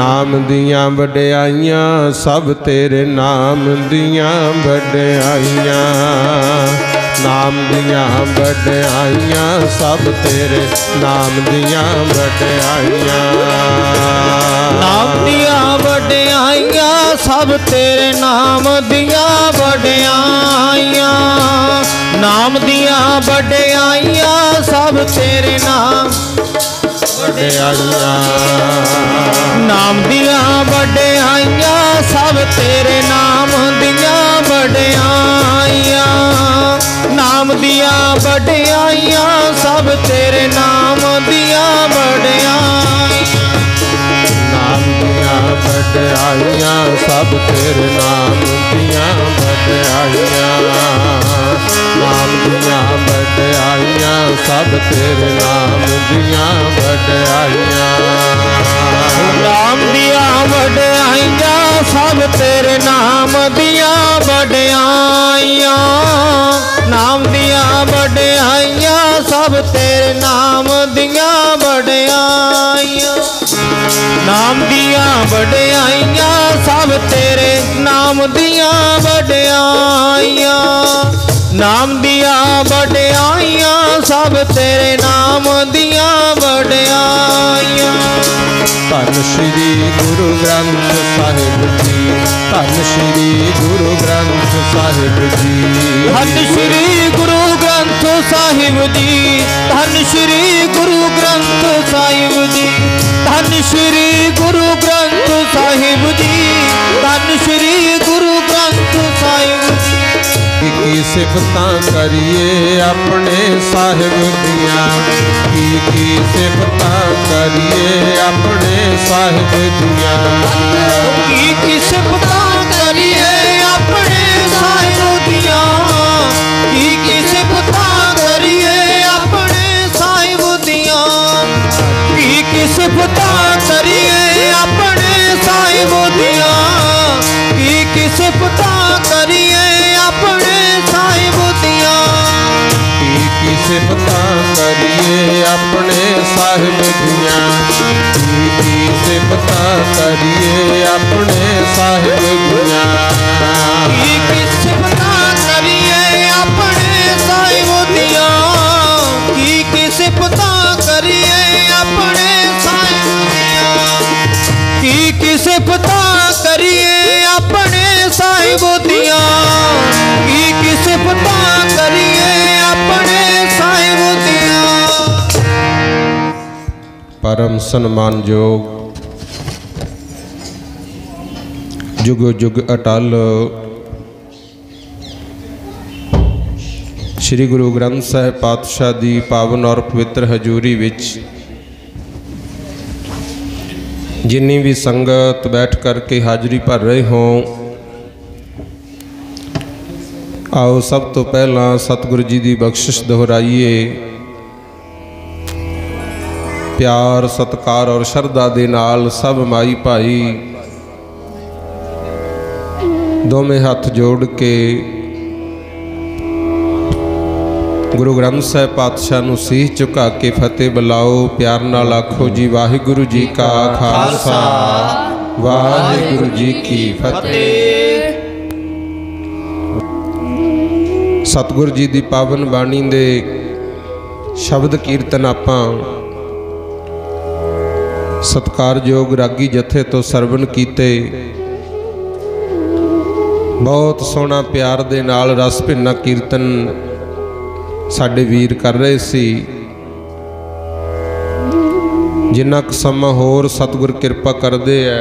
ਨਾਮ ਦੀਆਂ ਵਡਿਆਈਆਂ, ਸਭ ਤੇਰੇ ਨਾਮ ਦੀਆਂ ਵਡਿਆਈਆਂ। ਨਾਮ ਦੀਆਂ ਵਡਿਆਈਆਂ, ਸਭ ਤੇਰੇ ਨਾਮ ਦੀਆਂ ਵਡਿਆਈਆਂ। ਨਾਮ ਦੀਆਂ ਵਡਿਆਈਆਂ, ਸਭ ਤੇਰੇ ਨਾਮ ਦੀਆਂ ਵਡਿਆਈਆਂ। ਨਾਮ ਦੀਆਂ ਵਡਿਆਈਆਂ, ਸਭ ਤੇਰੇ ਨਾਮ ਵਡਿਆਈਆਂ ਨਾਮ ਦੀਆਂ ਵਡਿਆਈਆਂ ਸਭ ਤੇਰੇ ਨਾਮ ਦੀਆਂ ਵਡਿਆਈਆਂ। ਨਾਮ ਦੀਆਂ ਵਡਿਆਈਆਂ ਸਭ ਤੇਰੇ ਨਾਮ ਦੀਆਂ ਵਡਿਆਈਆਂ। ਨਾਮ ਦੀਆਂ ਵਡਿਆਈਆਂ ਸਭ ਤੇਰੇ ਨਾਮ ਦੀਆਂ ਵਡਿਆਈਆਂ। ਨਾਮ ਦੀਆਂ ਵਡਿਆਈਆਂ ਸਭ ਤੇਰੇ ਨਾਮ ਦੀਆਂ ਵਡਿਆਈਆਂ। ਨਾਮ ਦੀਆਂ ਵਡਿਆਈਆਂ, ਸਭ ਤੇਰੇ ਨਾਮ ਦੀਆਂ ਵਡਿਆਈਆਂ। ਨਾਮ ਦੀਆਂ ਵਡਿਆਈਆਂ, ਸਭ ਤੇਰੇ ਨਾਮ ਦੀਆਂ ਵਡਿਆਈਆਂ। ਨਾਮ ਦੀਆਂ ਵਡਿਆਈਆਂ, ਸਭ ਤੇਰੇ ਨਾਮ ਦੀਆਂ ਵਡਿਆਈਆਂ। ਨਾਮ ਦੀਆਂ ਵਡਿਆਈਆਂ ਸਭ ਤੇਰੇ ਨਾਮ ਦੀਆਂ ਵਡਿਆਈਆਂ। ਧੰਨ ਸ਼੍ਰੀ ਗੁਰੂ ਗ੍ਰੰਥ ਸਾਹਿਬ ਜੀ ਧੰਨ ਸ਼੍ਰੀ ਗੁਰੂ ਗ੍ਰੰਥ ਸਾਹਿਬ ਜੀ। ਧੰਨ ਸ਼੍ਰੀ ਗੁਰੂ ਗ੍ਰੰਥ ਸਾਹਿਬ ਜੀ ਧੰਨ ਸ਼੍ਰੀ ਗੁਰੂ ਗ੍ਰੰਥ ਸਾਹਿਬ ਜੀ ਧੰਨ ਸ਼੍ਰੀ ਗੁਰੂ ਗ੍ਰੰਥ ਸਾਹਿਬ ਜੀ। की सिफत करिए अपने साहेब दिया। की की सिफत करिए अपने साहेब दिया। की की सिफत ਸਾਹਿਬ ਦੀਆਂ ਕੀ ਸਿਫਤਾਂ ਕਰੀਏ ਆਪਣੇ ਸਾਹਿਬ ਦੀਆਂ ਪਰਮ ਸਨਮਾਨਯੋਗ। ਜੁਗ ਜੁਗ ਅਟਲ। ਸ੍ਰੀ ਗੁਰੂ ਗ੍ਰੰਥ ਸਾਹਿਬ ਪਾਤਸ਼ਾਹ ਦੀ ਪਾਵਨ ਔਰ ਪਵਿੱਤਰ ਹਜ਼ੂਰੀ ਵਿੱਚ ਜਿੰਨੀ ਵੀ ਸੰਗਤ ਬੈਠ ਕਰਕੇ ਹਾਜ਼ਰੀ ਭਰ ਰਹੇ ਹੋ, ਆਓ ਸਭ ਤੋਂ ਪਹਿਲਾਂ ਸਤਿਗੁਰੂ ਜੀ ਦੀ ਬਖਸ਼ਿਸ਼ ਦੁਹਰਾਈਏ। ਪਿਆਰ, ਸਤਕਾਰ ਔਰ ਸ਼ਰਧਾ ਦੇ ਨਾਲ ਸਭ ਮਾਈ ਭਾਈ। ਦੋਵੇਂ ਹੱਥ ਜੋੜ ਕੇ ਗੁਰੂ ਗ੍ਰੰਥ ਸਾਹਿਬ ਪਾਤਸ਼ਾਹ ਨੂੰ ਸੀਸ ਝੁਕਾ ਕੇ ਫਤਿਹ ਬੁਲਾਓ। ਪਿਆਰ ਨਾਲ ਆਖੋ ਜੀ, ਵਾਹਿਗੁਰੂ ਜੀ ਕਾ ਖਾਲਸਾ। ਵਾਹਿਗੁਰੂ ਜੀ ਕੀ ਫਤਿਹ। ਸਤਿਗੁਰੂ ਜੀ ਦੀ ਪਾਵਨ ਬਾਣੀ ਦੇ ਸ਼ਬਦ ਕੀਰਤਨ ਆਪਾਂ ਸਤਕਾਰਯੋਗ ਰਾਗੀ ਜਥੇ ਤੋਂ ਸਰਵਣ ਕੀਤੇ। ਬਹੁਤ ਸੋਹਣਾ ਪਿਆਰ ਦੇ ਨਾਲ ਰਸ ਭਿੰਨਾ ਕੀਰਤਨ ਸਾਡੇ ਵੀਰ ਕਰ ਰਹੇ ਸੀ। ਜਿੰਨਾ ਕੁ ਸਮਾਂ ਹੋਰ ਸਤਿਗੁਰ ਕਿਰਪਾ ਕਰਦੇ ਐ,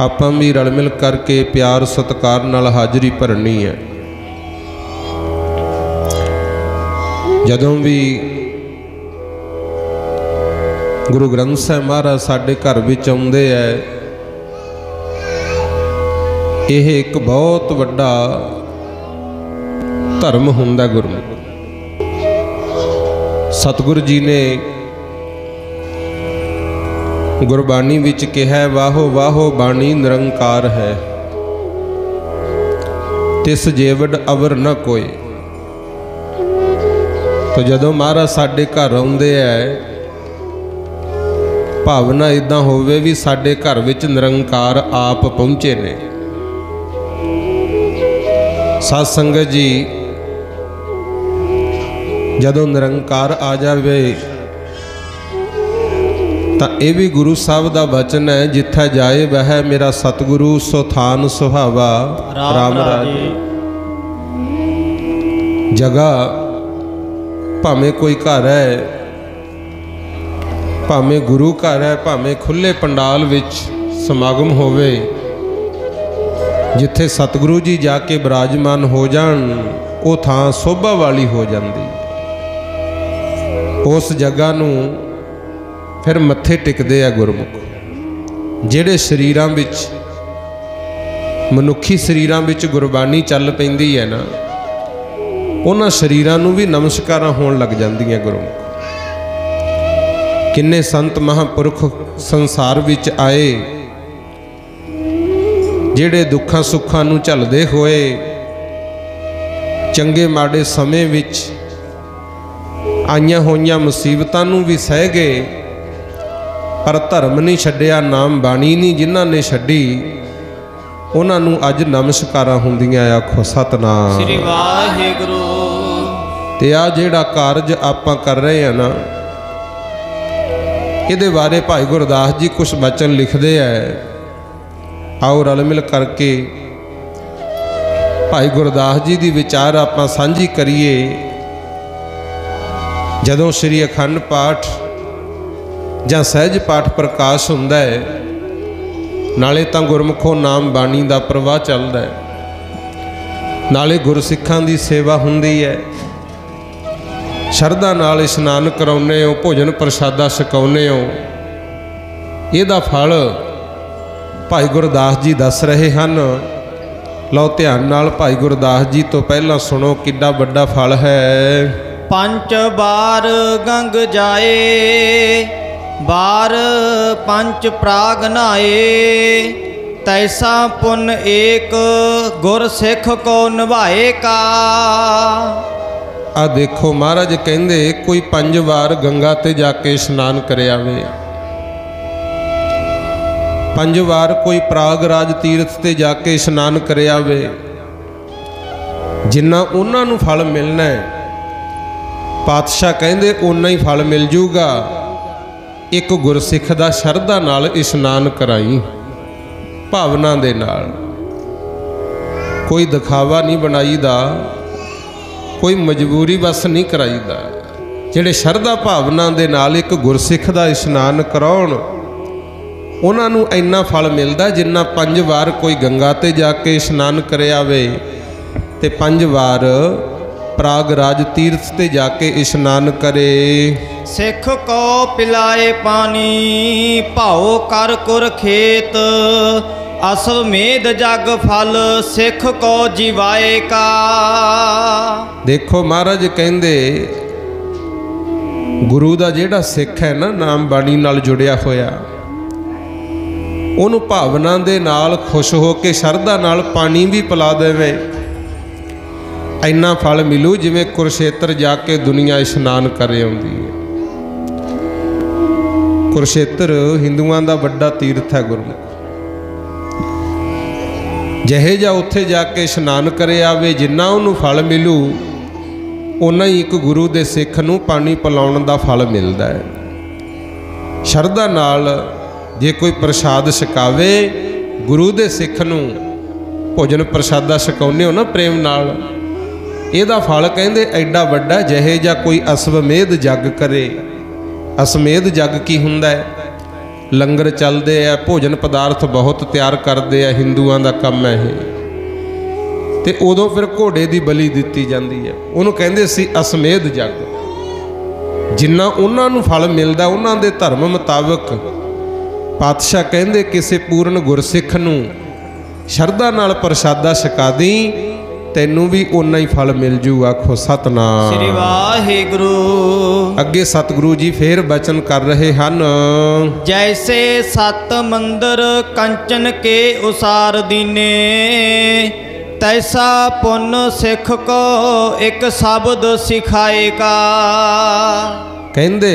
ਆਪਾਂ ਵੀ ਰਲ ਮਿਲ ਕਰਕੇ ਪਿਆਰ ਸਤਕਾਰ ਨਾਲ ਹਾਜ਼ਰੀ ਭਰਨੀ ਹੈ ਜਦੋਂ ਵੀ ਗੁਰੂ ਗ੍ਰੰਥ ਸਾਹਿਬ ਮਹਾਰਾਜ ਸਾਡੇ ਘਰ ਵਿੱਚ ਆਉਂਦੇ ਐ। ਇਹ ਇੱਕ ਬਹੁਤ ਵੱਡਾ ਧਰਮ ਹੁੰਦਾ ਗੁਰਮੁਖ। ਸਤਿਗੁਰੂ ਜੀ ਨੇ ਗੁਰਬਾਣੀ ਵਿੱਚ ਕਿਹਾ ਵਾਹੋ ਵਾਹੋ, ਬਾਣੀ ਨਿਰੰਕਾਰ ਹੈ। ਤਿਸ ਜੇਵੜ ਅਵਰ ਨ ਕੋਈ ਤੋ ਜਦੋਂ ਮਹਾਰਾਜ ਸਾਡੇ ਘਰ ਆਉਂਦੇ ਐ ਭਾਵਨਾ ਇਦਾਂ ਹੋਵੇ ਵੀ ਸਾਡੇ ਘਰ ਵਿੱਚ ਨਿਰੰਕਾਰ ਆਪ ਪਹੁੰਚੇ ਨੇ। ਸਾਧ ਸੰਗਤ ਜੀ ਜਦੋਂ ਨਿਰੰਕਾਰ ਆ ਜਾਵੇ ਤਾਂ ਇਹ ਵੀ ਗੁਰੂ ਸਾਹਿਬ ਦਾ ਬਚਨ ਹੈ ਜਿੱਥੇ ਜਾਏ ਵਹਿ ਮੇਰਾ ਸਤਿਗੁਰੂ ਸੋ ਥਾਨ ਸੁਹਾਵਾ ਰਾਮ ਰਾਜੇ। ਜਗਾ ਭਾਵੇਂ ਕੋਈ ਘਰ ਹੈ ਭਾਵੇਂ ਗੁਰੂ ਘਰ ਹੈ, ਭਾਵੇਂ ਖੁੱਲੇ ਪੰਡਾਲ ਵਿੱਚ ਸਮਾਗਮ ਹੋਵੇ, ਜਿੱਥੇ ਸਤਿਗੁਰੂ ਜੀ ਜਾ ਕੇ ਬਿਰਾਜਮਾਨ ਹੋ ਜਾਣ, ਉਹ ਥਾਂ ਸੋਭਾ ਵਾਲੀ ਹੋ ਜਾਂਦੀ। ਉਸ ਜਗ੍ਹਾ ਨੂੰ ਫਿਰ ਮੱਥੇ ਟਿਕਦੇ ਆ ਗੁਰਮੁਖ, ਜਿਹੜੇ ਸਰੀਰਾਂ ਵਿੱਚ, ਮਨੁੱਖੀ ਸਰੀਰਾਂ ਵਿੱਚ ਗੁਰਬਾਣੀ ਚੱਲ ਪੈਂਦੀ ਹੈ ਨਾ, ਉਹਨਾਂ ਸਰੀਰਾਂ ਨੂੰ ਵੀ ਨਮਸਕਾਰਾਂ ਹੋਣ ਲੱਗ ਜਾਂਦੀਆਂ ਗੁਰਮੁਖ। ਕਿੰਨੇ ਸੰਤ ਮਹਾਪੁਰਖ ਸੰਸਾਰ ਵਿੱਚ ਆਏ ਜਿਹੜੇ ਦੁੱਖਾਂ ਸੁੱਖਾਂ ਨੂੰ ਝੱਲਦੇ ਹੋਏ ਚੰਗੇ ਮਾੜੇ ਸਮੇਂ ਵਿੱਚ ਆਈਆਂ ਹੋਈਆਂ ਮੁਸੀਬਤਾਂ ਨੂੰ ਵੀ ਸਹਿ ਗਏ ਪਰ ਧਰਮ ਨਹੀਂ ਛੱਡਿਆ ਨਾਮ ਬਾਣੀ ਨਹੀਂ ਜਿਨ੍ਹਾਂ ਨੇ ਛੱਡੀ ਉਹਨਾਂ ਨੂੰ ਅੱਜ ਨਮਸਕਾਰਾਂ ਹੁੰਦੀਆਂ ਆਖੋ ਸਤਨਾਮ। ਸ੍ਰੀ ਵਾਹਿਗੁਰੂ। ਤੇ ਆ ਜਿਹੜਾ ਕਾਰਜ ਆਪਾਂ ਕਰ ਰਹੇ ਆ ਨਾ ਇਹਦੇ ਬਾਰੇ ਭਾਈ ਗੁਰਦਾਸ ਜੀ ਕੁਝ ਬਚਨ ਲਿਖਦੇ ਆ ਆਓ ਰਲ ਮਿਲ ਕਰਕੇ ਭਾਈ ਗੁਰਦਾਸ ਜੀ ਦੀ ਵਿਚਾਰ ਆਪਾਂ ਸਾਂਝੀ ਕਰੀਏ। ਜਦੋਂ ਸ੍ਰੀ ਅਖੰਡ ਪਾਠ ਜਾਂ ਸਹਿਜ ਪਾਠ ਪ੍ਰਕਾਸ਼ ਹੁੰਦਾ ਹੈ ਨਾਲੇ ਤਾਂ ਗੁਰਮੁਖੋਂ ਨਾਮ ਬਾਣੀ ਦਾ ਪ੍ਰਵਾਹ ਚੱਲਦਾ ਹੈ ਨਾਲੇ ਗੁਰਸਿੱਖਾਂ ਦੀ ਸੇਵਾ ਹੁੰਦੀ ਹੈ ਸ਼ਰਧਾ ਨਾਲ ਇਸ਼ਨਾਨ ਕਰਾਉਨੇ ਹੋ, ਭੋਜਨ ਪ੍ਰਸ਼ਾਦਾ ਛਕਾਉਨੇ ਹੋ। ਇਹਦਾ ਫਲ ਭਾਈ ਗੁਰਦਾਸ ਜੀ ਦੱਸ ਰਹੇ ਹਨ। ਲਓ ਧਿਆਨ ਨਾਲ ਭਾਈ ਗੁਰਦਾਸ ਜੀ ਤੋਂ ਪਹਿਲਾਂ ਸੁਣੋ ਕਿੱਡਾ ਵੱਡਾ ਫਲ ਹੈ। ਪੰਜ ਬਾਰ ਗੰਗ ਜਾਏ, ਬਾਰ ਪੰਜ ਪ੍ਰਾਗ ਨਾਏ। ਤੈਸਾ ਪੁੰਨ ਏਕ ਗੁਰ ਸਿੱਖ ਕੋ ਨਿਭਾਏ ਕਾ। ਆ ਦੇਖੋ ਮਹਾਰਾਜ ਕਹਿੰਦੇ, ਕੋਈ ਪੰਜ ਵਾਰ ਗੰਗਾ ਤੇ ਜਾ ਕੇ ਇਸ਼ਨਾਨ ਕਰ ਆਵੇ ਪੰਜ ਵਾਰ ਕੋਈ ਪ੍ਰਾਗਰਾਜ ਤੀਰਥ ਤੇ ਜਾ ਕੇ ਇਸ਼ਨਾਨ ਕਰ ਆਵੇ ਜਿੰਨਾ ਉਹਨਾਂ ਨੂੰ ਫਲ ਮਿਲਣਾ ਹੈ, ਪਾਤਸ਼ਾਹ ਕਹਿੰਦੇ ਉਨਾ ਹੀ ਫਲ ਮਿਲ ਜੂਗਾ। ਇੱਕ ਗੁਰਸਿੱਖ ਦਾ ਸ਼ਰਧਾ ਨਾਲ ਇਸ਼ਨਾਨ ਕਰਾਈ, ਭਾਵਨਾ ਦੇ ਨਾਲ। ਕੋਈ ਦਿਖਾਵਾ ਨਹੀਂ ਬਣਾਈਦਾ। ਕੋਈ ਮਜਬੂਰੀ ਬਸ ਨਹੀਂ ਕਰਾਈਦਾ। ਜਿਹੜੇ ਸ਼ਰਧਾ ਭਾਵਨਾ ਦੇ ਨਾਲ ਇੱਕ ਗੁਰਸਿੱਖ ਦਾ ਇਸ਼ਨਾਨ ਕਰਾਉਣ, ਉਹਨਾਂ ਨੂੰ ਇੰਨਾ ਫਲ ਮਿਲਦਾ ਜਿੰਨਾ ਪੰਜ ਵਾਰ ਕੋਈ ਗੰਗਾ ਤੇ ਜਾ ਕੇ ਇਸ਼ਨਾਨ ਕਰਿਆਵੇ ਤੇ ਪੰਜ ਵਾਰ ਪ੍ਰਾਗਰਾਜ ਤੀਰਥ ਤੇ ਜਾ ਕੇ ਇਸ਼ਨਾਨ ਕਰੇ। ਸਿੱਖ ਕੋ ਪਿਲਾਏ ਪਾਣੀ, ਭਾਉ ਕਰ ਕੁਰ ਖੇਤ ਅਸਵ ਮੇਦ ਜਗ ਫਲ, ਸਿੱਖ ਕੋ ਜਿਵਾਏ ਕਾ। ਦੇਖੋ ਮਹਾਰਾਜ ਕਹਿੰਦੇ, ਗੁਰੂ ਦਾ ਜਿਹੜਾ ਸਿੱਖ ਹੈ ਨਾ, ਨਾਮ ਬਾਣੀ ਨਾਲ ਜੁੜਿਆ ਹੋਇਆ, ਉਹਨੂੰ ਭਾਵਨਾ ਦੇ ਨਾਲ ਖੁਸ਼ ਹੋ ਕੇ ਸ਼ਰਧਾ ਨਾਲ ਪਾਣੀ ਵੀ ਪਿਲਾ ਦੇਵੇ। ਇੰਨਾ ਫਲ ਮਿਲੂ ਜਿਵੇਂ ਕੁਰਸ਼ੇਤਰ ਜਾ ਕੇ ਦੁਨੀਆ ਇਸ਼ਨਾਨ ਕਰੇ ਆਉਂਦੀ ਹੈ। ਕੁਰਸ਼ੇਤਰ ਹਿੰਦੂਆਂ ਦਾ ਵੱਡਾ ਤੀਰਥ ਹੈ ਗੁਰਮੁਖ। ਜਿਹੇ ਜਾ ਉੱਥੇ ਜਾ ਕੇ ਇਸ਼ਨਾਨ ਕਰੇ ਆਵੇ, ਜਿੰਨਾ ਉਹਨੂੰ ਫਲ ਮਿਲੂ ਉਨਾ ਹੀ ਇੱਕ ਗੁਰੂ ਦੇ ਸਿੱਖ ਨੂੰ ਪਾਣੀ ਪਿਲਾਉਣ ਦਾ ਫਲ ਮਿਲਦਾ ਹੈ। ਸ਼ਰਧਾ ਨਾਲ ਜੇ ਕੋਈ ਪ੍ਰਸ਼ਾਦ ਛਕਾਵੇ, ਗੁਰੂ ਦੇ ਸਿੱਖ ਨੂੰ ਭੋਜਨ ਪ੍ਰਸ਼ਾਦਾ ਛਕਾਉਂਦੇ ਹੋ ਨਾ ਪ੍ਰੇਮ ਨਾਲ, ਇਹਦਾ ਫਲ ਕਹਿੰਦੇ ਐਡਾ ਵੱਡਾ ਜਿਹੇ ਜਾਂ ਕੋਈ ਅਸਵਮੇਧ ਜੱਗ ਕਰੇ। ਅਸਮੇਧ ਜਗ ਕੀ ਹੁੰਦਾ ਹੈ? ਲੰਗਰ ਚੱਲਦੇ ਆ, ਭੋਜਨ ਪਦਾਰਥ ਬਹੁਤ ਤਿਆਰ ਕਰਦੇ ਆ, ਹਿੰਦੂਆਂ ਦਾ ਕੰਮ ਹੈ ਇਹ। ਤੇ ਉਦੋਂ ਫਿਰ ਘੋੜੇ ਦੀ ਬਲੀ ਦਿੱਤੀ ਜਾਂਦੀ ਹੈ ਉਹਨੂੰ ਕਹਿੰਦੇ ਸੀ ਅਸਮੇਧ ਜੱਗ। ਜਿੰਨਾ ਉਹਨਾਂ ਨੂੰ ਫਲ ਮਿਲਦਾ, ਉਹਨਾਂ ਦੇ ਧਰਮ ਮੁਤਾਬਕ ਪਾਤਸ਼ਾਹ ਕਹਿੰਦੇ, ਕਿਸੇ ਪੂਰਨ ਗੁਰਸਿੱਖ ਨੂੰ ਸ਼ਰਧਾ ਨਾਲ ਪ੍ਰਸ਼ਾਦਾ ਛਕਾ ਦੀ ਤੈਨੂੰ ਵੀ ਓਨਾ ਹੀ ਫਲ ਮਿਲ ਜੂ ਆਖੋ ਸਤਨਾਮ। ਸ੍ਰੀ ਵਾਹਿਗੁਰੂ। ਅੱਗੇ ਸਤਿਗੁਰੂ ਜੀ ਫੇਰ ਬਚਨ ਕਰ ਰਹੇ ਹਨ। ਜੈਸੇ ਸਤ ਮੰਦਰ ਕੰਚਨ ਕੇ ਉਸਾਰ ਦੀਨੇ ਤੈਸਾ ਪੁੰਨ ਸਿੱਖ ਕੋ ਇੱਕ ਸ਼ਬਦ ਸਿਖਾਏਗਾ। ਕਹਿੰਦੇ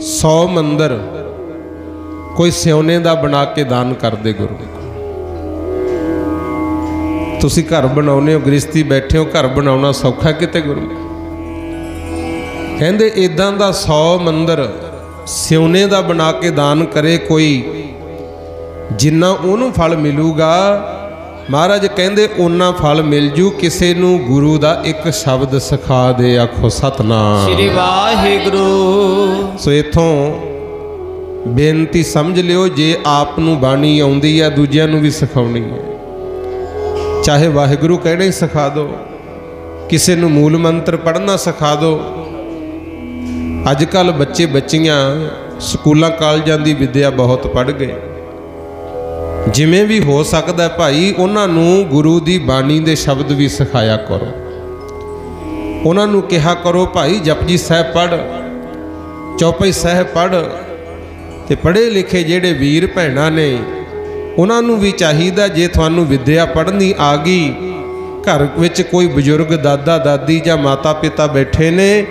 100 ਮੰਦਰ ਕੋਈ ਸਿਉਨੇ ਦਾ ਬਣਾ ਕੇ ਦਾਨ ਕਰਦੇ ਗੁਰੂ। ਤੁਸੀਂ ਘਰ ਬਣਾਉਨੇ ਹੋ ਗ੍ਰਸਤੀ ਬੈਠੇ ਹੋ ਘਰ ਬਣਾਉਣਾ ਸੌਖਾ ਕਿਤੇ ਗੁਰੂ? ਕਹਿੰਦੇ ਇਦਾਂ ਦਾ 100 ਮੰਦਰ ਸਿਉਨੇ ਦਾ ਬਣਾ ਕੇ ਦਾਨ ਕਰੇ ਕੋਈ ਜਿੰਨਾ ਉਹਨੂੰ ਫਲ ਮਿਲੂਗਾ। ਮਹਾਰਾਜ ਕਹਿੰਦੇ ਓਨਾ ਫਲ ਮਿਲ ਜੂ ਕਿਸੇ ਨੂੰ ਗੁਰੂ ਦਾ ਇੱਕ ਸ਼ਬਦ ਸਿਖਾ ਦੇ ਆਖੋ ਸਤਨਾਮ। ਸ੍ਰੀ ਵਾਹਿਗੁਰੂ। ਸੋ ਇਥੋਂ ਬੇਨਤੀ ਸਮਝ ਲਿਓ ਜੇ ਆਪ ਨੂੰ ਬਾਣੀ ਆਉਂਦੀ ਹੈ ਦੂਜਿਆਂ ਨੂੰ ਵੀ ਸਿਖਾਉਣੀ ਹੈ ਚਾਹੇ ਵਾਹਿਗੁਰੂ ਕਹਿਣਾ ਹੀ ਸਿਖਾ ਦਿਓ ਕਿਸੇ ਨੂੰ ਮੂਲ ਮੰਤਰ ਪੜ੍ਹਨਾ ਸਿਖਾ ਦਿਓ ਅੱਜ ਕੱਲ ਬੱਚੇ ਬੱਚੀਆਂ ਸਕੂਲਾਂ ਕਾਲਜਾਂ ਦੀ ਵਿੱਦਿਆ ਬਹੁਤ ਪੜ੍ਹ ਗਏ। ਜਿਵੇਂ ਵੀ ਹੋ ਸਕਦਾ ਭਾਈ, ਉਹਨਾਂ ਨੂੰ ਗੁਰੂ ਦੀ ਬਾਣੀ ਦੇ ਸ਼ਬਦ ਵੀ ਸਿਖਾਇਆ ਕਰੋ। ਉਹਨਾਂ ਨੂੰ ਕਿਹਾ ਕਰੋ, ਭਾਈ, ਜਪਜੀ ਸਾਹਿਬ ਪੜ੍ਹ, ਚੌਪਈ ਸਾਹਿਬ ਪੜ੍ਹ ਤੇ ਪੜ੍ਹੇ ਲਿਖੇ ਜਿਹੜੇ ਵੀਰ ਭੈਣਾਂ ਨੇ ਉਹਨਾਂ ਨੂੰ ਵੀ ਚਾਹੀਦਾ ਜੇ ਤੁਹਾਨੂੰ ਵਿੱਦਿਆ ਪੜ੍ਹਨੀ ਆ ਗਈ। ਘਰ ਵਿੱਚ ਕੋਈ ਬਜ਼ੁਰਗ ਦਾਦਾ, ਦਾਦੀ ਜਾਂ ਮਾਤਾ ਪਿਤਾ ਬੈਠੇ ਨੇ,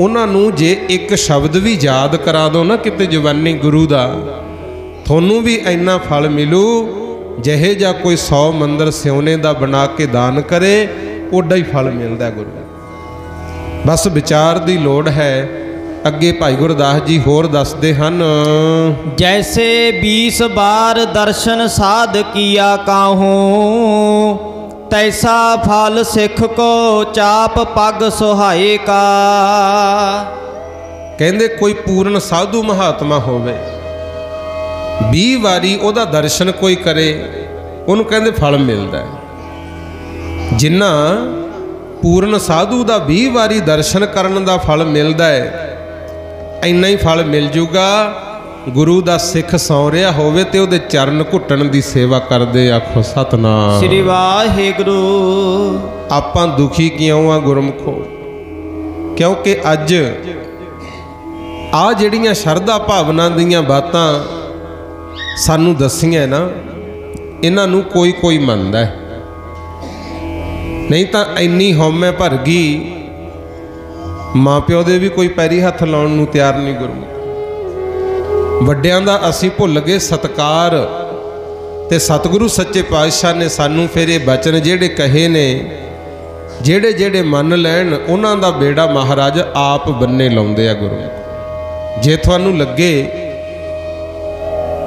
ਉਹਨਾਂ ਨੂੰ ਜੇ ਇੱਕ ਸ਼ਬਦ ਵੀ ਯਾਦ ਕਰਾ ਦਿਓ ਨਾ ਕਿਤੇ ਜਵਾਨੀ ਗੁਰੂ ਦਾ, ਤੁਹਾਨੂੰ ਵੀ ਇੰਨਾ ਫਲ ਮਿਲੂ, ਜਿਹੇ ਜਾਂ ਕੋਈ 100 ਮੰਦਰ ਸਿਉਨੇ ਦਾ ਬਣਾ ਕੇ ਦਾਨ ਕਰੇ, ਓਡਾ ਹੀ ਫਲ ਮਿਲਦਾ ਗੁਰੂ ਬਸ ਵਿਚਾਰ ਦੀ ਲੋੜ ਹੈ ਅੱਗੇ ਭਾਈ ਗੁਰਦਾਸ ਜੀ ਹੋਰ ਦੱਸਦੇ ਹਨ। ਜੈਸੇ 20 ਬਾਰ ਦਰਸ਼ਨ ਸਾਧ ਕੀਆ ਕਾਹੂ ਤੈਸਾ ਫਲ ਸਿੱਖ ਕੋ ਚਾਪ ਪੱਗ ਸੁਹਾਏ ਕਾ। ਕਹਿੰਦੇ ਕੋਈ ਪੂਰਨ ਸਾਧੂ ਮਹਾਤਮਾ ਹੋਵੇ 20 ਵਾਰੀ ਉਹਦਾ ਦਰਸ਼ਨ ਕੋਈ ਕਰੇ ਉਹਨੂੰ ਕਹਿੰਦੇ ਫਲ ਮਿਲਦਾ ਜਿੰਨਾ ਪੂਰਨ ਸਾਧੂ ਦਾ 20 ਵਾਰੀ ਦਰਸ਼ਨ ਕਰਨ ਦਾ ਫਲ ਮਿਲਦਾ ਹੈ ਇੰਨਾ ਹੀ ਫਲ ਮਿਲ ਜੂਗਾ। ਗੁਰੂ ਦਾ ਸਿੱਖ ਸੌ ਰਿਹਾ ਹੋਵੇ ਤੇ ਉਹਦੇ ਚਰਨ ਘੁੱਟਣ ਦੀ ਸੇਵਾ ਕਰਦੇ ਆਖੋ ਸਤਨਾਮ। ਸ੍ਰੀ ਵਾਹਿਗੁਰੂ। ਆਪਾਂ ਦੁਖੀ ਕਿਉਂ ਆ ਗੁਰਮਖੋ? ਕਿਉਂਕਿ ਅੱਜ ਆ ਜਿਹੜੀਆਂ ਸ਼ਰਧਾ ਭਾਵਨਾ ਦੀਆਂ ਬਾਤਾਂ ਸਾਨੂੰ ਦੱਸੀਆਂ ਨਾ ਇਹਨਾਂ ਨੂੰ ਕੋਈ ਕੋਈ ਮੰਨਦਾ ਨਹੀਂ ਤਾਂ ਇੰਨੀ ਹਉਮੈ ਭਰ ਗਈ ਮਾਪਿਓ ਦੇ ਵੀ ਕੋਈ ਪੈਰੀ ਹੱਥ ਲਾਉਣ ਨੂੰ ਤਿਆਰ ਨਹੀਂ ਗੁਰਮੁਖ। ਵੱਡਿਆਂ ਦਾ ਅਸੀਂ ਭੁੱਲ ਗਏ ਸਤਕਾਰ ਤੇ ਸਤਿਗੁਰੂ ਸੱਚੇ ਪਾਤਸ਼ਾਹ ਨੇ ਸਾਨੂੰ ਫਿਰ ਇਹ ਬਚਨ ਜਿਹੜੇ ਕਹੇ ਨੇ, ਜਿਹੜੇ ਜਿਹੜੇ ਮੰਨ ਲੈਣ, ਉਹਨਾਂ ਦਾ ਬੇੜਾ ਮਹਾਰਾਜ ਆਪ ਬੰਨੇ ਲਾਉਂਦੇ ਆ ਗੁਰੂ ਜੇ ਤੁਹਾਨੂੰ ਲੱਗੇ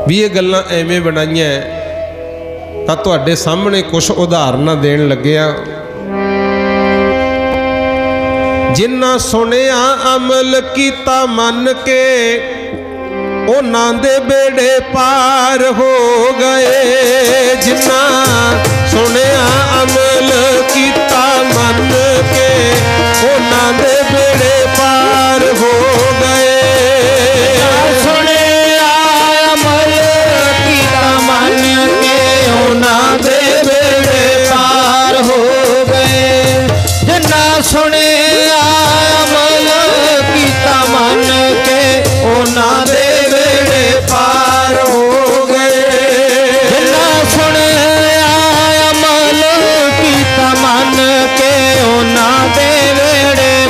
ਵੀ ਇਹ ਗੱਲਾਂ ਐਵੇਂ ਬਣਾਈਆਂ, ਤਾਂ ਤੁਹਾਡੇ ਸਾਹਮਣੇ ਕੁਝ ਉਦਾਹਰਨਾਂ ਦੇਣ ਲੱਗਿਆ ਜਿਨ੍ਹਾਂ ਸੁਣਿਆ ਅਮਲ ਕੀਤਾ ਮੰਨ ਕੇ, ਉਹਨਾਂ ਦੇ ਬੇੜੇ ਪਾਰ ਹੋ ਗਏ। ਜਿਨ੍ਹਾਂ ਸੁਣਿਆ ਅਮਲ ਕੀਤਾ ਮੰਨ ਕੇ, ਉਹਨਾਂ ਦੇ ਬੇੜੇ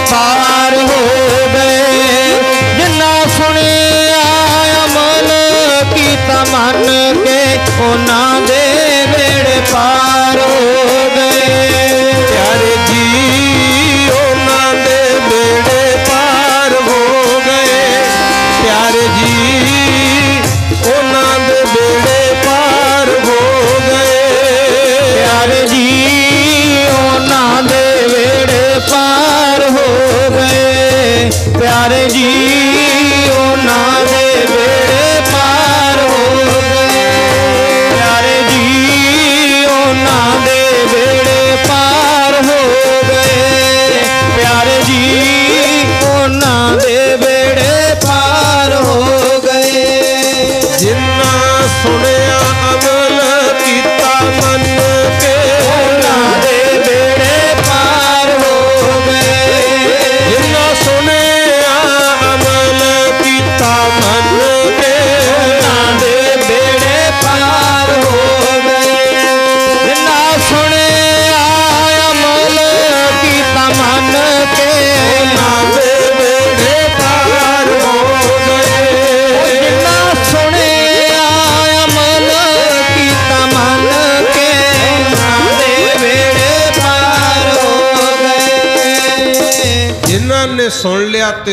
ਬੇੜੇ ਪਾਰ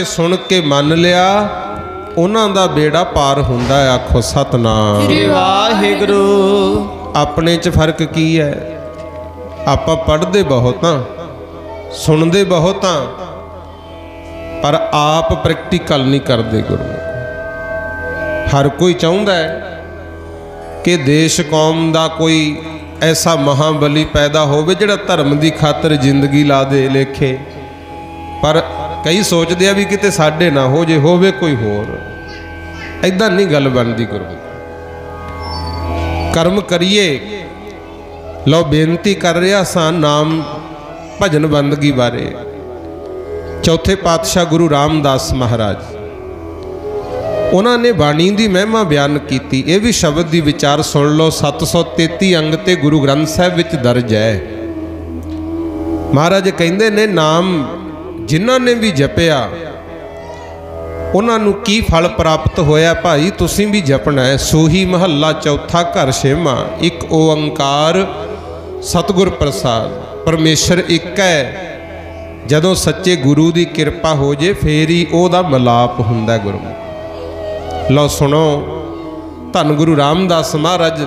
ਤੇ ਸੁਣ ਕੇ ਮੰਨ ਲਿਆ ਉਹਨਾਂ ਦਾ ਬੇੜਾ ਪਾਰ ਹੁੰਦਾ ਆਖੋ ਸਤਨਾਮ। ਸ੍ਰੀ ਵਾਹਿਗੁਰੂ। ਆਪਣੇ 'ਚ ਫ਼ਰਕ ਕੀ ਹੈ? ਆਪਾਂ ਪੜ੍ਹਦੇ ਬਹੁਤ ਹਾਂ ਸੁਣਦੇ ਬਹੁਤ ਹਾਂ ਪਰ ਆਪ ਪ੍ਰੈਕਟੀਕਲ ਨਹੀਂ ਕਰਦੇ ਗੁਰੂ। ਹਰ ਕੋਈ ਚਾਹੁੰਦਾ ਹੈ ਕਿ ਦੇਸ਼ ਕੌਮ ਦਾ ਕੋਈ ਐਸਾ ਮਹਾਬਲੀ ਪੈਦਾ ਹੋਵੇ ਜਿਹੜਾ ਧਰਮ ਦੀ ਖਾਤਰ ਜ਼ਿੰਦਗੀ ਲਾ ਦੇ ਲੇਖੇ। ਪਰ ਕਈ ਸੋਚਦੇ ਆ ਵੀ ਕਿਤੇ ਸਾਡੇ ਨਾ ਹੋ ਜੇ, ਹੋਵੇ ਕੋਈ ਹੋਰ। ਐਦਾਂ ਨਹੀਂ ਗੱਲ ਬਣਦੀ ਗੁਰੂ ਕਰਮ ਕਰੀਏ। ਲਓ ਬੇਨਤੀ ਕਰ ਰਿਹਾ ਸਾਂ ਨਾਮ ਭਜਨ ਬੰਦਗੀ ਬਾਰੇ। ਚੌਥੇ ਪਾਤਸ਼ਾਹ ਗੁਰੂ ਰਾਮਦਾਸ ਮਹਾਰਾਜ। ਉਹਨਾਂ ਨੇ ਬਾਣੀ ਦੀ ਮਹਿਮਾ ਬਿਆਨ ਕੀਤੀ। ਇਹ ਵੀ ਸ਼ਬਦ ਦੀ ਵਿਚਾਰ ਸੁਣ ਲਓ 733 ਅੰਗ ਤੇ ਗੁਰੂ ਗ੍ਰੰਥ ਸਾਹਿਬ ਵਿੱਚ ਦਰਜ ਹੈ। ਮਹਾਰਾਜ ਕਹਿੰਦੇ ਨੇ, ਨਾਮ ਜਿਨ੍ਹਾਂ ਨੇ ਵੀ ਜਪਿਆ, ਉਹਨਾਂ ਨੂੰ ਕੀ ਫਲ ਪ੍ਰਾਪਤ ਹੋਇਆ ਭਾਈ? ਤੁਸੀਂ ਵੀ ਜਪਣਾ ਹੈ। ਸੋਹੀ ਮਹੱਲਾ ਚੌਥਾ ਘਰ ਛੇਵਾਂ। ਇੱਕ ਓੰਕਾਰ ਸਤਿਗੁਰ ਪ੍ਰਸਾਦ। ਪਰਮੇਸ਼ਰ ਇੱਕ ਹੈ। ਜਦੋਂ ਸੱਚੇ ਗੁਰੂ ਦੀ ਕਿਰਪਾ ਹੋ ਜੇ, ਫੇਰ ਹੀ ਉਹਦਾ ਮਲਾਪ ਹੁੰਦਾ ਗੁਰੂ। ਲਓ ਸੁਣੋ, ਧੰਨ ਗੁਰੂ ਰਾਮਦਾਸ ਮਹਾਰਾਜ,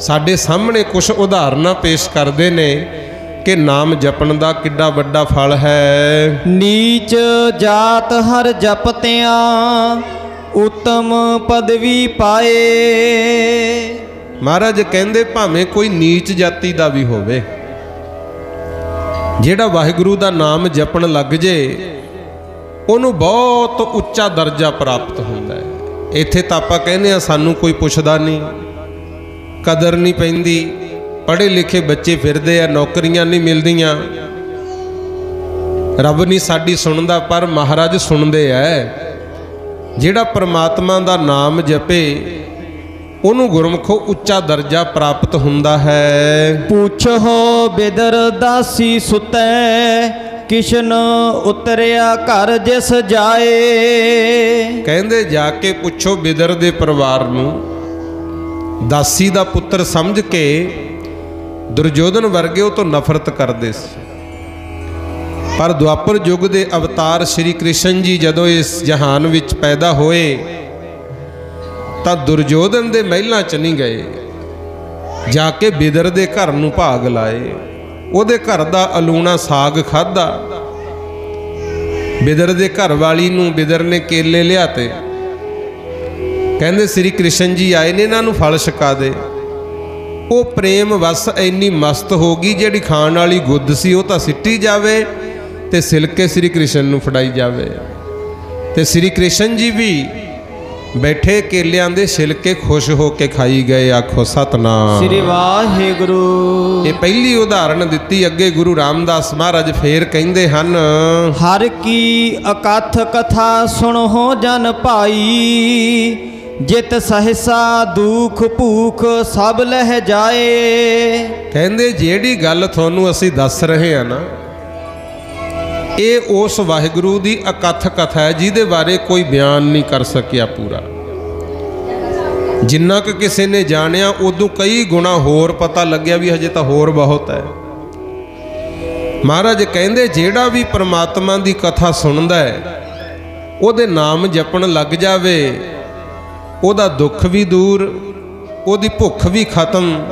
ਸਾਡੇ ਸਾਹਮਣੇ ਕੁਝ ਉਦਾਹਰਨਾਂ ਪੇਸ਼ ਕਰਦੇ ਨੇ। ਕਿ ਨਾਮ ਜਪਣ ਦਾ ਕਿੱਡਾ ਵੱਡਾ ਫਲ ਹੈ। ਨੀਚ ਜਾਤ ਹਰ ਜਪਤਿਆਂ ਉਤਮ ਪਦਵੀ ਪਾਏ। ਮਹਾਰਾਜ ਕਹਿੰਦੇ ਭਾਵੇਂ ਕੋਈ ਨੀਚ ਜਾਤੀ ਦਾ ਵੀ ਹੋਵੇ ਜਿਹੜਾ ਵਾਹਿਗੁਰੂ ਦਾ ਨਾਮ ਜਪਣ ਲੱਗ ਜੇ ਉਹਨੂੰ ਬਹੁਤ ਉੱਚਾ ਦਰਜਾ ਪ੍ਰਾਪਤ ਹੁੰਦਾ ਹੈ। ਇੱਥੇ ਤਾਂ ਆਪਾਂ ਕਹਿੰਦੇ ਆ ਸਾਨੂੰ ਕੋਈ ਪੁੱਛਦਾ ਨਹੀਂ ਕਦਰ ਨਹੀਂ ਪੈਂਦੀ। ਪੜ੍ਹੇ ਲਿਖੇ ਬੱਚੇ ਫਿਰਦੇ ਆ ਨੌਕਰੀਆਂ ਨਹੀਂ ਮਿਲਦੀਆਂ। ਰੱਬ ਨਹੀਂ ਸਾਡੀ ਸੁਣਦਾ ਪਰ ਮਹਾਰਾਜ ਸੁਣਦੇ ਐ। ਜਿਹੜਾ ਪ੍ਰਮਾਤਮਾ ਦਾ ਨਾਮ ਜਪੇ ਉਹਨੂੰ ਗੁਰਮਖੋ ਉੱਚਾ ਦਰਜਾ ਪ੍ਰਾਪਤ ਹੁੰਦਾ ਹੈ। ਪੁੱਛੋ ਬਿਦਰ ਦਾਸੀ ਸੁਤੈ ਕਿਸ਼ਨ ਉਤਰਿਆ ਘਰ ਜਿਸ ਜਾਏ। ਕਹਿੰਦੇ ਜਾ ਕੇ ਪੁੱਛੋ ਬਿਦਰ ਦੇ ਪਰਿਵਾਰ ਨੂੰ ਦਾਸੀ ਦਾ ਪੁੱਤਰ ਸਮਝ ਕੇ ਦੁਰਯੋਧਨ ਵਰਗੇ ਉਹ ਤੋਂ ਨਫ਼ਰਤ ਕਰਦੇ ਸੀ। ਪਰ ਦੁਆਪਰ ਯੁੱਗ ਦੇ ਅਵਤਾਰ ਸ੍ਰੀ ਕ੍ਰਿਸ਼ਨ ਜੀ ਜਦੋਂ ਇਸ ਜਹਾਨ ਵਿੱਚ ਪੈਦਾ ਹੋਏ, ਤਾਂ ਦੁਰਯੋਧਨ ਦੇ ਮਹਿਲਾਂ ਚ ਨਹੀਂ ਗਏ। ਜਾ ਕੇ ਬਿਦਰ ਦੇ ਘਰ ਨੂੰ ਭਾਗ ਲਾਏ। ਉਹਦੇ ਘਰ ਦਾ ਅਲੂਣਾ ਸਾਗ ਖਾਦਾ ਬਿਦਰ ਦੇ ਘਰ ਵਾਲੀ ਨੂੰ ਬਿਦਰ ਨੇ ਕੇਲੇ ਲਿਆਤੇ। ਕਹਿੰਦੇ, ਸ੍ਰੀ ਕ੍ਰਿਸ਼ਨ ਜੀ ਆਏ ਨੇ, ਇਹਨਾਂ ਨੂੰ ਫਲ ਛਕਾ ਦੇ। ਉਹ ਪ੍ਰੇਮ ਵਸ ਇੰਨੀ ਮਸਤ ਹੋ ਗਈ ਜਿਹੜੀ ਖਾਣ ਵਾਲੀ ਗੁੱਦ ਸੀ ਉਹ ਤਾਂ ਸਿੱਟੀ ਜਾਵੇ ਤੇ ਸਿਲਕੇ ਸ੍ਰੀ ਕ੍ਰਿਸ਼ਨ ਨੂੰ ਫੜਾਈ ਜਾਵੇ। ਤੇ ਸ੍ਰੀ ਕ੍ਰਿਸ਼ਨ ਜੀ ਵੀ ਬੈਠੇ ਕੇਲਿਆਂ ਦੇ ਛਿਲਕੇ ਖੁਸ਼ ਹੋ ਕੇ ਖਾਈ ਗਏ ਆਖੋ ਸਤਨਾਮ। ਸ੍ਰੀ ਵਾਹਿਗੁਰੂ। ਇਹ ਪਹਿਲੀ ਉਦਾਹਰਣ ਦਿੱਤੀ ਅੱਗੇ ਗੁਰੂ ਰਾਮਦਾਸ ਮਹਾਰਾਜ ਫੇਰ ਕਹਿੰਦੇ ਹਨ ਹਰ ਕੀ ਅਕਥ ਕਥਾ ਸੁਣੋ ਜਨ ਭਾਈ ਜਿਤ ਸਹਸਾ ਦੁਖ ਭੂਖ ਸਭ ਲਹਿ ਜਾਏ। ਕਹਿੰਦੇ ਜਿਹੜੀ ਗੱਲ ਤੁਹਾਨੂੰ ਅਸੀਂ ਦੱਸ ਰਹੇ ਆ ਨਾ, ਇਹ ਉਸ ਵਾਹਿਗੁਰੂ ਦੀ ਅਕਥ ਕਥਾ ਹੈ, ਜਿਹਦੇ ਬਾਰੇ ਕੋਈ ਬਿਆਨ ਨਹੀਂ ਕਰ ਸਕਿਆ ਪੂਰਾ। ਜਿੰਨਾ ਕਿ ਕਿਸੇ ਨੇ ਜਾਣਿਆ, ਉਦੋਂ ਕਈ ਗੁਣਾ ਹੋਰ ਪਤਾ ਲੱਗਿਆ ਵੀ ਹਜੇ ਤਾਂ ਹੋਰ ਬਹੁਤ ਹੈ। ਮਹਾਰਾਜ ਕਹਿੰਦੇ, ਜਿਹੜਾ ਵੀ ਪ੍ਰਮਾਤਮਾ ਦੀ ਕਥਾ ਸੁਣਦਾ ਹੈ, ਉਹਦੇ ਨਾਮ ਜਪਣ ਲੱਗ ਜਾਵੇ ਉਹਦਾ ਦੁੱਖ ਵੀ ਦੂਰ, ਉਹਦੀ ਭੁੱਖ ਵੀ ਖਤਮ।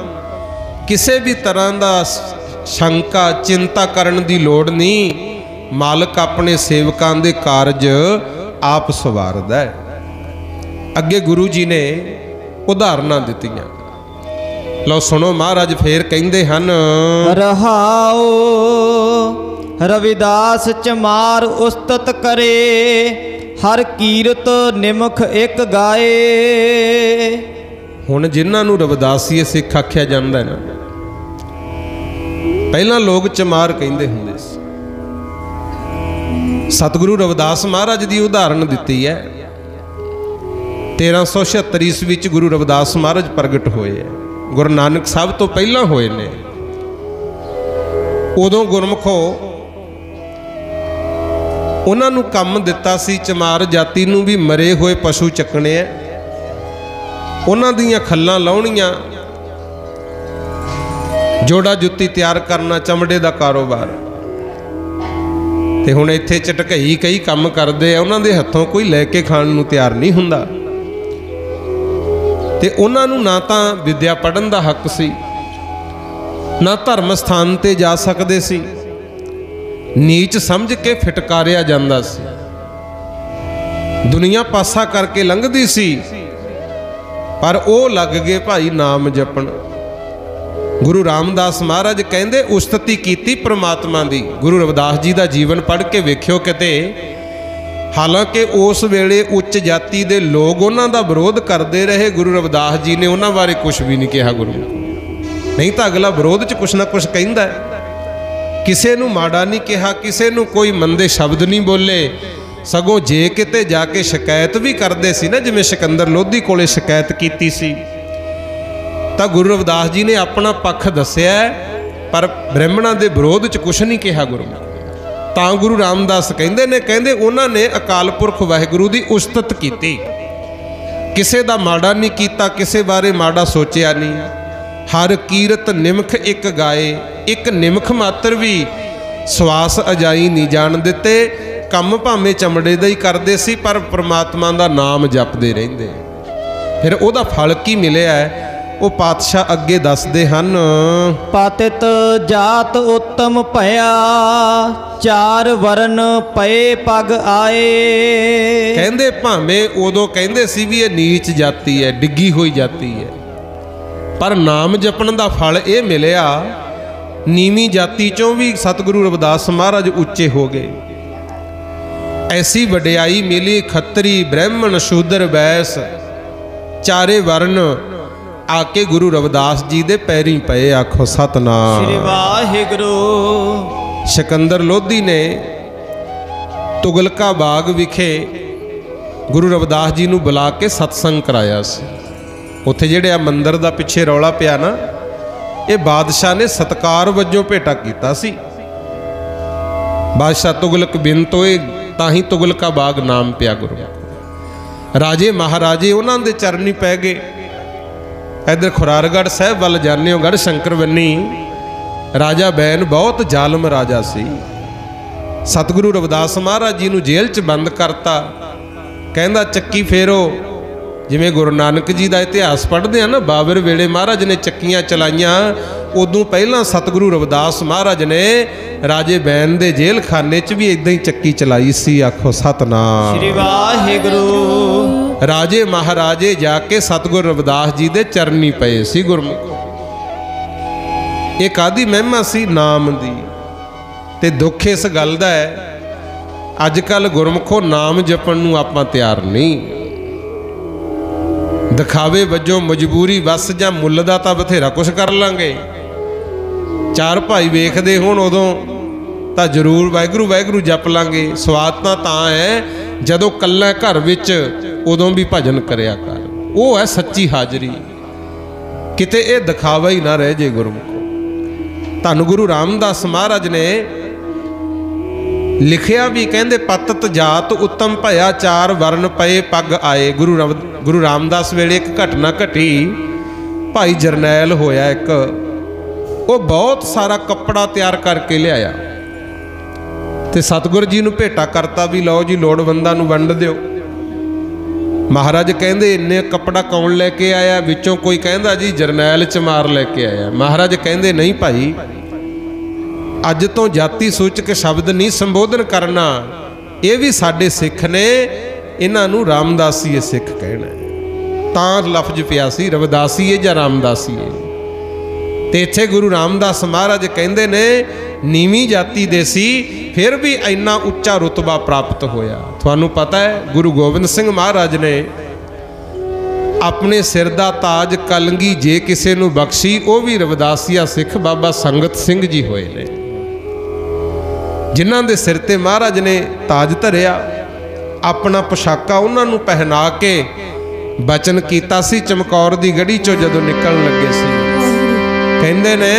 ਕਿਸੇ ਵੀ ਤਰ੍ਹਾਂ ਦਾ ਸ਼ੰਕਾ, ਚਿੰਤਾ ਕਰਨ ਦੀ ਲੋੜ ਨਹੀਂ। ਮਾਲਕ ਆਪਣੇ ਸੇਵਕਾਂ ਦੇ ਕਾਰਜ ਆਪ ਸਵਾਰਦਾ ਹੈ। ਅੱਗੇ ਗੁਰੂ ਜੀ ਨੇ ਉਦਾਹਰਨਾਂ ਦਿੱਤੀਆਂ। ਲਓ ਸੁਣੋ ਮਹਾਰਾਜ, ਫੇਰ ਕਹਿੰਦੇ ਹਨ, ਰਹਾਓ ਰਵਿਦਾਸ ਚਮਾਰ ਉਸਤਤ ਕਰੇ, ਹਰ ਕੀਰਤ ਨਿਮਖ ਇੱਕ ਗਾਏ। ਹੁਣ ਜਿਨ੍ਹਾਂ ਨੂੰ ਰਵਿਦਾਸੀਏ ਸਿੱਖ ਆਖਿਆ ਜਾਂਦਾ ਹੈ ਨਾ, ਪਹਿਲਾਂ ਲੋਕ ਚਮਾਰ ਕਹਿੰਦੇ ਹੁੰਦੇ ਸੀ। ਸਤਿਗੁਰੂ ਰਵਿਦਾਸ ਮਹਾਰਾਜ ਦੀ ਉਦਾਹਰਣ ਦਿੱਤੀ ਹੈ। 1376 ਈਸਵੀ ਵਿੱਚ ਗੁਰੂ ਰਵਿਦਾਸ ਮਹਾਰਾਜ ਪ੍ਰਗਟ ਹੋਏ ਹੈ। ਗੁਰੂ ਨਾਨਕ ਸਾਹਿਬ ਤੋਂ ਪਹਿਲਾਂ ਹੋਏ ਨੇ। ਉਦੋਂ ਗੁਰਮਖੋ ਉਹਨਾਂ ਨੂੰ ਕੰਮ ਦਿੱਤਾ ਸੀ, ਚਮਾਰ ਜਾਤੀ ਨੂੰ ਵੀ ਮਰੇ ਹੋਏ ਪਸ਼ੂ ਚੱਕਣੇ ਆ ਉਹਨਾਂ ਦੀਆਂ ਖੱਲਾਂ ਲਾਉਣੀਆਂ। ਜੋੜਾ ਜੁੱਤੀ ਤਿਆਰ ਕਰਨਾ ਚਮੜੇ ਦਾ ਕਾਰੋਬਾਰ। ਤੇ ਹੁਣ ਇੱਥੇ ਚਟਕਈ ਕਈ ਕੰਮ ਕਰਦੇ ਆ ਉਹਨਾਂ ਦੇ ਹੱਥੋਂ ਕੋਈ ਲੈ ਕੇ ਖਾਣ ਨੂੰ ਤਿਆਰ ਨਹੀਂ ਹੁੰਦਾ। ਤੇ ਉਹਨਾਂ ਨੂੰ ਨਾ ਤਾਂ ਵਿਦਿਆ ਪੜਨ ਦਾ ਹੱਕ ਸੀ, ਨਾ ਧਰਮ ਸਥਾਨ ਤੇ ਜਾ ਸਕਦੇ ਸੀ। ਨੀਚ ਸਮਝ ਕੇ ਫਟਕਾਰਿਆ ਜਾਂਦਾ ਸੀ। ਦੁਨੀਆ ਪਾਸਾ ਕਰਕੇ ਲੰਘਦੀ ਸੀ, ਪਰ ਉਹ ਲੱਗ ਗਏ ਭਾਈ ਨਾਮ ਜਪਣ। ਗੁਰੂ ਰਾਮਦਾਸ ਮਹਾਰਾਜ ਕਹਿੰਦੇ, ਉਸਤਤੀ ਕੀਤੀ ਪ੍ਰਮਾਤਮਾ ਦੀ। ਗੁਰੂ ਰਵਿਦਾਸ ਜੀ ਦਾ ਜੀਵਨ ਪੜ੍ਹ ਕੇ ਵੇਖਿਓ ਕਿਤੇ। ਹਾਲਾਂਕਿ ਉਸ ਵੇਲੇ ਉੱਚ ਜਾਤੀ ਦੇ ਲੋਕ ਉਹਨਾਂ ਦਾ ਵਿਰੋਧ ਕਰਦੇ ਰਹੇ। ਗੁਰੂ ਰਵਿਦਾਸ ਜੀ ਨੇ ਉਹਨਾਂ ਬਾਰੇ ਕੁਝ ਵੀ ਨਹੀਂ ਕਿਹਾ ਗੁਰੂ ਨਹੀਂ ਤਾਂ ਅਗਲਾ ਵਿਰੋਧ 'ਚ ਕੁਛ ਨਾ ਕੁਛ ਕਹਿੰਦਾ ਹੈ। ਕਿਸੇ ਨੂੰ ਮਾੜਾ ਨਹੀਂ ਕਿਹਾ, ਕਿਸੇ ਨੂੰ ਕੋਈ ਮੰਦੇ ਸ਼ਬਦ ਨਹੀਂ ਬੋਲੇ। ਸਗੋਂ ਜੇ ਕਿਤੇ ਜਾ ਕੇ ਸ਼ਿਕਾਇਤ ਵੀ ਕਰਦੇ ਸੀ ਨਾ, ਜਿਵੇਂ ਸਿਕੰਦਰ ਲੋਧੀ ਕੋਲੇ ਸ਼ਿਕਾਇਤ ਕੀਤੀ ਸੀ, ਤਾਂ ਗੁਰੂ ਰਵਿਦਾਸ ਜੀ ਨੇ ਆਪਣਾ ਪੱਖ ਦੱਸਿਆ, ਪਰ ਬ੍ਰਾਹਮਣਾਂ ਦੇ ਵਿਰੋਧ 'ਚ ਕੁਝ ਨਹੀਂ ਕਿਹਾ ਗੁਰੂ ਤਾਂ ਗੁਰੂ ਰਾਮਦਾਸ ਕਹਿੰਦੇ ਨੇ, ਕਹਿੰਦੇ ਉਹਨਾਂ ਨੇ ਅਕਾਲ ਪੁਰਖ ਵਾਹਿਗੁਰੂ ਦੀ ਉਸਤਤ ਕੀਤੀ। ਕਿਸੇ ਦਾ ਮਾੜਾ ਨਹੀਂ ਕੀਤਾ, ਕਿਸੇ ਬਾਰੇ ਮਾੜਾ ਸੋਚਿਆ ਨਹੀਂ। ਹਰ ਕੀਰਤ ਨਿਮਖ ਇੱਕ ਗਾਏ ਇੱਕ ਨਿਮਖ ਮਾਤਰ ਵੀ। ਸਵਾਸ ਅਜਾਈ ਨਹੀਂ ਜਾਣ ਦਿੱਤੇ ਕੰਮ ਭਾਵੇਂ ਚਮੜੇ ਦਾ ਹੀ ਕਰਦੇ ਸੀ ਪਰ ਪ੍ਰਮਾਤਮਾ ਦਾ ਨਾਮ ਜਪਦੇ ਰਹਿੰਦੇ। ਫਿਰ ਉਹਦਾ ਫਲ ਕੀ ਮਿਲਿਆ? ਉਹ ਪਾਤਸ਼ਾਹ ਅੱਗੇ ਦੱਸਦੇ ਹਨ। ਪਤਿਤ ਜਾਤ ਉੱਤਮ ਭਇਆ ਚਾਰ ਵਰਨ ਪਏ ਪਗ ਆਏ। ਕਹਿੰਦੇ ਭਾਵੇਂ ਉਦੋਂ ਕਹਿੰਦੇ ਸੀ ਵੀ ਇਹ ਨੀਚ ਜਾਤੀ ਹੈ ਡਿੱਗੀ ਹੋਈ ਜਾਤੀ ਹੈ। ਪਰ ਨਾਮ ਜਪਣ ਦਾ ਫਲ ਇਹ ਮਿਲਿਆ ਨੀਵੀਂ ਜਾਤੀ ਚੋਂ ਵੀ ਸਤਿਗੁਰੂ ਰਵਿਦਾਸ ਮਹਾਰਾਜ ਉੱਚੇ ਹੋ ਗਏ। ਐਸੀ ਵਡਿਆਈ ਮਿਲੀ ਖੱਤਰੀ ਬ੍ਰਾਹਮਣ ਸ਼ੂਦਰ ਵੈਸ ਚਾਰੇ ਵਰਨ ਆ ਕੇ ਗੁਰੂ ਰਵਿਦਾਸ ਜੀ ਦੇ ਪੈਰੀਂ ਪਏ ਆਖੋ ਸ੍ਰੀ ਸਤਨਾਮ ਵਾਹਿਗੁਰੂ। ਸਿਕੰਦਰ ਲੋਧੀ ਨੇ ਤੁਗਲਕਾ ਬਾਗ ਵਿਖੇ ਗੁਰੂ ਰਵਿਦਾਸ ਜੀ ਨੂੰ ਬੁਲਾ ਕੇ ਸਤਸੰਗ ਕਰਾਇਆ ਸੀ। ਉੱਥੇ ਜਿਹੜੇ ਆ ਮੰਦਿਰ ਦਾ ਪਿੱਛੇ ਰੌਲਾ ਪਿਆ ਨਾ, ਇਹ ਬਾਦਸ਼ਾਹ ਨੇ ਸਤਕਾਰ ਵਜੋਂ ਭੇਟਾ ਕੀਤਾ ਸੀ। ਬਾਦਸ਼ਾਹ ਤੁਗਲਕ ਬਿਨ ਤੋਂ ਤਾਂ ਹੀ ਤੁਗਲਕਾ ਬਾਗ ਨਾਮ ਪਿਆ ਗੁਰੂ ਰਾਜੇ ਮਹਾਰਾਜੇ ਉਹਨਾਂ ਦੇ ਚਰਨੀ ਪੈ ਗਏ। ਇਧਰ ਖੁਰਾਰਗੜ੍ਹ ਸਾਹਿਬ ਵੱਲ ਜਾਂਦੇ ਹੋ, ਗੜ੍ਹ ਸ਼ੰਕਰਵੰਨੀ ਰਾਜਾ ਬੈਨ ਬਹੁਤ ਜ਼ਾਲਮ ਰਾਜਾ ਸੀ। ਸਤਿਗੁਰੂ ਰਵਿਦਾਸ ਮਹਾਰਾਜ ਜੀ ਨੂੰ ਜੇਲ੍ਹ 'ਚ ਬੰਦ ਕਰਤਾ। ਕਹਿੰਦਾ, ਚੱਕੀ ਫੇਰੋ। ਜਿਵੇਂ ਗੁਰੂ ਨਾਨਕ ਜੀ ਦਾ ਇਤਿਹਾਸ ਪੜ੍ਹਦੇ ਆ ਨਾ ਬਾਬਰ ਵੇਲੇ ਮਹਾਰਾਜ ਨੇ ਚੱਕੀਆਂ ਚਲਾਈਆਂ ਉਦੋਂ ਪਹਿਲਾਂ ਸਤਿਗੁਰੂ ਰਵਿਦਾਸ ਮਹਾਰਾਜ ਨੇ ਰਾਜੇ ਬੈਨ ਦੇ ਜੇਲ੍ਹ ਖਾਨੇ 'ਚ ਵੀ ਇਦਾਂ ਹੀ ਚੱਕੀ ਚਲਾਈ ਸੀ ਆਖੋ ਸਤਨਾਮ। ਸ੍ਰੀ ਵਾਹਿਗੁਰੂ। ਰਾਜੇ ਮਹਾਰਾਜੇ ਜਾ ਕੇ ਸਤਿਗੁਰੂ ਰਵਿਦਾਸ ਜੀ ਦੇ ਚਰਨੀ ਪਏ ਸੀ ਗੁਰਮੁਖ। ਇਹ ਕਾਦੀ ਮਹਿਮਾ ਸੀ? ਨਾਮ ਦੀ। ਤੇ ਦੁੱਖ ਇਸ ਗੱਲ ਦਾ ਹੈ ਅੱਜ ਕੱਲ ਗੁਰਮੁਖੋ ਨਾਮ ਜਪਣ ਨੂੰ ਆਪਾਂ ਤਿਆਰ ਨਹੀਂ। ਦਿਖਾਵੇ ਵਜੋਂ ਮਜਬੂਰੀ ਵਸ ਜਾਂ ਮੁੱਲ ਦਾ ਤਾਂ ਬਥੇਰਾ ਕੁਝ ਕਰ ਲਾਂਗੇ। ਚਾਰ ਭਾਈ ਵੇਖਦੇ ਹੋਣ ਉਦੋਂ ਤਾਂ ਜ਼ਰੂਰ ਵਾਹਿਗੁਰੂ ਵਾਹਿਗੁਰੂ ਜਪ ਲਾਂਗੇ। ਸਵਾਦ ਤਾਂ ਤਾਂ ਹੈ, ਜਦੋਂ ਕੱਲਾ ਘਰ ਵਿੱਚ ਉਦੋਂ ਵੀ ਭਜਨ ਕਰਿਆ ਕਰ। ਉਹ ਹੈ ਸੱਚੀ ਹਾਜ਼ਰੀ। ਕਿਤੇ ਇਹ ਦਿਖਾਵਾ ਹੀ ਨਾ ਰਹਿ ਜੇ ਗੁਰਮੁਖੋ। ਧੰਨ ਗੁਰੂ ਰਾਮਦਾਸ ਮਹਾਰਾਜ ਨੇ ਲਿਖਿਆ ਵੀ ਕਹਿੰਦੇ, ਪਤਤ ਜਾਤ ਉੱਤਮ ਭਇਆ ਚਾਰ ਵਰਨ ਪਏ ਪੱਗ ਆਏ। ਗੁਰੂ ਰਵ ਗੁਰੂ ਰਾਮਦਾਸ ਵੇਲੇ ਇੱਕ ਘਟਨਾ ਘਟੀ। ਭਾਈ ਜਰਨੈਲ ਹੋਇਆ ਇੱਕ। ਉਹ ਬਹੁਤ ਸਾਰਾ ਕੱਪੜਾ ਤਿਆਰ ਕਰਕੇ ਲਿਆਇਆ। ਤੇ ਸਤਿਗੁਰ ਜੀ ਨੂੰ ਭੇਟਾ ਕਰਤਾ ਵੀ ਲਓ ਜੀ, ਲੋੜਵੰਦਾਂ ਨੂੰ ਵੰਡ ਦਿਓ। ਮਹਾਰਾਜ ਕਹਿੰਦੇ, ਇੰਨੇ ਕੱਪੜਾ ਕੌਣ ਲੈ ਕੇ ਆਇਆ? ਵਿੱਚੋਂ ਕੋਈ ਕਹਿੰਦਾ ਜੀ, ਜਰਨੈਲ ਚਮਾਰ ਲੈ ਕੇ ਆਇਆ। ਮਹਾਰਾਜ ਕਹਿੰਦੇ, ਨਹੀਂ ਭਾਈ, ਅੱਜ ਤੋਂ ਜਾਤੀ ਸੂਚਕ ਸ਼ਬਦ ਨਹੀਂ ਸੰਬੋਧਨ ਕਰਨਾ। ਇਹ ਵੀ ਸਾਡੇ ਸਿੱਖ ਨੇ ਇਹਨਾਂ ਨੂੰ ਰਾਮਦਾਸੀਏ ਸਿੱਖ ਕਹਿਣਾ ਤਾਂ ਲਫ਼ਜ਼ ਪਿਆ ਸੀ, ਰਵਦਾਸੀਏ ਜਾਂ ਰਾਮਦਾਸੀਏ? ਤੇ ਇੱਥੇ ਗੁਰੂ ਰਾਮਦਾਸ ਮਹਾਰਾਜ ਕਹਿੰਦੇ ਨੇ, ਨੀਵੀਂ ਜਾਤੀ ਦੇ ਸੀ, ਫਿਰ ਵੀ ਇੰਨਾ ਉੱਚਾ ਰੁਤਬਾ ਪ੍ਰਾਪਤ ਹੋਇਆ। ਤੁਹਾਨੂੰ ਪਤਾ ਹੈ, ਗੁਰੂ ਗੋਬਿੰਦ ਸਿੰਘ ਮਹਾਰਾਜ ਨੇ ਆਪਣੇ ਸਿਰ ਦਾ ਤਾਜ ਕਲੰਗੀ ਜੇ ਕਿਸੇ ਨੂੰ ਬਖਸ਼ੀ, ਉਹ ਵੀ ਰਵਦਾਸੀਆ ਸਿੱਖ ਬਾਬਾ ਸੰਗਤ ਸਿੰਘ ਜੀ ਹੋਏ ਨੇ। ਜਿਨ੍ਹਾਂ ਦੇ ਸਿਰ ਤੇ ਮਹਾਰਾਜ ਨੇ ਤਾਜ ਧਰਿਆ ਆਪਣਾ ਪੋਸ਼ਾਕਾ ਉਹਨਾਂ ਨੂੰ ਪਹਿਨਾ ਕੇ ਬਚਨ ਕੀਤਾ ਸੀ ਚਮਕੌਰ ਦੀ ਗੜੀ ਚੋਂ ਜਦੋਂ ਨਿਕਲਣ ਲੱਗੇ ਸੀ। ਕਹਿੰਦੇ ਨੇ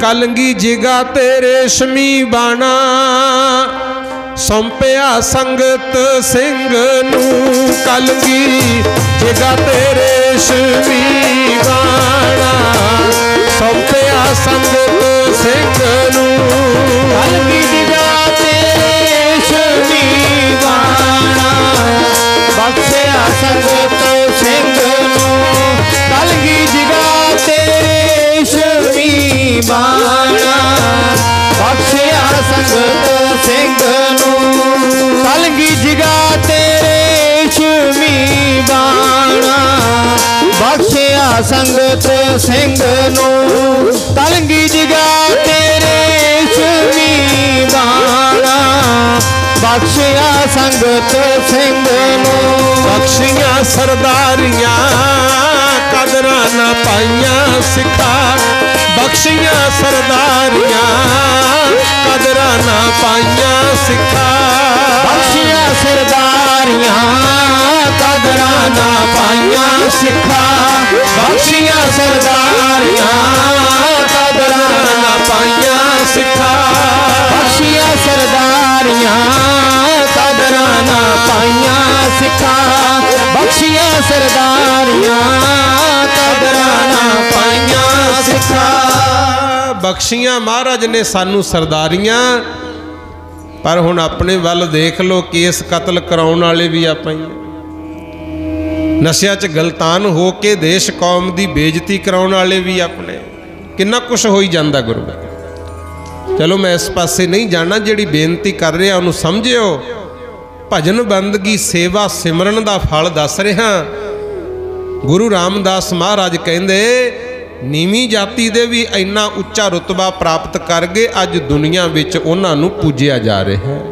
ਕਲੰਗੀ ਜਿਗਾ ਤੇ ਰੇਸ਼ਮੀ ਬਾਣਾ ਸੰਪਿਆ ਸੰਗਤ ਸਿੰਘ ਨੂੰ। ਕਲੰਗੀ ਜਿਗਾ ਤੇ ਰੇਸ਼ਮੀ ਬਾਣਾ ਸੰਪਿਆ ਸੰਗਤ ਸਿੰਘ ਨੂੰ। ਕਲਗੀ ਦਿਗਾ ਸੰਗਤ ਸਿੰਘ ਨੂੰ ਕਲਗੀ ਜਗਾ ਤੇਰੇ ਸ਼ਮੀ ਬਾਣਾ ਬਖਸ਼ਿਆ ਸੰਗਤ ਸਿੰਘ ਨੂੰ। ਬਖਸ਼ੀਆਂ ਸਰਦਾਰੀਆਂ ਕਦਰਾਂ ਨਾ ਪਾਈਆਂ ਸਿੱਖਾ। ਬਖਸ਼ੀਆਂ ਸਰਦਾਰੀਆਂ ਕਦਰਾਂ ਨਾ ਪਾਈਆਂ ਸਿੱਖਾ। ਬਖਸ਼ੀਆਂ ਸਰਦਾਰੀਆਂ ਕਦਰਾਂ ਨਾ ਪਾਈਆਂ ਸਿੱਖਾਂ, ਬਖਸ਼ੀਆਂ ਸਰਦਾਰੀਆਂ, ਕਦਰਾਂ ਨਾ ਪਾਈਆਂ ਸਿੱਖਾਂ, ਬਖਸ਼ੀਆਂ ਸਰਦਾਰੀਆਂ, ਕਦਰਾਂ ਨਾ ਪਾਈਆਂ ਸਿੱਖਾਂ, ਬਖਸ਼ੀਆਂ ਸਰਦਾਰੀਆਂ, ਕਦਰਾਂ ਨਾ ਪਾਈਆਂ ਸਿੱਖਾਂ। ਬਖਸ਼ੀਆਂ ਮਹਾਰਾਜ ਨੇ ਸਾਨੂੰ ਸਰਦਾਰੀਆਂ ਪਰ ਹੁਣ ਆਪਣੇ ਵੱਲ ਦੇਖ ਲੋ ਕੇਸ ਕਤਲ ਕਰਾਉਣ ਵਾਲੇ ਵੀ ਆਪਾਂ ਹੀ ਨਸ਼ਿਆਂ 'ਚ ਗਲਤਾਨ ਹੋ ਕੇ ਦੇਸ਼ ਕੌਮ ਦੀ ਬੇਇੱਜ਼ਤੀ ਕਰਾਉਣ ਵਾਲੇ ਵੀ ਆਪਣੇ। ਕਿੰਨਾ ਕੁਝ ਹੋਈ ਜਾਂਦਾ ਗੁਰੂ ਚਲੋ ਮੈਂ ਇਸ ਪਾਸੇ ਨਹੀਂ ਜਾਣਾ, ਜਿਹੜੀ ਬੇਨਤੀ ਕਰ ਰਿਹਾ, ਉਹਨੂੰ ਸਮਝਿਓ। ਭਜਨ ਬੰਦਗੀ ਸੇਵਾ ਸਿਮਰਨ ਦਾ ਫਲ ਦੱਸ ਰਿਹਾ। ਗੁਰੂ ਰਾਮਦਾਸ ਮਹਾਰਾਜ ਕਹਿੰਦੇ ਨੀਵੀਂ ਜਾਤੀ ਦੇ ਵੀ ਇੰਨਾ ਉੱਚਾ ਰੁਤਬਾ ਪ੍ਰਾਪਤ ਕਰਕੇ ਅੱਜ ਦੁਨੀਆ ਵਿੱਚ ਉਹਨਾਂ ਨੂੰ ਪੂਜਿਆ ਜਾ ਰਿਹਾ ਹੈ।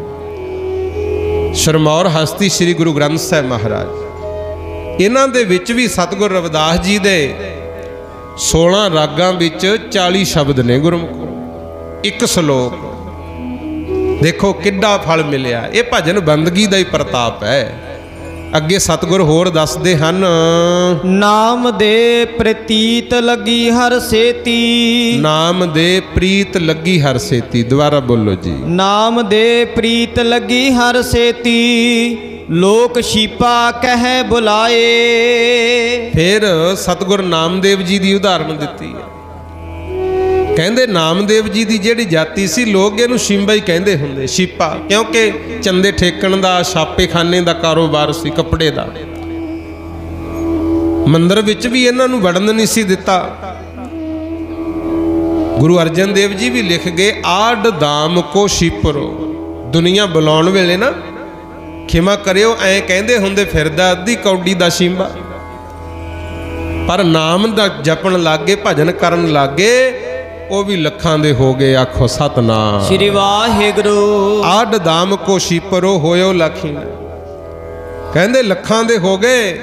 ਸ਼ਰਮੌਰ ਹਸਤੀ ਸ੍ਰੀ ਗੁਰੂ ਗ੍ਰੰਥ ਸਾਹਿਬ ਮਹਾਰਾਜ। ਇਹਨਾਂ ਦੇ ਵਿੱਚ ਵੀ ਸਤਿਗੁਰ ਰਵਿਦਾਸ ਜੀ ਦੇ 16 ਰਾਗਾਂ ਵਿੱਚ 40 ਸ਼ਬਦ ਨੇ ਗੁਰਮੁਖ। ਇੱਕ ਸ਼ਲੋਕ, ਦੇਖੋ ਕਿੱਡਾ ਫਲ ਮਿਲਿਆ। ਇਹ ਭਜਨ ਬੰਦਗੀ ਦਾ ਹੀ ਪ੍ਰਤਾਪ ਹੈ। ਅੱਗੇ ਸਤਿਗੁਰ ਹੋਰ ਦੱਸਦੇ ਹਨ। ਨਾਮ ਦੇ ਪ੍ਰਤੀਤ ਲੱਗੀ ਹਰ ਸੇਤੀ। ਨਾਮ ਦੇ ਪ੍ਰੀਤ ਲੱਗੀ ਹਰ ਸੇਤੀ। ਦੁਬਾਰਾ ਬੋਲੋ ਜੀ। ਨਾਮ ਦੇ ਪ੍ਰੀਤ ਲੱਗੀ ਹਰ ਸੇਤੀ। ਲੋਕ ਸ਼ੀਪਾ ਕਹਿ ਬੁਲਾਏ। ਫਿਰ ਸਤਿਗੁਰ ਨਾਮਦੇਵ ਜੀ ਦੀ ਉਦਾਹਰਣ ਦਿੱਤੀ ਹੈ। ਕਹਿੰਦੇ ਨਾਮਦੇਵ ਜੀ ਦੀ ਜਿਹੜੀ ਜਾਤੀ ਸੀ, ਲੋਕ ਇਹਨੂੰ ਸ਼ਿੰਬਾ ਹੀ ਕਹਿੰਦੇ ਹੁੰਦੇ ਸ਼ੀਪਾ ਕਿਉਂਕਿ ਚੰਦੇ ਠੇਕਣ ਦਾ, ਛਾਪੇਖਾਨੇ ਦਾ ਕਾਰੋਬਾਰ ਸੀ, ਕੱਪੜੇ ਦਾ। ਮੰਦਰ ਵਿੱਚ ਵੀ ਇਹਨਾਂ ਨੂੰ ਵੜਨ ਨਹੀਂ ਸੀ ਦਿੱਤਾ। ਗੁਰੂ ਅਰਜਨ ਦੇਵ ਜੀ ਵੀ ਲਿਖ ਗਏ ਆਡ ਦਾਮ ਕੋ ਸ਼ਿਪਰੋ ਦੁਨੀਆ ਬੁਲਾਉਣ ਵੇਲੇ ਨਾ ਖਿਮਾ ਕਰਿਓ, ਐ ਕਹਿੰਦੇ ਹੁੰਦੇ ਫਿਰਦਾ ਅੱਧੀ ਕੌਡੀ ਦਾ ਸ਼ਿੰਬਾ। ਪਰ ਨਾਮ ਦਾ ਜਪਣ ਲੱਗੇ ਭਜਨ ਕਰਨ ਲੱਗੇ ਉਹ ਵੀ ਲੱਖਾਂ ਦੇ ਹੋ ਗਏ ਆਖੋ ਸਤਨਾਮ। ਸ੍ਰੀ ਵਾਹਿਗੁਰੂ। ਆਡ ਦਾਮ ਕੋ ਸ਼ੀਪਰੋ ਹੋਇਓ ਲਖੀ। ਕਹਿੰਦੇ ਲੱਖਾਂ ਦੇ ਹੋ ਗਏ।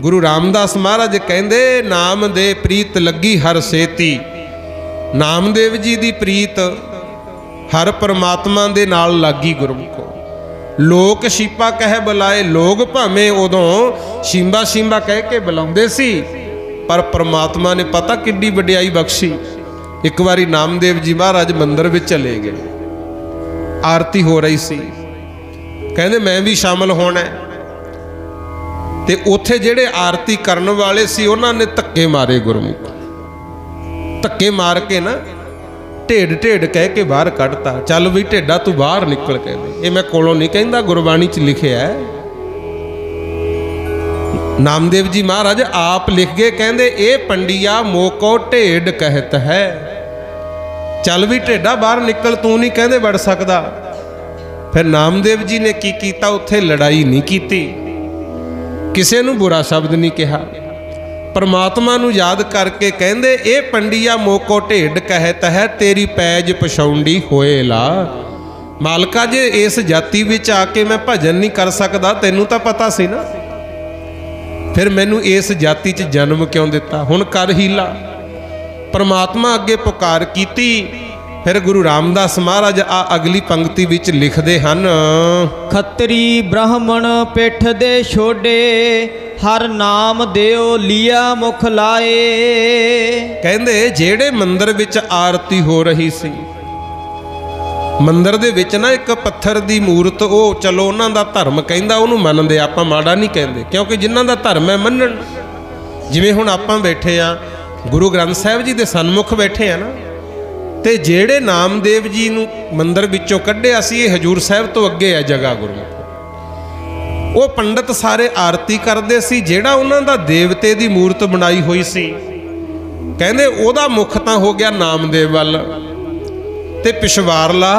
ਗੁਰੂ ਰਾਮਦਾਸ ਮਹਾਰਾਜ ਕਹਿੰਦੇ ਨਾਮ ਦੇ ਪ੍ਰੀਤ ਲੱਗੀ ਹਰ ਸੇਤੀ। ਨਾਮਦੇਵ ਜੀ ਦੀ ਪ੍ਰੀਤ ਹਰ ਪਰਮਾਤਮਾ ਦੇ ਨਾਲ ਲੱਗੀ ਗੁਰਮੁਖੋ। ਲੋਕ ਸ਼ੀਪਾ ਕਹਿ ਬੁਲਾਏ ਲੋਕ ਭਾਵੇਂ ਉਦੋਂ ਸ਼ਿੰਬਾ ਸ਼ਿੰਬਾ ਕਹਿ ਕੇ ਬੁਲਾਉਂਦੇ ਸੀ ਪਰ ਪਰਮਾਤਮਾ ਨੇ ਪਤਾ ਕਿੱਡੀ ਵਡਿਆਈ ਬਖਸ਼ੀ। ਇੱਕ ਵਾਰੀ ਨਾਮਦੇਵ ਜੀ ਮਹਾਰਾਜ ਮੰਦਿਰ ਵਿੱਚ ਚਲੇ ਗਏ। ਆਰਤੀ ਹੋ ਰਹੀ ਸੀ। ਕਹਿੰਦੇ, ਮੈਂ ਵੀ ਸ਼ਾਮਲ ਹੋਣਾ ਹੈ। ਤੇ ਉੱਥੇ ਜਿਹੜੇ ਆਰਤੀ ਕਰਨ ਵਾਲੇ ਸੀ, ਉਹਨਾਂ ਨੇ ਧੱਕੇ ਮਾਰੇ ਗੁਰਮੁਖ। ਧੱਕੇ ਮਾਰ ਕੇ ਨਾ ਢੇਡ ਢੇਡ ਕਹਿ ਕੇ ਬਾਹਰ ਕੱਢਤਾ। ਚੱਲ ਵੀ ਢੇਡਾ ਤੂੰ ਬਾਹਰ ਨਿਕਲ ਕੇ ਇਹ ਮੈਂ ਕੋਲੋਂ ਨਹੀਂ ਕਹਿੰਦਾ, ਗੁਰਬਾਣੀ 'ਚ ਲਿਖਿਆ ਹੈ। ਨਾਮਦੇਵ ਜੀ ਮਹਾਰਾਜ ਆਪ ਲਿਖ ਗਏ, ਕਹਿੰਦੇ, ਇਹ ਪੰਡਿਆ ਮੋਕੋ ਢੇਡ ਕਹਿਤ ਹੈ। ਚੱਲ ਵੀ ਢੇਡਾ ਬਾਹਰ ਨਿਕਲ, ਤੂੰ ਨਹੀਂ ਕਹਿੰਦੇ ਵੜ ਸਕਦਾ। ਫਿਰ ਨਾਮਦੇਵ ਜੀ ਨੇ ਕੀ ਕੀਤਾ? ਉੱਥੇ ਲੜਾਈ ਨਹੀਂ ਕੀਤੀ। ਕਿਸੇ ਨੂੰ ਬੁਰਾ ਸ਼ਬਦ ਨਹੀਂ ਕਿਹਾ। ਪਰਮਾਤਮਾ ਨੂੰ ਯਾਦ ਕਰਕੇ ਕਹਿੰਦੇ, ਇਹ ਪੰਡੀਆ ਮੋਕੋ ਢੇਡ ਕਹਿਤ ਹੈ, ਤੇਰੀ ਪੈਜ ਪਛੌਂਡੀ ਹੋਏ ਲਾ। ਮਾਲਕਾ ਜੇ ਇਸ ਜਾਤੀ ਵਿੱਚ ਆ ਕੇ ਮੈਂ ਭਜਨ ਨਹੀਂ ਕਰ ਸਕਦਾ, ਤੈਨੂੰ ਤਾਂ ਪਤਾ ਸੀ ਨਾ? ਫਿਰ ਮੈਨੂੰ ਇਸ ਜਾਤੀ 'ਚ ਜਨਮ ਕਿਉਂ ਦਿੱਤਾ? ਹੁਣ ਕਰ ਹੀਲਾ। ਪਰਮਾਤਮਾ ਅੱਗੇ ਪੁਕਾਰ ਕੀਤੀ ਫਿਰ ਗੁਰੂ ਰਾਮਦਾਸ ਮਹਾਰਾਜ ਆ ਅਗਲੀ ਪੰਕਤੀ ਵਿੱਚ ਲਿਖਦੇ ਹਨ। ਖੱਤਰੀ ਬ੍ਰਾਹਮਣ ਪਿੱਠ ਦੇ ਛੋਡੇ ਹਰ ਨਾਮ ਦਿਓ ਲਿਆ ਮੁਖ ਲਾਏ। ਕਹਿੰਦੇ ਜਿਹੜੇ ਮੰਦਿਰ ਵਿੱਚ ਆਰਤੀ ਹੋ ਰਹੀ ਸੀ ਮੰਦਿਰ ਦੇ ਵਿੱਚ ਨਾ ਇੱਕ ਪੱਥਰ ਦੀ ਮੂਰਤ ਉਹ ਚਲੋ ਉਹਨਾਂ ਦਾ ਧਰਮ ਕਹਿੰਦਾ ਉਹਨੂੰ ਮੰਨਦੇ ਆਪਾਂ ਮਾੜਾ ਨਹੀਂ ਕਹਿੰਦੇ ਕਿਉਂਕਿ ਜਿਨ੍ਹਾਂ ਦਾ ਧਰਮ ਹੈ ਮੰਨਣ। ਜਿਵੇਂ ਹੁਣ ਆਪਾਂ ਬੈਠੇ ਆ ਗੁਰੂ ਗ੍ਰੰਥ ਸਾਹਿਬ ਜੀ ਦੇ ਸਨਮੁਖ ਬੈਠੇ ਆ ਨਾ ਤੇ ਜਿਹੜੇ ਨਾਮਦੇਵ ਜੀ ਨੂੰ ਮੰਦਿਰ ਵਿੱਚੋਂ ਕੱਢਿਆ ਸੀ ਇਹ ਹਜੂਰ ਸਾਹਿਬ ਤੋਂ ਅੱਗੇ ਆ ਜਗ੍ਹਾ ਗੁਰਮੁਖ। ਉਹ ਪੰਡਤ ਸਾਰੇ ਆਰਤੀ ਕਰਦੇ ਸੀ ਜਿਹੜਾ ਉਹਨਾਂ ਦਾ ਦੇਵਤੇ ਦੀ ਮੂਰਤ ਬਣਾਈ ਹੋਈ ਸੀ। ਕਹਿੰਦੇ ਉਹਦਾ ਮੁਖ ਤਾਂ ਹੋ ਗਿਆ ਨਾਮਦੇਵ ਵੱਲ ਤੇ ਪਿਸ਼ਵਾਰਲਾ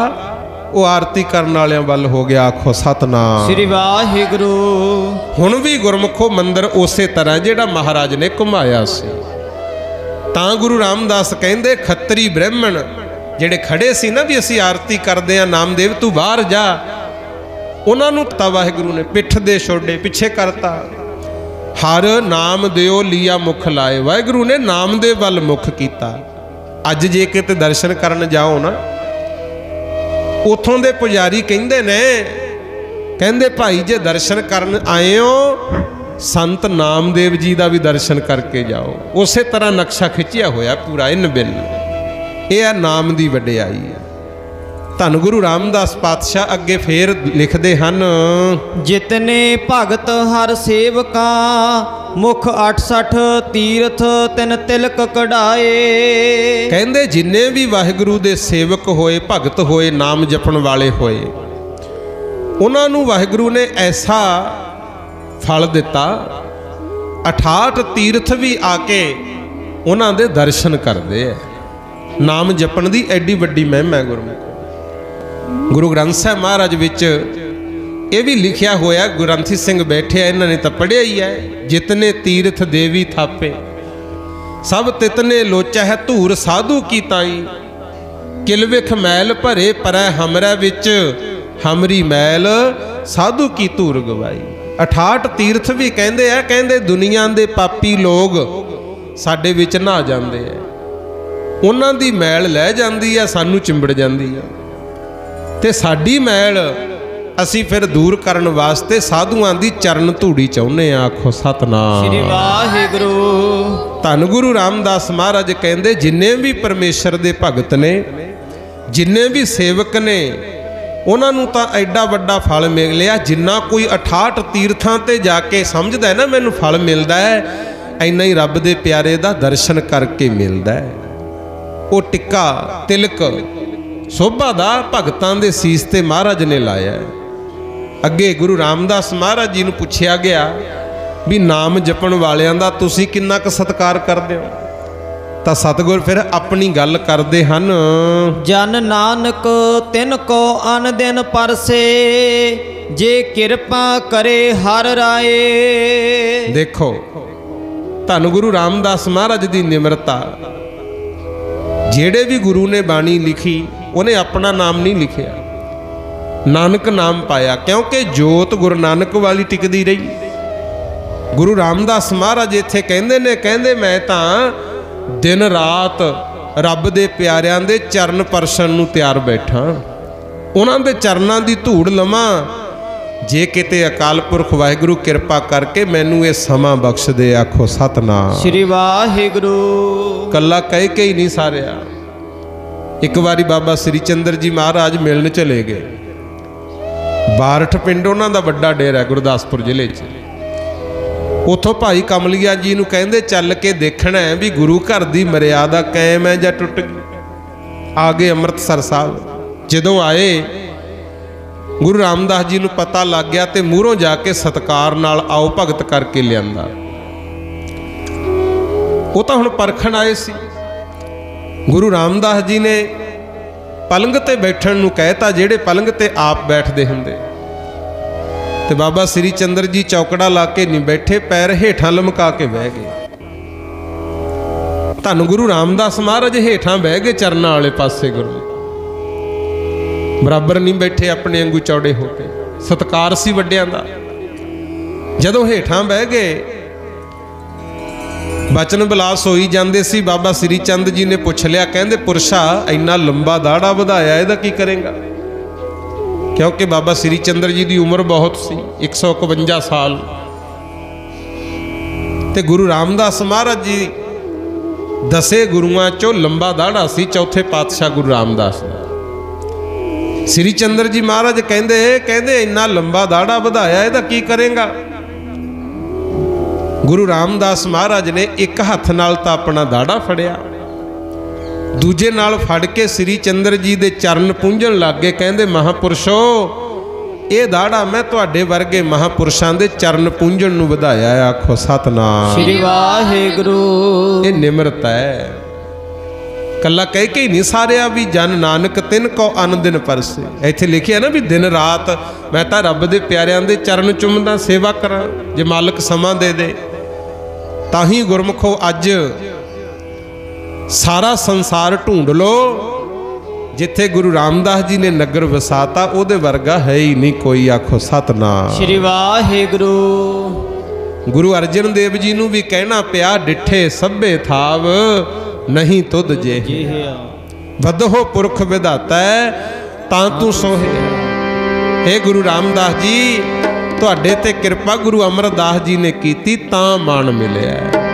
ਉਹ ਆਰਤੀ ਕਰਨ ਵਾਲਿਆਂ ਵੱਲ ਹੋ ਗਿਆ ਆਖੋ ਸਤਨਾਮ। ਸ੍ਰੀ ਵਾਹਿਗੁਰੂ। ਹੁਣ ਵੀ ਗੁਰਮੁਖੋ ਮੰਦਰ ਉਸੇ ਤਰ੍ਹਾਂ ਜਿਹੜਾ ਮਹਾਰਾਜ ਨੇ ਘੁਮਾਇਆ ਸੀ। ਤਾਂ ਗੁਰੂ ਰਾਮਦਾਸ ਕਹਿੰਦੇ, ਖੱਤਰੀ ਬ੍ਰਾਹਮਣ, ਜਿਹੜੇ ਖੜੇ ਸੀ ਨਾ ਵੀ ਅਸੀਂ ਆਰਤੀ ਕਰਦੇ ਆ ਨਾਮਦੇਵ ਤੂੰ ਬਾਹਰ ਜਾ। ਉਹਨਾਂ ਨੂੰ ਤਾਂ ਵਾਹਿਗੁਰੂ ਨੇ, ਪਿੱਠ ਦੇ ਛੋਡੇ ਪਿੱਛੇ ਕਰਤਾ। ਹਰ ਨਾਮ ਦਿਓ ਲੀਆ ਮੁਖ ਲਾਏ। ਵਾਹਿਗੁਰੂ ਨੇ ਨਾਮ ਦੇ ਵੱਲ ਮੁਖ ਕੀਤਾ। ਅੱਜ ਜੇ ਕਿਤੇ ਦਰਸ਼ਨ ਕਰਨ ਜਾਓ ਨਾ, ਉਥੋਂ ਦੇ ਪੁਜਾਰੀ ਕਹਿੰਦੇ ਨੇ, ਕਹਿੰਦੇ ਭਾਈ ਜੇ ਦਰਸ਼ਨ ਕਰਨ ਆਏ ਹੋ ਸੰਤ ਨਾਮਦੇਵ ਜੀ ਦਾ ਵੀ ਦਰਸ਼ਨ ਕਰਕੇ ਜਾਓ। ਉਸੇ ਤਰ੍ਹਾਂ ਨਕਸ਼ਾ ਖਿੱਚਿਆ ਹੋਇਆ ਪੂਰਾ ਇਨ ਬਿਨ। ਇਹ ਆ ਨਾਮ ਦੀ ਵਡਿਆਈ ਹੈ ਧੰਨ ਗੁਰੂ ਰਾਮਦਾਸ ਪਾਤਸ਼ਾਹ ਅੱਗੇ ਫੇਰ ਲਿਖਦੇ ਹਨ ਜਿਤਨੇ ਭਗਤ ਹਰ ਸੇਵਕਾ ਮੁਖ 68 ਤੀਰਥ ਤਿਨ ਤਿਲਕ ਕਢਾਏ। ਕਹਿੰਦੇ ਜਿੰਨੇ ਵੀ ਵਾਹਿਗੁਰੂ ਦੇ ਸੇਵਕ ਹੋਏ ਭਗਤ ਹੋਏ ਨਾਮ ਜਪਣ ਵਾਲੇ ਹੋਏ ਉਹਨਾਂ ਨੂੰ ਵਾਹਿਗੁਰੂ ਨੇ ਐਸਾ ਫਲ ਦਿੱਤਾ। 68 ਤੀਰਥ ਵੀ ਆ ਕੇ ਉਹਨਾਂ ਦੇ ਦਰਸ਼ਨ ਕਰਦੇ ਐ। ਨਾਮ ਜਪਣ ਦੀ ਐਡੀ ਵੱਡੀ ਮਹਿਮਾ ਹੈ ਗੁਰਮੁਖ। ਗੁਰੂ ਗ੍ਰੰਥ ਸਾਹਿਬ ਮਹਾਰਾਜ ਵਿੱਚ ਇਹ ਵੀ ਲਿਖਿਆ ਹੋਇਆ, ਗੁਰੰਥੀ ਸਿੰਘ ਬੈਠੇ ਆ, ਇਹਨਾਂ ਨੇ ਤਾਂ ਪੜ੍ਹਿਆ ਹੀ ਹੈ ਜਿਤਨੇ ਤੀਰਥ ਦੇਵੀ ਥਾਪੇ, ਸਭ ਤਿਤਨੇ ਲੋਚਾ ਹੈ ਧੂਰ ਸਾਧੂ ਕੀ ਤਾਈ। ਕਿਲਵਿਖ ਮੈਲ ਭਰੇ ਪਰੈ ਹਮਰੇ ਵਿੱਚ, ਹਮਰੀ ਮੈਲ ਸਾਧੂ ਕੀ ਧੂਰ ਗਵਾਈ। 68 ਤੀਰਥ ਵੀ ਕਹਿੰਦੇ ਆ ਕਹਿੰਦੇ ਦੁਨੀਆ ਦੇ ਪਾਪੀ ਲੋਗ ਸਾਡੇ ਵਿੱਚ ਨਹਾ ਜਾਂਦੇ ਆ। ਉਹਨਾਂ ਦੀ ਮੈਲ ਲੈ ਜਾਂਦੀ ਆ ਸਾਨੂੰ ਚਿੰਬੜ ਜਾਂਦੀ ਆ। ਤੇ ਸਾਡੀ ਮੈਲ ਅਸੀਂ ਫਿਰ ਦੂਰ ਕਰਨ ਵਾਸਤੇ ਸਾਧੂਆਂ ਦੀ ਚਰਨ ਧੂੜੀ ਚਾਹੁੰਦੇ ਆ ਆਖੋ ਸਤਨਾਮ। ਸ੍ਰੀ ਵਾਹਿਗੁਰੂ। ਧੰਨ ਗੁਰੂ ਰਾਮਦਾਸ ਮਹਾਰਾਜ ਕਹਿੰਦੇ ਜਿੰਨੇ ਵੀ ਪਰਮੇਸ਼ਰ ਦੇ ਭਗਤ ਨੇ ਜਿੰਨੇ ਵੀ ਸੇਵਕ ਨੇ ਉਹਨਾਂ ਨੂੰ ਤਾਂ ਐਡਾ ਵੱਡਾ ਫਲ ਮਿਲਿਆ ਜਿੰਨਾ ਕੋਈ 68 ਤੀਰਥਾਂ ਤੇ ਜਾ ਕੇ ਸਮਝਦਾ ਨਾ, ਮੈਨੂੰ ਫਲ ਮਿਲਦਾ ਹੈ, ਐਨਾ ਹੀ ਰੱਬ ਦੇ ਪਿਆਰੇ ਦਾ ਦਰਸ਼ਨ ਕਰਕੇ ਮਿਲਦਾ ਹੈ। ਉਹ ਟਿੱਕਾ, ਤਿਲਕ, ਸੋਭਾ ਦਾ ਭਗਤਾਂ ਦੇ ਸੀਸ ਤੇ ਮਹਾਰਾਜ ਨੇ ਲਾਇਆ ਅੱਗੇ ਗੁਰੂ ਰਾਮਦਾਸ ਮਹਾਰਾਜ ਜੀ ਨੂੰ ਪੁੱਛਿਆ ਗਿਆ ਵੀ ਨਾਮ ਜਪਣ ਵਾਲਿਆਂ ਦਾ ਤੁਸੀਂ ਕਿੰਨਾ ਕੁ ਸਤਿਕਾਰ ਕਰਦੇ ਹੋ? ਤਾਂ ਸਤਿਗੁਰ ਫਿਰ ਆਪਣੀ ਗੱਲ ਕਰਦੇ ਹਨ। ਜਨ ਨਾਨਕ ਤਿਨ ਕੋ ਅਨ ਦਿਨ ਪਰਸੇ ਜੇ ਕਿਰਪਾ ਕਰੇ ਹਰ ਰਾਏ। ਦੇਖੋ ਧੰਨ ਗੁਰੂ ਰਾਮਦਾਸ ਮਹਾਰਾਜ ਦੀ ਨਿਮਰਤਾ। ਜਿਹੜੇ ਵੀ ਗੁਰੂ ਨੇ ਬਾਣੀ ਲਿਖੀ ਉਹਨੇ ਆਪਣਾ ਨਾਮ ਨਹੀਂ ਲਿਖਿਆ। ਨਾਨਕ ਨਾਮ ਪਾਇਆ ਕਿਉਂਕਿ ਜੋਤ ਗੁਰੂ ਨਾਨਕ ਵਾਲੀ ਟਿਕਦੀ ਰਹੀ। ਗੁਰੂ ਰਾਮਦਾਸ ਮਹਾਰਾਜ ਇੱਥੇ ਕਹਿੰਦੇ ਨੇ ਕਹਿੰਦੇ ਮੈਂ ਤਾਂ ਦਿਨ ਰਾਤ ਰੱਬ ਦੇ ਪਿਆਰਿਆਂ ਦੇ ਚਰਨ ਪਰਸ਼ਨ ਨੂੰ ਤਿਆਰ ਬੈਠਾ। ਉਹਨਾਂ ਦੇ ਚਰਨਾਂ ਦੀ ਧੂੜ ਲਵਾਂ। ਜੇ ਕਿਤੇ ਅਕਾਲ ਪੁਰਖ ਵਾਹਿਗੁਰੂ ਕਿਰਪਾ ਕਰਕੇ ਮੈਨੂੰ ਇਹ ਸਮਾਂ ਬਖਸ਼ ਦੇ ਆਖੋ ਸਤਨਾਮ। ਸ੍ਰੀ ਵਾਹਿਗੁਰੂ। ਕੱਲਾ ਕਹਿ ਕੇ ਹੀ ਨਹੀਂ ਸਾਰਿਆ। ਇੱਕ ਵਾਰੀ ਬਾਬਾ ਸ੍ਰੀ ਚੰਦਰ ਜੀ ਮਹਾਰਾਜ ਮਿਲਣ ਚਲੇ ਗਏ। ਬਾਰਠ ਪਿੰਡ ਉਹਨਾਂ ਦਾ ਵੱਡਾ ਡੇਰਾ ਗੁਰਦਾਸਪੁਰ ਜ਼ਿਲ੍ਹੇ 'ਚ। ਉਥੋਂ ਭਾਈ ਕਮਲੀਆ ਜੀ ਨੂੰ ਕਹਿੰਦੇ, ਚੱਲ ਕੇ ਦੇਖਣਾ ਹੈ ਵੀ ਗੁਰੂ ਘਰ ਦੀ ਮਰਿਆਦਾ ਕਾਇਮ ਹੈ ਜਾਂ ਟੁੱਟ ਗਈ। ਆ ਗਏ ਅੰਮ੍ਰਿਤਸਰ ਸਾਹਿਬ। ਜਦੋਂ ਆਏ, ਗੁਰੂ ਰਾਮਦਾਸ ਜੀ ਨੂੰ ਪਤਾ ਲੱਗ ਗਿਆ ਤੇ ਮੂਹਰੋਂ ਜਾ ਕੇ ਸਤਕਾਰ ਨਾਲ ਆਓ ਭਗਤ ਕਰਕੇ ਲਿਆਂਦਾ। ਉਹ ਤਾਂ ਹੁਣ ਪਰਖਣ ਆਏ ਸੀ। ਗੁਰੂ ਰਾਮਦਾਸ ਜੀ ਨੇ ਪਲੰਗ ਤੇ ਬੈਠਣ ਨੂੰ ਕਹਿਤਾ, ਜਿਹੜੇ ਪਲੰਗ ਤੇ ਆਪ ਬੈਠਦੇ ਹੁੰਦੇ। ਤੇ ਬਾਬਾ ਸ੍ਰੀ ਚੰਦਰ ਜੀ ਚੌਕੜਾ ਲਾ ਕੇ ਨਹੀਂ ਬੈਠੇ, ਪੈਰ ਹੇਠਾਂ ਲਮਕਾ ਕੇ ਬਹਿ ਗਏ। ਧੰਨ ਗੁਰੂ ਰਾਮਦਾਸ ਮਹਾਰਾਜ, ਹੇਠਾਂ ਬਹਿ ਗਏ ਚਰਨਾਂ ਵਾਲੇ ਪਾਸੇ ਗੁਰੂ ਬਰਾਬਰ ਨਹੀਂ ਬੈਠੇ ਆਪਣੇ ਵਾਂਗੂ ਚੌੜੇ ਹੋ ਕੇ। ਸਤਕਾਰ ਸੀ ਵੱਡਿਆਂ ਦਾ। ਜਦੋਂ ਹੇਠਾਂ ਬਹਿ ਗਏ, ਬਚਨ ਬਿਲਾਸ ਹੋਈ ਜਾਂਦੇ ਸੀ, ਬਾਬਾ ਸ੍ਰੀ ਚੰਦ ਜੀ ਨੇ ਪੁੱਛ ਲਿਆ, ਕਹਿੰਦੇ ਪੁਰਸ਼ਾ, ਇੰਨਾ ਲੰਬਾ ਦਾੜਾ ਵਧਾਇਆ, ਇਹਦਾ ਕੀ ਕਰੇਗਾ? ਕਿਉਂਕਿ ਬਾਬਾ ਸ੍ਰੀ ਚੰਦਰ ਜੀ ਦੀ ਉਮਰ ਬਹੁਤ ਸੀ 151 ਸਾਲ। ਤੇ ਗੁਰੂ ਰਾਮਦਾਸ ਮਹਾਰਾਜ ਜੀ ਦਸੇ ਗੁਰੂਆਂ ਚੋਂ ਲੰਬਾ ਦਾੜਾ ਸੀ, ਚੌਥੇ ਪਾਤਸ਼ਾਹ ਗੁਰੂ ਰਾਮਦਾਸ ਦਾ। ਸ੍ਰੀ ਚੰਦਰ ਜੀ ਮਹਾਰਾਜ ਕਹਿੰਦੇ ਕਹਿੰਦੇ ਇੰਨਾ ਲੰਬਾ ਦਾੜਾ ਵਧਾਇਆ, ਇਹਦਾ ਕੀ ਕਰੇਗਾ? ਗੁਰੂ ਰਾਮਦਾਸ ਮਹਾਰਾਜ ਨੇ ਇੱਕ ਹੱਥ ਨਾਲ ਤਾਂ ਆਪਣਾ ਦਾੜਾ ਫੜਿਆ। ਦੂਜੇ ਨਾਲ ਫੜ ਕੇ ਸ੍ਰੀ ਚੰਦਰ ਜੀ ਦੇ ਚਰਨ ਪੂੰਝਣ ਲੱਗੇ ਕਹਿੰਦੇ ਮਹਾਪੁਰਸ਼ੋ ਇਹ ਦਾੜਾ ਮੈਂ ਤੁਹਾਡੇ ਵਰਗੇ ਮਹਾਪੁਰਸ਼ਾਂ ਦੇ ਚਰਨ ਪੂੰਝਣ ਨੂੰ ਵਧਾਇਆ। ਆਖੋ ਸਤਨਾਮ। ਸ੍ਰੀ ਵਾਹਿਗੁਰੂ। ਇਹ ਨਿਮਰਤ ਹੈ। ਕੱਲਾ ਕਹਿ ਕੇ ਹੀ ਨਹੀਂ ਸਾਰਿਆ ਵੀ ਜਨ ਨਾਨਕ ਤਿਨ ਕੋ ਅਨ ਦਿਨ ਪਰਸੇ। ਇੱਥੇ ਲਿਖਿਆ ਨਾ ਵੀ ਦਿਨ ਰਾਤ ਮੈਂ ਤਾਂ ਰੱਬ ਦੇ ਪਿਆਰਿਆਂ ਦੇ ਚਰਨ ਚੁੰਮਦਾ ਸੇਵਾ ਕਰਾਂ ਜੇ ਮਾਲਕ ਸਮਾਂ ਦੇ ਦੇ ਤਾਂ ਹੀ ਗੁਰਮਖੋ ਅੱਜ ਸਾਰਾ ਸੰਸਾਰ ਢੂੰਡ ਲੋ ਜਿੱਥੇ ਗੁਰੂ ਰਾਮਦਾਸ ਜੀ ਨੇ ਨਗਰ ਵਸਾਤਾ ਉਹਦੇ ਵਰਗਾ ਹੈ ਹੀ ਨਹੀਂ ਕੋਈ ਆਖੋ ਸਤਨਾਮ। ਸ੍ਰੀ ਵਾਹਿਗੁਰੂ। ਗੁਰੂ ਅਰਜਨ ਦੇਵ ਜੀ ਨੂੰ ਵੀ ਕਹਿਣਾ ਪਿਆ ਡਿੱਠੇ ਸਭੇ ਥਾਵ ਨਹੀਂ ਤੁਧ ਜੇ। ਵਧੋ ਪੁਰਖ ਵਿਧਾਤਾ ਤਾਂ ਤੂੰ ਸੋਹੇ। हे ਗੁਰੂ ਰਾਮਦਾਸ ਜੀ ਤੁਹਾਡੇ ਤੇ ਕਿਰਪਾ ਗੁਰੂ ਅਮਰਦਾਸ ਜੀ ਨੇ ਕੀਤੀ ਤਾਂ ਮਾਣ ਮਿਲਿਆ।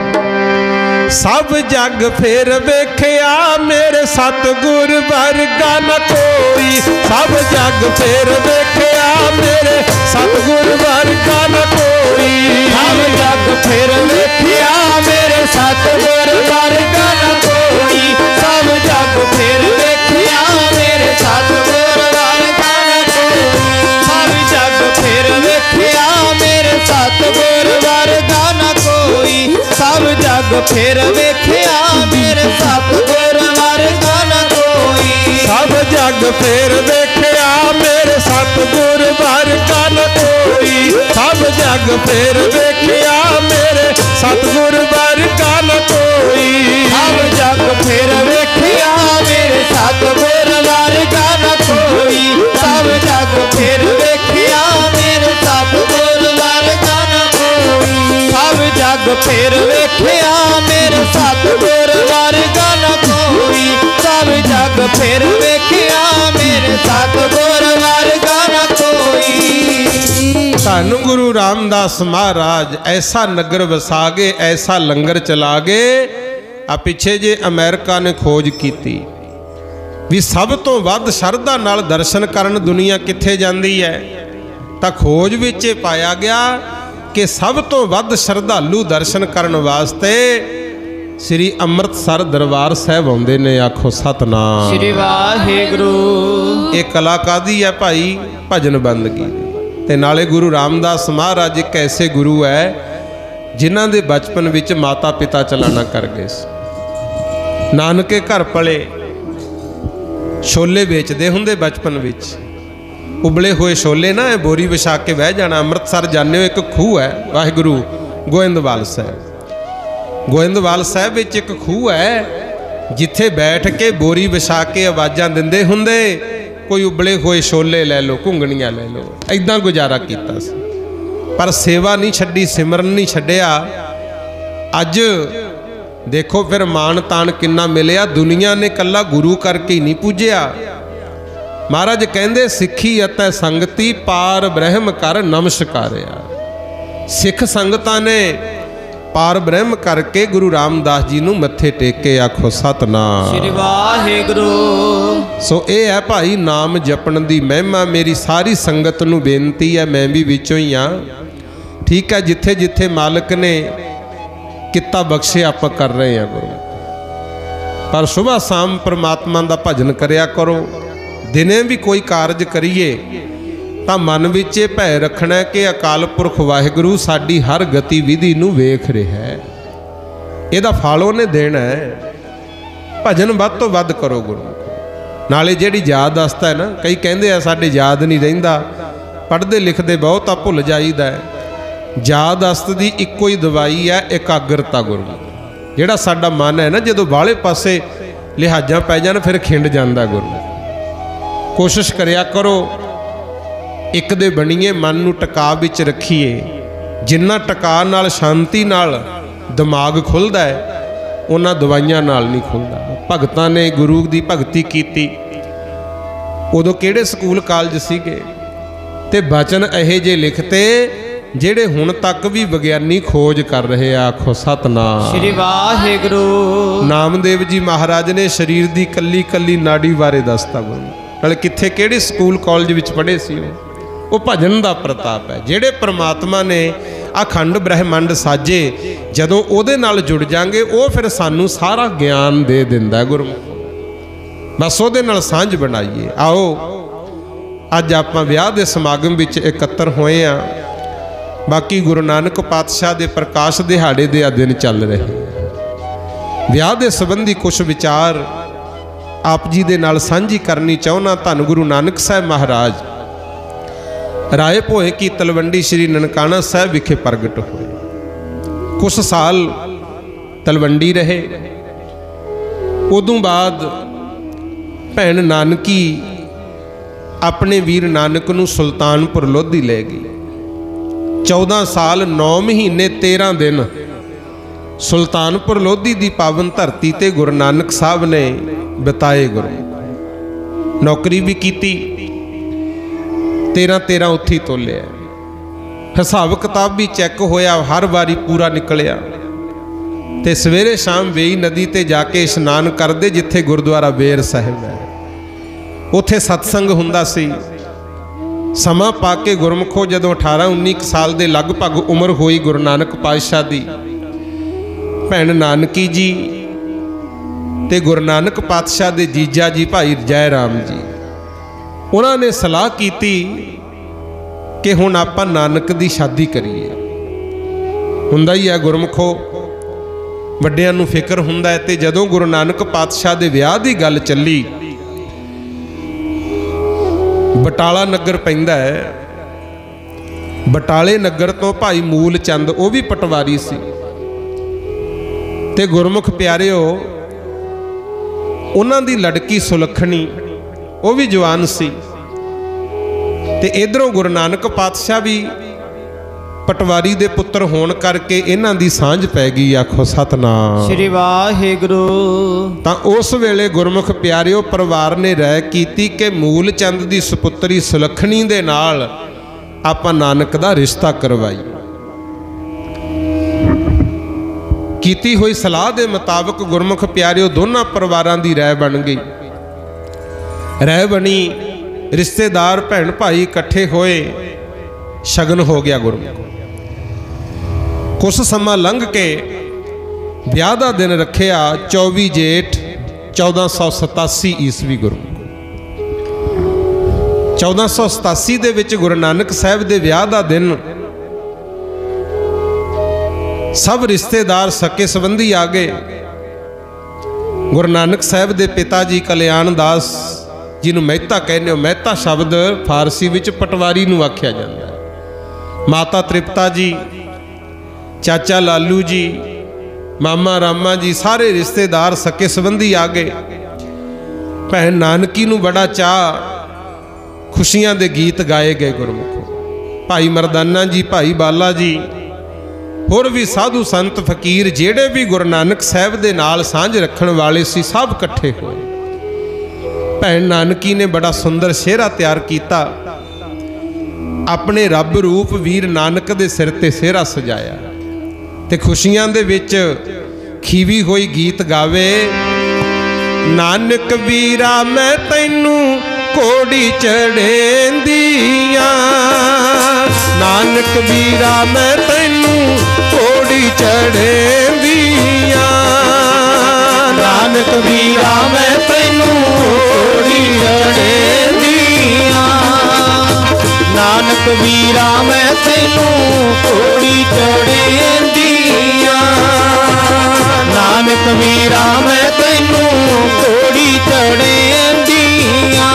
ਸਭ ਜੱਗ ਫੇਰ ਵੇਖਿਆ, ਮੇਰੇ ਸਤਗੁਰ ਵਰਗਾ ਨ ਕੋਈ। ਸਭ ਜਗ ਫੇਰ ਵੇਖਿਆ, ਮੇਰੇ ਸਤਗੁਰ ਵਰਗਾ ਨ ਕੋਈ। ਸਭ ਜਗ ਫਿਰ ਵੇਖਿਆ, ਮੇਰੇ ਸਤਿਗੁਰ ਵਰਗਾ ਨ ਕੋਈ। ਸਭ ਜਗ ਫੇਰ ਵੇਖਿਆ, ਮੇਰੇ ਸਤਿਗੁਰ ਵਰਗਾ ਨ ਕੋਈ। ਸਭ ਜਗ ਫਿਰ ਵੇਖਿਆ, ਮੇਰੇ ਸਤਿਗੁਰ ਸਭ ਜਗ ਫਿਰ ਵੇਖਿਆ ਮੇਰੇ ਸਤਿਗੁਰ ਵਰਗਾ ਨ ਕੋਈ। ਸਭ ਜਗ ਫੇਰ ਵੇਖਿਆ ਮੇਰੇ ਸਤਗੁਰ ਵਰਗਾ ਨ ਕੋਈ। ਸਭ ਜਗ ਫੇਰ ਵੇਖਿਆ ਮੇਰੇ ਸਤਗੁਰ ਵਰਗਾ ਨ ਕੋਈ। ਸਭ ਜਗ ਫਿਰ ਵੇਖਿਆ ਮੇਰੇ ਸਤਿਗੁਰ ਵਰਗਾ ਨ ਕੋਈ। ਸਭ ਜਗ ਫਿਰ ਜਗ ਫਿਰ ਵੇਖਿਆ, ਮੇਰੇ ਸਤਿਗੁਰ ਵਰਗਾ ਨ ਕੋਈ। ਸਭ ਜਗ ਫਿਰ ਵੇਖਿਆ, ਮੇਰੇ ਸਤਿਗੁਰ ਵਰਗਾ ਨ ਕੋਈ। ਧੰਨ ਗੁਰੂ ਰਾਮਦਾਸ ਮਹਾਰਾਜ, ਐਸਾ ਨਗਰ ਵਸਾ ਗਏ ਐਸਾ ਲੰਗਰ ਚਲਾ ਗਏ ਆ ਪਿੱਛੇ ਜੇ ਅਮਰੀਕਾ ਨੇ ਖੋਜ ਕੀਤੀ। ਵੀ ਸਭ ਤੋਂ ਵੱਧ ਸ਼ਰਧਾ ਨਾਲ ਦਰਸ਼ਨ ਕਰਨ ਦੁਨੀਆ ਕਿੱਥੇ ਜਾਂਦੀ ਹੈ? ਤਾਂ ਖੋਜ ਵਿੱਚ ਇਹ ਪਾਇਆ ਗਿਆ ਕਿ ਸਭ ਤੋਂ ਵੱਧ ਸ਼ਰਧਾਲੂ ਦਰਸ਼ਨ ਕਰਨ ਵਾਸਤੇ ਸ੍ਰੀ ਅੰਮ੍ਰਿਤਸਰ ਦਰਬਾਰ ਸਾਹਿਬ ਆਉਂਦੇ ਨੇ ਆਖੋ ਸਤਨਾਮ। ਸ੍ਰੀ ਵਾਹਿਗੁਰੂ। ਇਹ ਕਲਾ ਕਾਦੀ ਹੈ ਭਾਈ? ਭਜਨ ਬੰਦਗੀ। ਤੇ ਨਾਲੇ ਗੁਰੂ ਰਾਮਦਾਸ ਮਹਾਰਾਜ ਇੱਕ ਐਸੇ ਗੁਰੂ ਹੈ ਜਿਨ੍ਹਾਂ ਦੇ ਬਚਪਨ ਵਿੱਚ ਮਾਤਾ ਪਿਤਾ ਚਲਾਣਾ ਕਰ ਗਏ ਸੀ। ਨਾਨਕੇ ਘਰ ਪਲੇ ਛੋਲੇ ਵੇਚਦੇ ਹੁੰਦੇ ਬਚਪਨ ਵਿੱਚ। ਉਬਲੇ ਹੋਏ ਛੋਲੇ ਨਾ, ਇਹ ਬੋਰੀ ਵਿਛਾ ਕੇ ਬਹਿ ਜਾਣਾ। ਅੰਮ੍ਰਿਤਸਰ ਜਾਂਦੇ ਹੋ, ਇੱਕ ਖੂਹ ਹੈ, ਵਾਹਿਗੁਰੂ ਗੋਇੰਦਵਾਲ ਸਾਹਿਬ। ਗੋਇੰਦਵਾਲ ਸਾਹਿਬ ਵਿੱਚ ਇੱਕ ਖੂਹ ਹੈ, ਜਿੱਥੇ ਬੈਠ ਕੇ ਬੋਰੀ ਵਿਛਾ ਕੇ ਆਵਾਜ਼ਾਂ ਦਿੰਦੇ ਹੁੰਦੇ, ਕੋਈ ਉਬਲੇ ਹੋਏ ਛੋਲੇ ਲੈ ਲਓ, ਘੁੰਗਣੀਆਂ ਲੈ ਲਓ। ਐਦਾਂ ਗੁਜ਼ਾਰਾ ਕੀਤਾ ਸੀ। ਪਰ ਸੇਵਾ ਨਹੀਂ ਛੱਡੀ, ਸਿਮਰਨ ਨਹੀਂ ਛੱਡਿਆ। ਅੱਜ ਦੇਖੋ ਫਿਰ ਮਾਣ ਤਾਣ ਕਿੰਨਾ ਮਿਲਿਆ। ਦੁਨੀਆ ਨੇ ਕੱਲਾ ਗੁਰੂ ਕਰਕੇ ਹੀ ਨਹੀਂ ਪੂਜਿਆ। ਮਹਾਰਾਜ ਕਹਿੰਦੇ ਸਿੱਖੀ ਅਤੇ ਸੰਗਤੀ ਪਾਰ ਬ੍ਰਹਮ ਕਰ ਨਮਸਕਾਰਿਆ। ਸਿੱਖ ਸੰਗਤਾਂ ਨੇ ਪਾਰ ਬ੍ਰਹਮ ਕਰਕੇ ਗੁਰੂ ਰਾਮਦਾਸ ਜੀ ਨੂੰ ਮੱਥੇ ਟੇਕ ਕੇ ਆਖੋ ਸਤਨਾਮ। ਸ੍ਰੀ ਵਾਹਿਗੁਰੂ। ਸੋ ਇਹ ਹੈ ਭਾਈ ਨਾਮ ਜਪਣ ਦੀ ਮਹਿਮਾ। ਮੇਰੀ ਸਾਰੀ ਸੰਗਤ ਨੂੰ ਬੇਨਤੀ ਹੈ ਮੈਂ ਵੀ ਵਿੱਚੋਂ ਹੀ ਆ ਠੀਕ ਹੈ ਜਿੱਥੇ ਜਿੱਥੇ ਮਾਲਕ ਨੇ ਕਿੱਤਾ ਬਖਸ਼ਿਆ ਆਪਾਂ ਕਰ ਰਹੇ ਆ ਗੁਰੂ। ਪਰ ਸਵੇਰ ਸ਼ਾਮ ਪ੍ਰਮਾਤਮਾ ਦਾ ਭਜਨ ਕਰਿਆ ਕਰੋ। ਦਿਨੇ ਵੀ ਕੋਈ ਕਾਰਜ ਕਰੀਏ, ਤਾਂ ਮਨ ਵਿੱਚ ਇਹ ਭੈ ਰੱਖਣਾ ਕਿ ਅਕਾਲ ਪੁਰਖ ਵਾਹਿਗੁਰੂ ਸਾਡੀ ਹਰ ਗਤੀਵਿਧੀ ਨੂੰ ਵੇਖ ਰਿਹਾ ਹੈ। ਇਹਦਾ ਫਲ ਉਹਨੇ ਦੇਣਾ ਹੈ। ਭਜਨ ਵੱਧ ਤੋਂ ਵੱਧ ਕਰੋ ਗੁਰੂ। ਨਾਲੇ ਜਿਹੜੀ ਯਾਦ ਅਸਤਾ ਹੈ ਨਾ, ਕਈ ਕਹਿੰਦੇ ਆ ਸਾਡੇ ਯਾਦ ਨਹੀਂ ਰਹਿੰਦਾ, ਪੜ੍ਹਦੇ ਲਿਖਦੇ ਬਹੁਤ ਆ, ਭੁੱਲ ਜਾਈਦਾ ਹੈ। ਯਾਦ ਅਸਤ ਦੀ ਇੱਕੋ ਹੀ ਦਵਾਈ ਹੈ ਇਕਾਗਰਤਾ ਗੁਰੂ। ਜਿਹੜਾ ਸਾਡਾ ਮਨ ਹੈ ਨਾ, ਜਦੋਂ ਬਾਹਲੇ ਪਾਸੇ ਲਿਹਾਜ਼ਾਂ ਪੈ ਜਾਣ, ਫਿਰ ਖਿੰਡ ਜਾਂਦਾ ਗੁਰੂ। ਕੋਸ਼ਿਸ਼ ਕਰਿਆ ਕਰੋ ਇੱਕ ਦੇ ਬਣੀਏ ਮਨ ਨੂੰ ਟਿਕਾ ਵਿੱਚ ਰੱਖੀਏ। ਜਿੰਨਾ ਟਿਕਾ ਨਾਲ ਸ਼ਾਂਤੀ ਨਾਲ ਦਿਮਾਗ ਖੁੱਲਦਾ ਹੈ ਉਹਨਾਂ ਦਵਾਈਆਂ ਨਾਲ ਨਹੀਂ ਖੁੱਲਦਾ। ਭਗਤਾਂ ਨੇ ਗੁਰੂ ਦੀ ਭਗਤੀ ਕੀਤੀ। ਉਦੋਂ ਕਿਹੜੇ ਸਕੂਲ ਕਾਲਜ ਸੀਗੇ? ਤੇ ਬਚਨ ਇਹੇ ਜੇ ਲਿਖਤੇ ਜਿਹੜੇ ਹੁਣ ਤੱਕ ਵੀ ਵਿਗਿਆਨੀ ਖੋਜ ਕਰ ਰਹੇ ਆ। ਆਖੋ ਸਤਨਾਮ। ਸ੍ਰੀ ਵਾਹਿਗੁਰੂ। ਨਾਮਦੇਵ ਜੀ ਮਹਾਰਾਜ ਨੇ ਸਰੀਰ ਦੀ ਕੱਲੀ ਕੱਲੀ ਨਾੜੀ ਬਾਰੇ ਦੱਸਤਾ ਗੁਰੂ। ਨਾਲੇ ਕਿੱਥੇ ਕਿਹੜੇ ਸਕੂਲ ਕਾਲਜ ਵਿੱਚ ਪੜ੍ਹੇ ਸੀ ਉਹ? ਉਹ ਭਜਨ ਦਾ ਪ੍ਰਤਾਪ ਹੈ। ਜਿਹੜੇ ਪ੍ਰਮਾਤਮਾ ਨੇ ਅਖੰਡ ਬ੍ਰਹਿਮੰਡ ਸਾਜੇ, ਜਦੋਂ ਉਹਦੇ ਨਾਲ ਜੁੜ ਜਾਾਂਗੇ, ਉਹ ਫਿਰ ਸਾਨੂੰ ਸਾਰਾ ਗਿਆਨ ਦੇ ਦਿੰਦਾ ਹੈ ਗੁਰਮੁਖ। ਬਸ ਉਹਦੇ ਨਾਲ ਸਾਂਝ ਬਣਾਈਏ। ਆਓ, ਅੱਜ ਆਪਾਂ ਵਿਆਹ ਦੇ ਸਮਾਗਮ ਵਿੱਚ ਇਕੱਤਰ ਹੋਏ ਆ ਬਾਕੀ ਗੁਰੂ ਨਾਨਕ ਪਾਤਸ਼ਾਹ ਦੇ ਪ੍ਰਕਾਸ਼ ਦਿਹਾੜੇ ਦੇ ਆ ਦਿਨ ਚੱਲ ਰਹੇ ਵਿਆਹ ਦੇ ਸੰਬੰਧੀ ਕੁਝ ਵਿਚਾਰ ਆਪ ਜੀ ਦੇ ਨਾਲ ਸਾਂਝੀ ਕਰਨੀ ਚਾਹੁੰਨਾ ਧੰਨ ਗੁਰੂ ਨਾਨਕ ਸਾਹਿਬ ਮਹਾਰਾਜ। ਰਾਏ ਭੋਏ ਕੀ ਤਲਵੰਡੀ ਸ੍ਰੀ ਨਨਕਾਣਾ ਸਾਹਿਬ ਵਿਖੇ ਪ੍ਰਗਟ ਹੋਏ। ਕੁਝ ਸਾਲ ਤਲਵੰਡੀ ਰਹੇ। ਉਦੋਂ ਬਾਅਦ ਭੈਣ ਨਾਨਕੀ ਆਪਣੇ ਵੀਰ ਨਾਨਕ ਨੂੰ ਸੁਲਤਾਨਪੁਰ ਲੋਧੀ ਲੈ ਗਈ। 14 ਸਾਲ 9 ਮਹੀਨੇ 13 ਦਿਨ ਸੁਲਤਾਨਪੁਰ ਲੋਧੀ ਦੀ ਪਾਵਨ ਧਰਤੀ ਤੇ ਗੁਰੂ ਨਾਨਕ ਸਾਹਿਬ ਨੇ ਬਿਤਾਏ ਗੁਰੂ। ਨੌਕਰੀ ਵੀ ਕੀਤੀ। 13 13 ਉੱਥੀ ਤੋਲਿਆ। ਹਿਸਾਬ ਕਿਤਾਬ ਵੀ ਚੈੱਕ ਹੋਇਆ, ਹਰ ਵਾਰੀ ਪੂਰਾ ਨਿਕਲਿਆ। ਤੇ ਸਵੇਰੇ ਸ਼ਾਮ ਵੇਈ ਨਦੀ ਤੇ ਜਾ ਕੇ ਇਸ਼ਨਾਨ ਕਰਦੇ, ਜਿੱਥੇ ਗੁਰਦੁਆਰਾ ਬੇਰ ਸਾਹਿਬ ਹੈ। ਉੱਥੇ ਸਤਸੰਗ ਹੁੰਦਾ ਸੀ। ਸਮਾਂ ਪਾ ਕੇ ਗੁਰਮਖੋ ਜਦੋਂ 18 19 ਸਾਲ ਦੇ ਲਗਭਗ ਉਮਰ ਹੋਈ ਗੁਰੂ ਨਾਨਕ ਪਾਤਸ਼ਾਹ ਦੀ ਭੈਣ ਨਾਨਕੀ ਜੀ ਤੇ ਗੁਰੂ ਨਾਨਕ ਪਾਤਸ਼ਾਹ ਦੇ ਜੀਜਾ ਜੀ ਭਾਈ ਜੈ ਰਾਮ ਜੀ। ਉਹਨਾਂ ਨੇ ਸਲਾਹ ਕੀਤੀ ਕਿ ਹੁਣ ਆਪਾਂ ਨਾਨਕ ਦੀ ਸ਼ਾਦੀ ਕਰੀਏ। ਹੁੰਦਾ ਹੀ ਹੈ ਗੁਰਮਖੋ, ਵੱਡਿਆਂ ਨੂੰ ਫਿਕਰ ਹੁੰਦਾ ਹੈ ਤੇ ਜਦੋਂ ਗੁਰੂ ਨਾਨਕ ਪਾਤਸ਼ਾਹ ਦੇ ਵਿਆਹ ਦੀ ਗੱਲ ਚੱਲੀ, ਬਟਾਲਾ ਨਗਰ ਪੈਂਦਾ ਹੈ। ਬਟਾਲੇ ਨਗਰ ਤੋਂ ਭਾਈ ਮੂਲ ਚੰਦ, ਉਹ ਵੀ ਪਟਵਾਰੀ ਸੀ। ਤੇ ਗੁਰਮੁਖ ਪਿਆਰਿਓ ਉਹਨਾਂ ਦੀ ਲੜਕੀ ਸੁਲੱਖਣੀ ਉਹ ਵੀ ਜਵਾਨ ਸੀ। ਤੇ ਇਧਰੋਂ ਗੁਰੂ ਨਾਨਕ ਪਾਤਸ਼ਾਹ ਵੀ ਪਟਵਾਰੀ ਦੇ ਪੁੱਤਰ ਹੋਣ ਕਰਕੇ ਇਹਨਾਂ ਦੀ ਸਾਂਝ ਪੈ ਗਈ ਆਖੋ ਸਤਨਾਮ। ਸ੍ਰੀ ਵਾਹਿਗੁਰੂ। ਤਾਂ ਉਸ ਵੇਲੇ ਗੁਰਮੁਖ ਪਿਆਰਿਓ ਪਰਿਵਾਰ ਨੇ ਰਾਇ ਕੀਤੀ ਕਿ ਮੂਲ ਚੰਦ ਦੀ ਸੁਪੁੱਤਰੀ ਸੁਲੱਖਣੀ ਦੇ ਨਾਲ ਆਪਾਂ ਨਾਨਕ ਦਾ ਰਿਸ਼ਤਾ ਕਰਵਾਈ ਕੀਤੀ ਹੋਈ ਸਲਾਹ ਦੇ ਮੁਤਾਬਕ ਗੁਰਮੁਖ ਪਿਆਰਿਓ, ਦੋਨਾਂ ਪਰਿਵਾਰਾਂ ਦੀ ਰਾਇ ਬਣ ਗਈ। ਰਾਇ ਬਣੀ, ਰਿਸ਼ਤੇਦਾਰ, ਭੈਣ ਭਾਈ ਇਕੱਠੇ ਹੋਏ, ਸ਼ਗਨ ਹੋ ਗਿਆ ਗੁਰਮੁਖ। ਕੁਝ ਸਮਾਂ ਲੰਘ ਕੇ ਵਿਆਹ ਦਾ ਦਿਨ ਰੱਖਿਆ 24 ਜੇਠ 1487 ਈਸਵੀ ਗੁਰੂ 1487 ਦੇ ਵਿੱਚ ਗੁਰੂ ਨਾਨਕ ਸਾਹਿਬ ਦੇ ਵਿਆਹ ਦਾ ਦਿਨ ਸਭ ਰਿਸ਼ਤੇਦਾਰ ਸਕੇ ਸੰਬੰਧੀ ਆ ਗਏ। ਗੁਰੂ ਨਾਨਕ ਸਾਹਿਬ ਦੇ ਪਿਤਾ ਜੀ ਕਲਿਆਣ ਦਾਸ ਜਿਹਨੂੰ ਮਹਿਤਾ ਕਹਿੰਦੇ ਹੋ, ਮਹਿਤਾ ਸ਼ਬਦ ਫਾਰਸੀ ਵਿੱਚ ਪਟਵਾਰੀ ਨੂੰ ਆਖਿਆ ਜਾਂਦਾ ਹੈ। ਮਾਤਾ ਤ੍ਰਿਪਤਾ ਜੀ, ਚਾਚਾ ਲਾਲੂ ਜੀ, ਮਾਮਾ ਰਾਮਾ ਜੀ, ਸਾਰੇ ਰਿਸ਼ਤੇਦਾਰ ਸਕੇ ਸੰਬੰਧੀ ਆ ਗਏ। ਭੈਣ ਨਾਨਕੀ ਨੂੰ ਬੜਾ ਚਾਹ ਖੁਸ਼ੀਆਂ ਦੇ ਗੀਤ ਗਾਏ ਗਏ ਗੁਰਮੁਖੋ। ਭਾਈ ਮਰਦਾਨਾ ਜੀ, ਭਾਈ ਬਾਲਾ ਜੀ ਹੋਰ ਵੀ ਸਾਧੂ ਸੰਤ ਫਕੀਰ ਜਿਹੜੇ ਵੀ ਗੁਰੂ ਨਾਨਕ ਸਾਹਿਬ ਦੇ ਨਾਲ ਸਾਂਝ ਰੱਖਣ ਵਾਲੇ ਸੀ, ਸਭ ਇਕੱਠੇ ਹੋਏ। ਭੈਣ ਨਾਨਕੀ ਨੇ ਬੜਾ ਸੁੰਦਰ ਸਿਹਰਾ ਤਿਆਰ ਕੀਤਾ। ਆਪਣੇ ਰੱਬ ਰੂਪ ਵੀਰ ਨਾਨਕ ਦੇ ਸਿਰ ਤੇ ਸਿਹਰਾ ਸਜਾਇਆ। ਤੇ ਖੁਸ਼ੀਆਂ ਦੇ ਵਿੱਚ ਖੀਵੀ ਹੋਈ ਗੀਤ ਗਾਵੇ, ਨਾਨਕ ਵੀਰਾ, ਮੈਂ ਤੈਨੂੰ ਕੋੜੀ ਚੜੇਂਦੀਆਂ ਨਾਨਕ ਵੀਰਾ, ਮੈਂ ਤੈਨੂੰ ਕੋੜੀ ਚੜੇਂਦੀਆਂ ਨਾਨਕ ਵੀਰਾ, ਮੈਂ ਤੈਨੂੰ ਕੋੜੀ ਚੜੇਂਦੀਆਂ ਨਾਨਕ ਵੀਰਾ, ਮੈਂ ਤੈਨੂੰ ਕੋੜੀ ਚੜੇਂਦੀਆਂ ਨਾਨਕ ਵੀਰਾ, ਮੈਂ ਤੈਨੂੰ ਕੋੜੀ ਚੜੇਂਦੀਆਂ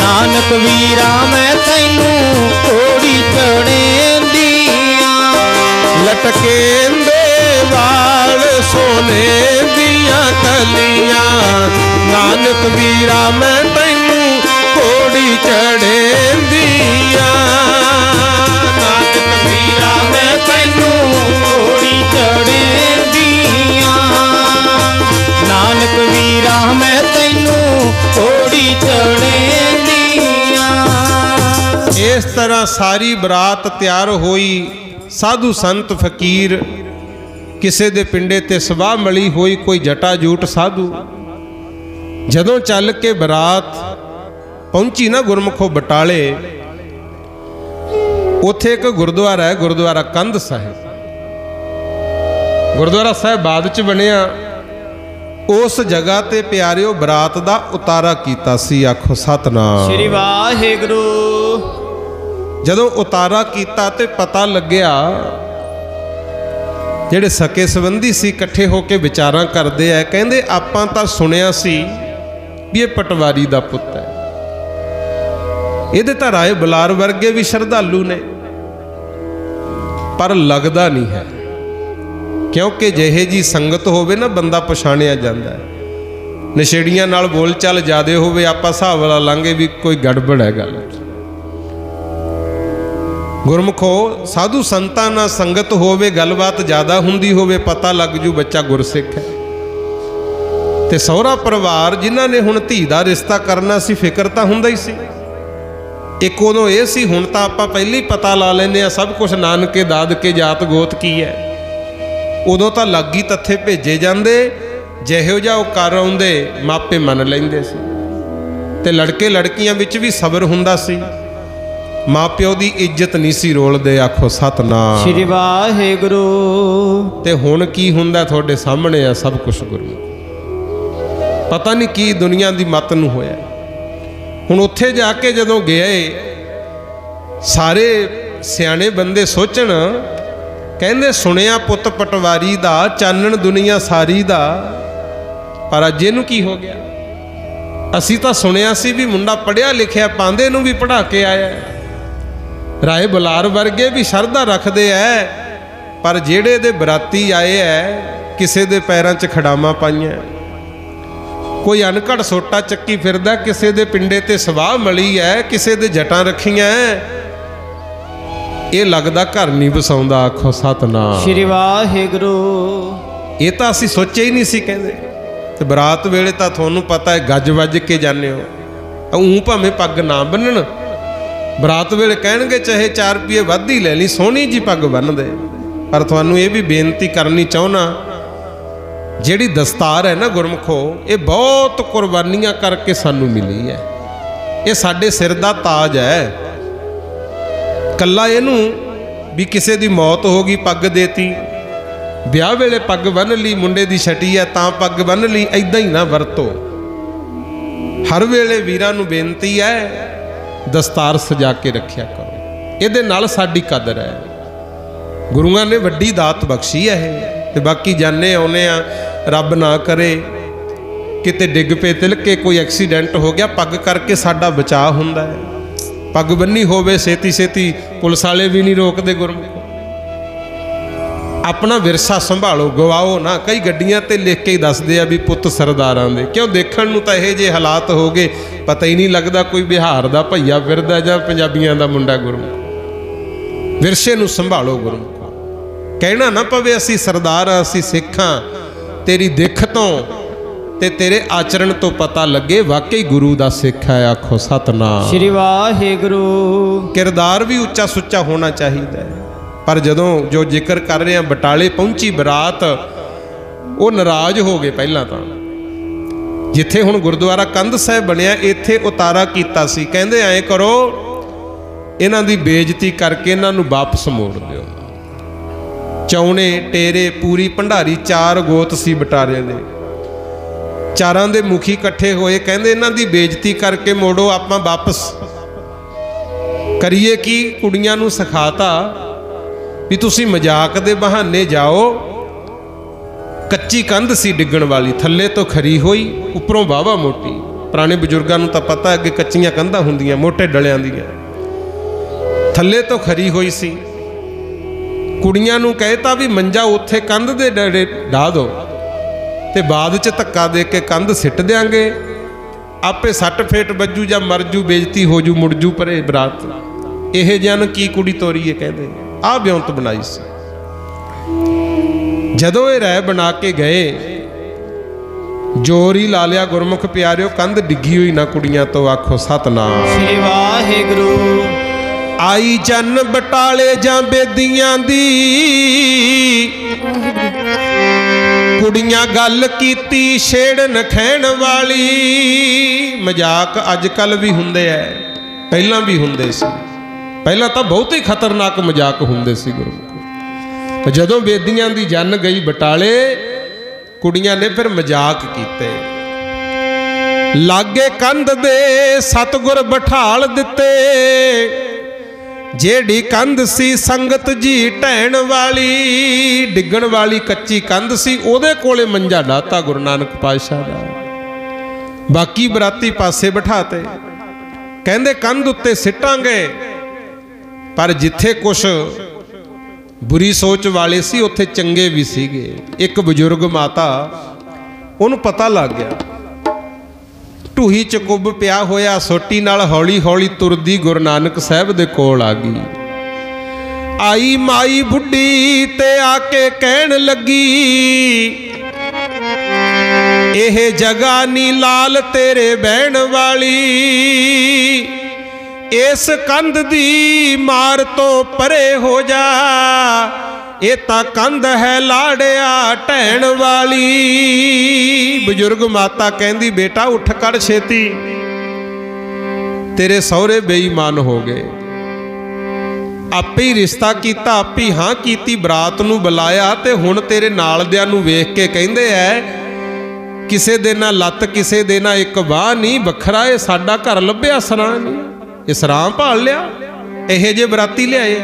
ਨਾਨਕ ਵੀਰਾ, ਮੈਂ ਤੈਨੂੰ ਕੋੜੀ ਚੜੇ ਲਟਕੇਂਦੇ ਵਾਲ ਸੋਨੇ ਦੀਆਂ ਕਲੀਆਂ ਨਾਨਕ ਵੀਰਾ, ਮੈਂ ਤੈਨੂੰ ਕੋੜੀ ਚੜੇਂਦੀਆਂ। ਨਾਨਕ ਵੀਰਾ, ਮੈਂ ਤੈਨੂੰ ਕੋੜੀ ਚੜੇਂਦੀਆਂ। ਨਾਨਕ ਵੀਰਾ, ਮੈਂ ਤੈਨੂੰ ਕੋੜੀ ਚੜੇਂਦੀਆਂ। ਇਸ ਤਰ੍ਹਾਂ ਸਾਰੀ ਬਰਾਤ ਤਿਆਰ ਹੋਈ। ਸਾਧੂ ਸੰਤ ਫਕੀਰ, ਕਿਸੇ ਦੇ ਪਿੰਡੇ ਤੇ ਸਵਾਹ ਮਲੀ ਹੋਈ ਕੋਈ ਜਟਾ ਜੂਟ ਸਾਧੂ। ਜਦੋਂ ਚੱਲ ਕੇ ਬਰਾਤ ਪਹੁੰਚੀ ਨਾ ਗੁਰਮੁਖੋ ਬਟਾਲੇ, ਉੱਥੇ ਇੱਕ ਗੁਰਦੁਆਰਾ ਹੈ, ਗੁਰਦੁਆਰਾ ਕੰਧ ਸਾਹਿਬ। ਗੁਰਦੁਆਰਾ ਸਾਹਿਬ ਬਾਅਦ ਚ ਬਣਿਆ। ਉਸ ਜਗ੍ਹਾ ਤੇ ਪਿਆਰਿਓ ਬਰਾਤ ਦਾ ਉਤਾਰਾ ਕੀਤਾ ਸੀ, ਆਖੋ ਸਤਨਾਮ। ਸ੍ਰੀ ਵਾਹਿਗੁਰੂ। ਜਦੋਂ ਉਤਾਰਾ ਕੀਤਾ ਤੇ ਪਤਾ ਲੱਗਿਆ, ਜਿਹੜੇ ਸਕੇ ਸੰਬੰਧੀ ਸੀ ਇਕੱਠੇ ਹੋ ਕੇ ਵਿਚਾਰਾਂ ਕਰਦੇ ਆ, ਕਹਿੰਦੇ ਆਪਾਂ ਤਾਂ ਸੁਣਿਆ ਸੀ ਵੀ ਇਹ ਪਟਵਾਰੀ ਦਾ ਪੁੱਤ ਹੈ। ਇਹਦੇ ਤਾਂ ਰਾਏ ਬੁਲਾਰ ਵਰਗੇ ਵੀ ਸ਼ਰਧਾਲੂ ਨੇ, ਪਰ ਲੱਗਦਾ ਨਹੀਂ ਹੈ। ਕਿਉਂਕਿ ਜਿਹੇ ਜੀ ਸੰਗਤ ਹੋਵੇ ਨਾ, ਬੰਦਾ ਪਛਾਣਿਆ ਜਾਂਦਾ ਹੈ। ਨਸ਼ੇੜੀਆਂ ਨਾਲ ਬੋਲਚਾਲ ਜ਼ਿਆਦੇ ਹੋਵੇ, ਆਪਾਂ ਹਿਸਾਬ ਵਾਲਾ ਲਾਂਗੇ ਵੀ ਕੋਈ ਗੜਬੜ ਹੈ ਗੱਲ ਗੁਰਮਖੋ, ਸਾਧੂ ਸੰਤਾਂ ਨਾਲ ਸੰਗਤ ਹੋਵੇ, ਗੱਲਬਾਤ ਜ਼ਿਆਦਾ ਹੁੰਦੀ ਹੋਵੇ, ਪਤਾ ਲੱਗ ਜੂ ਬੱਚਾ ਗੁਰਸਿੱਖ ਹੈ। ਤੇ ਸਹੁਰਾ ਪਰਿਵਾਰ ਜਿਨ੍ਹਾਂ ਨੇ ਹੁਣ ਧੀ ਦਾ ਰਿਸ਼ਤਾ ਕਰਨਾ ਸੀ, ਫਿਕਰ ਤਾਂ ਹੁੰਦਾ ਹੀ ਸੀ। ਇੱਕ ਉਦੋਂ ਇਹ ਸੀ, ਹੁਣ ਤਾਂ ਆਪਾਂ ਪਹਿਲਾਂ ਹੀ ਪਤਾ ਲਾ ਲੈਨੇ ਆ ਸਭ ਕੁਝ ਨਾਨਕੇ, ਦਾਦਕੇ, ਜਾਤ ਗੋਤ ਕੀ ਹੈ। ਉਦੋਂ ਤਾਂ ਲੱਗੀ ਤੱਥੇ ਭੇਜੇ ਜਾਂਦੇ, ਜਿਹੋ ਜਿਹਾ ਉਹ ਕਰ ਆਉਂਦੇ, ਮਾਪੇ ਮੰਨ ਲੈਂਦੇ ਸੀ। ਤੇ ਲੜਕੇ ਲੜਕੀਆਂ ਵਿੱਚ ਵੀ ਸਬਰ ਹੁੰਦਾ ਸੀ। ਮਾਪਿਓ ਦੀ ਇੱਜ਼ਤ ਨਹੀਂ ਸੀ ਰੋਲਦੇ ਆਖੋ ਸਤਨਾਮ। ਸ੍ਰੀ ਵਾਹਿਗੁਰੂ। ਤੇ ਹੁਣ ਕੀ ਹੁੰਦਾ ਤੁਹਾਡੇ ਸਾਹਮਣੇ ਆ ਸਭ ਕੁਝ ਗੁਰੂ। ਪਤਾ ਨਹੀਂ ਕੀ ਦੁਨੀਆ ਦੀ ਮਤ ਨੂੰ ਹੋਇਆ। ਹੁਣ ਉੱਥੇ ਜਾ ਕੇ ਜਦੋਂ ਗਏ ਸਾਰੇ ਸਿਆਣੇ ਬੰਦੇ ਸੋਚਣ ਕਹਿੰਦੇ ਸੁਣਿਆ ਪੁੱਤ ਪਟਵਾਰੀ ਦਾ ਚਾਨਣ ਦੁਨੀਆ ਸਾਰੀ ਦਾ। ਪਰ ਅੱਜ ਇਹਨੂੰ ਕੀ ਹੋ ਗਿਆ? ਅਸੀਂ ਤਾਂ ਸੁਣਿਆ ਸੀ ਵੀ ਮੁੰਡਾ ਪੜਿਆ ਲਿਖਿਆ ਪਾਂਦੇ ਨੂੰ ਵੀ ਪੜਾ ਕੇ ਆਇਆ। ਰਾਏ ਬਲਾਰ ਵਰਗੇ ਵੀ ਸ਼ਰਧਾ ਰੱਖਦੇ ਐ ਪਰ ਜਿਹੜੇ ਦੇ ਬਰਾਤੀ ਆਏ ਐ ਕਿਸੇ ਦੇ ਪੈਰਾਂ 'ਚ ਖੜਾਵਾਂ ਪਾਈਆਂ। ਕੋਈ ਅਨਕੜ ਸੋਟਾ ਚੱਕੀ ਫਿਰਦਾ ਕਿਸੇ ਦੇ ਪਿੰਡੇ ਤੇ ਸਵਾਹ ਮਲੀ ਐ ਕਿਸੇ ਦੇ ਜਟਾਂ ਰੱਖੀਆਂ। ਇਹ ਲੱਗਦਾ ਘਰ ਨਹੀਂ ਵਸਾਉਂਦਾ ਆਖੋ ਸਤਨਾਮ। ਸ੍ਰੀ ਵਾਹਿਗੁਰੂ। ਇਹ ਤਾਂ ਅਸੀਂ ਸੋਚਿਆ ਹੀ ਨਹੀਂ ਸੀ ਕਹਿੰਦੇ। ਤੇ ਬਰਾਤ ਵੇਲੇ ਤਾਂ ਤੁਹਾਨੂੰ ਪਤਾ ਹੈ ਗੱਜ ਵੱਜ ਕੇ ਜਾਂਦੇ ਹੋ। ਉਂ ਭਾਵੇਂ ਪੱਗ ਨਾ ਬੰਨਣ ਬਰਾਤ ਵੇਲੇ ਕਹਿਣਗੇ, ਚਾਹੇ 4 ਰੁਪਏ ਵੱਧ ਹੀ ਲੈ ਲਈ, ਸੋਹਣੀ ਜੀ ਪੱਗ ਬੰਨਦੇ ਪਰ ਤੁਹਾਨੂੰ ਇਹ ਵੀ ਬੇਨਤੀ ਕਰਨੀ ਚਾਹੁੰਨਾ ਜਿਹੜੀ ਦਸਤਾਰ ਹੈ ਨਾ ਗੁਰਮਖੋ, ਇਹ ਬਹੁਤ ਕੁਰਬਾਨੀਆਂ ਕਰਕੇ ਸਾਨੂੰ ਮਿਲੀ ਹੈ। ਇਹ ਸਾਡੇ ਸਿਰ ਦਾ ਤਾਜ ਹੈ। ਕੱਲਾ ਇਹਨੂੰ ਵੀ ਕਿਸੇ ਦੀ ਮੌਤ ਹੋ ਗਈ, ਪੱਗ ਦੇਤੀ। ਵਿਆਹ ਵੇਲੇ ਪੱਗ ਬੰਨ ਲਈ, ਮੁੰਡੇ ਦੀ ਛਟੀ ਹੈ, ਤਾਂ ਪੱਗ ਬੰਨ ਲਈ ਐਦਾਂ ਹੀ ਨਾ ਵਰਤੋ। ਹਰ ਵੇਲੇ ਵੀਰਾਂ ਨੂੰ ਬੇਨਤੀ ਹੈ ਦਸਤਾਰ ਸਜਾ ਕੇ ਰੱਖਿਆ ਕਰੋ। ਇਹਦੇ ਨਾਲ ਸਾਡੀ ਕਦਰ ਹੈ। ਗੁਰੂਆਂ ਨੇ ਵੱਡੀ ਦਾਤ ਬਖਸ਼ੀ ਹੈ ਇਹ। ਤੇ ਬਾਕੀ ਜਾਣੇ ਆਉਨੇ ਆ, ਰੱਬ ਨਾ ਕਰੇ। ਕਿਤੇ ਡਿੱਗ ਪਏ, ਤਿਲਕੇ ਕੋਈ ਐਕਸੀਡੈਂਟ ਹੋ ਗਿਆ, ਪੱਗ ਕਰਕੇ ਸਾਡਾ ਬਚਾਅ ਹੁੰਦਾ ਹੈ। ਪੱਗ ਬੰਨੀ ਹੋਵੇ ਛੇਤੀ ਛੇਤੀ ਪੁਲਿਸ ਵਾਲੇ ਵੀ ਨਹੀਂ ਰੋਕਦੇ ਗੁਰਮੁਖੋ। ਆਪਣਾ ਵਿਰਸਾ ਸੰਭਾਲੋ ਗਵਾਓ ਨਾ। ਕਈ ਗੱਡੀਆਂ ਤੇ ਲਿਖ ਕੇ ਹੀ ਦੱਸਦੇ ਆ ਵੀ ਪੁੱਤ ਸਰਦਾਰਾਂ ਦੇ। ਕਿਉਂ ਦੇਖਣ ਨੂੰ ਤਾਂ ਇਹ ਜੇ ਹਾਲਾਤ ਹੋ ਗਏ ਪਤਾ ਹੀ ਨਹੀਂ ਲੱਗਦਾ ਕੋਈ ਬਿਹਾਰ ਦਾ ਭਈਆ ਫਿਰਦਾ ਜਾਂ ਪੰਜਾਬੀਆਂ ਦਾ ਮੁੰਡਾ ਗੁਰਮੁਖ। ਵਿਰਸੇ ਨੂੰ ਸੰਭਾਲੋ ਗੁਰਮੁਖ। ਕਹਿਣਾ ਨਾ ਪਵੇ ਅਸੀਂ ਸਰਦਾਰ ਆ ਅਸੀਂ ਸਿੱਖਾਂ ਤੇਰੀ ਦਿੱਖ ਤੋਂ ਤੇ ਤੇਰੇ ਆਚਰਣ ਤੋਂ ਪਤਾ ਲੱਗੇ ਵਾਕਈ ਗੁਰੂ ਦਾ ਸਿੱਖ ਹੈ ਆਖੋ ਸਤਨਾਮ। ਸ੍ਰੀ ਵਾਹਿਗੁਰੂ। ਕਿਰਦਾਰ ਵੀ ਉੱਚਾ ਸੁੱਚਾ ਹੋਣਾ ਚਾਹੀਦਾ ਹੈ। ਪਰ ਜਦੋਂ ਜੋ ਜ਼ਿਕਰ ਕਰ ਰਹੇ ਆ ਬਟਾਲੇ ਪਹੁੰਚੀ ਬਰਾਤ, ਉਹ ਨਾਰਾਜ਼ ਹੋ ਗਏ ਪਹਿਲਾਂ ਤਾਂ। ਜਿੱਥੇ ਹੁਣ ਗੁਰਦੁਆਰਾ ਕੰਧ ਸਾਹਿਬ ਬਣਿਆ, ਇੱਥੇ ਉਤਾਰਾ ਕੀਤਾ ਸੀ। ਕਹਿੰਦੇ ਐਂ ਕਰੋ, ਇਹਨਾਂ ਦੀ ਬੇਇੱਜ਼ਤੀ ਕਰਕੇ ਇਹਨਾਂ ਨੂੰ ਵਾਪਸ ਮੋੜ ਦਿਓ। ਚੌਣੇ, ਟੇਰੇ, ਪੂਰੀ ਭੰਡਾਰੀ, ਚਾਰ ਗੋਤ ਸੀ ਬਟਾਰੇ ਦੇ। ਚਾਰਾਂ ਦੇ ਮੁਖੀ ਇਕੱਠੇ ਹੋਏ, ਕਹਿੰਦੇ ਇਹਨਾਂ ਦੀ ਬੇਇੱਜ਼ਤੀ ਕਰਕੇ ਮੋੜੋ, ਆਪਾਂ ਵਾਪਸ। ਕਰੀਏ ਕੀ? ਕੁੜੀਆਂ ਨੂੰ ਸਿਖਾਤਾ। ਵੀ ਤੁਸੀਂ ਮਜ਼ਾਕ ਦੇ ਬਹਾਨੇ ਜਾਓ। ਕੱਚੀ ਕੰਧ ਸੀ ਡਿੱਗਣ ਵਾਲੀ, ਥੱਲੇ ਤੋਂ ਖਰੀ ਹੋਈ, ਉੱਪਰੋਂ ਵਾਵਾ ਮੋਟੀ। ਪੁਰਾਣੇ ਬਜ਼ੁਰਗਾਂ ਨੂੰ ਤਾਂ ਪਤਾ ਅੱਗੇ ਕੱਚੀਆਂ ਕੰਧਾਂ ਹੁੰਦੀਆਂ, ਮੋٹے ਡਲਿਆਂ ਦੀਆਂ। ਥੱਲੇ ਤੋਂ ਖਰੀ ਹੋਈ ਸੀ। ਕੁੜੀਆਂ ਨੂੰ ਕਹਿਤਾ ਵੀ ਮੰਜਾ ਉੱਥੇ ਕੰਧ ਦੇ ਡੜੇ ਢਾ ਦਿਓ ਤੇ ਬਾਅਦ ਚ ਧੱਕਾ ਦੇ ਕੇ ਕੰਧ ਸਿੱਟ ਦਿਆਂਗੇ। ਆਪੇ ਸੱਟ ਫੇਟ ਵੱਜੂ ਜਾਂ ਮਰਜੂ ਬੇਇੱਜ਼ਤੀ ਹੋ ਜੂ, ਮੁੜ ਜੂ ਪਰੇ ਬਰਾਤ। ਇਹ ਜਨ ਕੀ ਕੁੜੀ ਤੋਰੀ ਤੋਰੀਏ ਕਹਿੰਦੇ। ਆਹ ਬਿਉਂਤ ਬਣਾਈ ਸੀ। ਜਦੋਂ ਇਹ ਰਾਇ ਬਣਾ ਕੇ ਗਏ ਜੋਰ ਹੀ ਲਾ ਲਿਆ ਗੁਰਮੁਖ ਪਿਆਰਿਓ ਕੰਧ ਡਿੱਗੀ ਹੋਈ ਨਾ ਕੁੜੀਆਂ ਤੋਂ ਆਖੋ ਸਤਨਾਮ। ਸ੍ਰੀ ਵਾਹਿਗੁਰੂ। ਆਈ ਜਨ ਬਟਾਲੇ ਜਾਂ ਬੇਦੀਆਂ ਦੀ। ਕੁੜੀਆਂ ਗੱਲ ਕੀਤੀ ਛੇੜਨ ਖੈਣ ਵਾਲੀ। ਮਜ਼ਾਕ ਅੱਜ ਕੱਲ ਵੀ ਹੁੰਦੇ ਐ ਪਹਿਲਾਂ ਵੀ ਹੁੰਦੇ ਸੀ। ਪਹਿਲਾਂ ਤਾਂ ਬਹੁਤ ਹੀ ਖਤਰਨਾਕ ਮਜ਼ਾਕ ਹੁੰਦੇ ਸੀ ਗੁਰੂ ਜਦੋਂ ਬੇਦੀਆਂ ਦੀ ਜਨ ਗਈ ਬਟਾਲੇ, ਕੁੜੀਆਂ ਨੇ ਫਿਰ ਮਜ਼ਾਕ ਕੀਤੇ। ਲਾਗੇ ਕੰਧ ਦੇ ਸਤਗੁਰ ਬਿਠਾਲ ਦਿੱਤੇ। ਜਿਹੜੀ ਕੰਧ ਸੀ ਸੰਗਤ ਜੀ ਢਹਿਣ ਵਾਲੀ, ਡਿੱਗਣ ਵਾਲੀ ਕੱਚੀ ਕੰਧ ਸੀ, ਉਹਦੇ ਕੋਲੇ ਮੰਜਾ ਡਾਤਾ ਗੁਰੂ ਨਾਨਕ ਪਾਤਸ਼ਾਹ ਦਾ। ਬਾਕੀ ਬਰਾਤੀ ਪਾਸੇ ਬਿਠਾਤੇ। ਕਹਿੰਦੇ, ਕੰਧ ਉੱਤੇ ਸਿੱਟਾਂਗੇ ਪਰ ਜਿੱਥੇ ਕੁਛ ਬੁਰੀ ਸੋਚ ਵਾਲੇ ਸੀ, ਉੱਥੇ ਚੰਗੇ ਵੀ ਸੀਗੇ। ਇੱਕ ਬਜ਼ੁਰਗ ਮਾਤਾ, ਉਹਨੂੰ ਪਤਾ ਲੱਗ ਗਿਆ। ਢੂਹੀ ਚ ਕੁੱਬ ਪਿਆ ਹੋਇਆ, ਸੋਟੀ ਨਾਲ ਹੌਲੀ ਹੌਲੀ ਤੁਰਦੀ ਗੁਰੂ ਨਾਨਕ ਸਾਹਿਬ ਦੇ ਕੋਲ ਆ ਗਈ। ਆਈ ਮਾਈ ਬੁੱਢੀ ਤੇ ਆ ਕੇ ਕਹਿਣ ਲੱਗੀ, ਇਹ ਜਗਾ ਨੀ ਲਾਲ ਤੇਰੇ ਬਹਿਣ ਵਾਲੀ। ਇਸ ਕੰਧ ਦੀ ਮਾਰ ਤੋਂ ਪਰੇ ਹੋ ਜਾ। ਇਹ ਤਾਂ ਕੰਧ ਹੈ ਲਾੜਿਆ ਢਹਿਣ ਵਾਲੀ। ਬਜ਼ੁਰਗ ਮਾਤਾ ਕਹਿੰਦੀ, ਬੇਟਾ, ਉੱਠ ਕਰ ਛੇਤੀ। ਤੇਰੇ ਸਹੁਰੇ ਬੇਈਮਾਨ ਹੋ ਗਏ। ਆਪੇ ਹੀ ਰਿਸ਼ਤਾ ਕੀਤਾ, ਆਪੇ ਹੀ ਹਾਂ ਕੀਤੀ, ਬਰਾਤ ਨੂੰ ਬੁਲਾਇਆ ਤੇ ਹੁਣ ਤੇਰੇ ਨਾਲ ਦਿਆਂ ਨੂੰ ਵੇਖ ਕੇ ਕਹਿੰਦੇ ਐ, ਕਿਸੇ ਦੇ ਨਾਲ ਲੱਤ, ਕਿਸੇ ਦੇ ਨਾਲ ਇੱਕ ਬਾਹ ਨਹੀਂ ਵੱਖਰਾ ਇਹ ਸਾਡਾ ਘਰ ਲੱਭਿਆ ਸਰਾਂ ਨਹੀਂ ਇਹ ਸਰਾਂ ਭਾਲ ਲਿਆ, ਇਹੇ ਜੇ ਬਰਾਤੀ ਲਿਆਏ।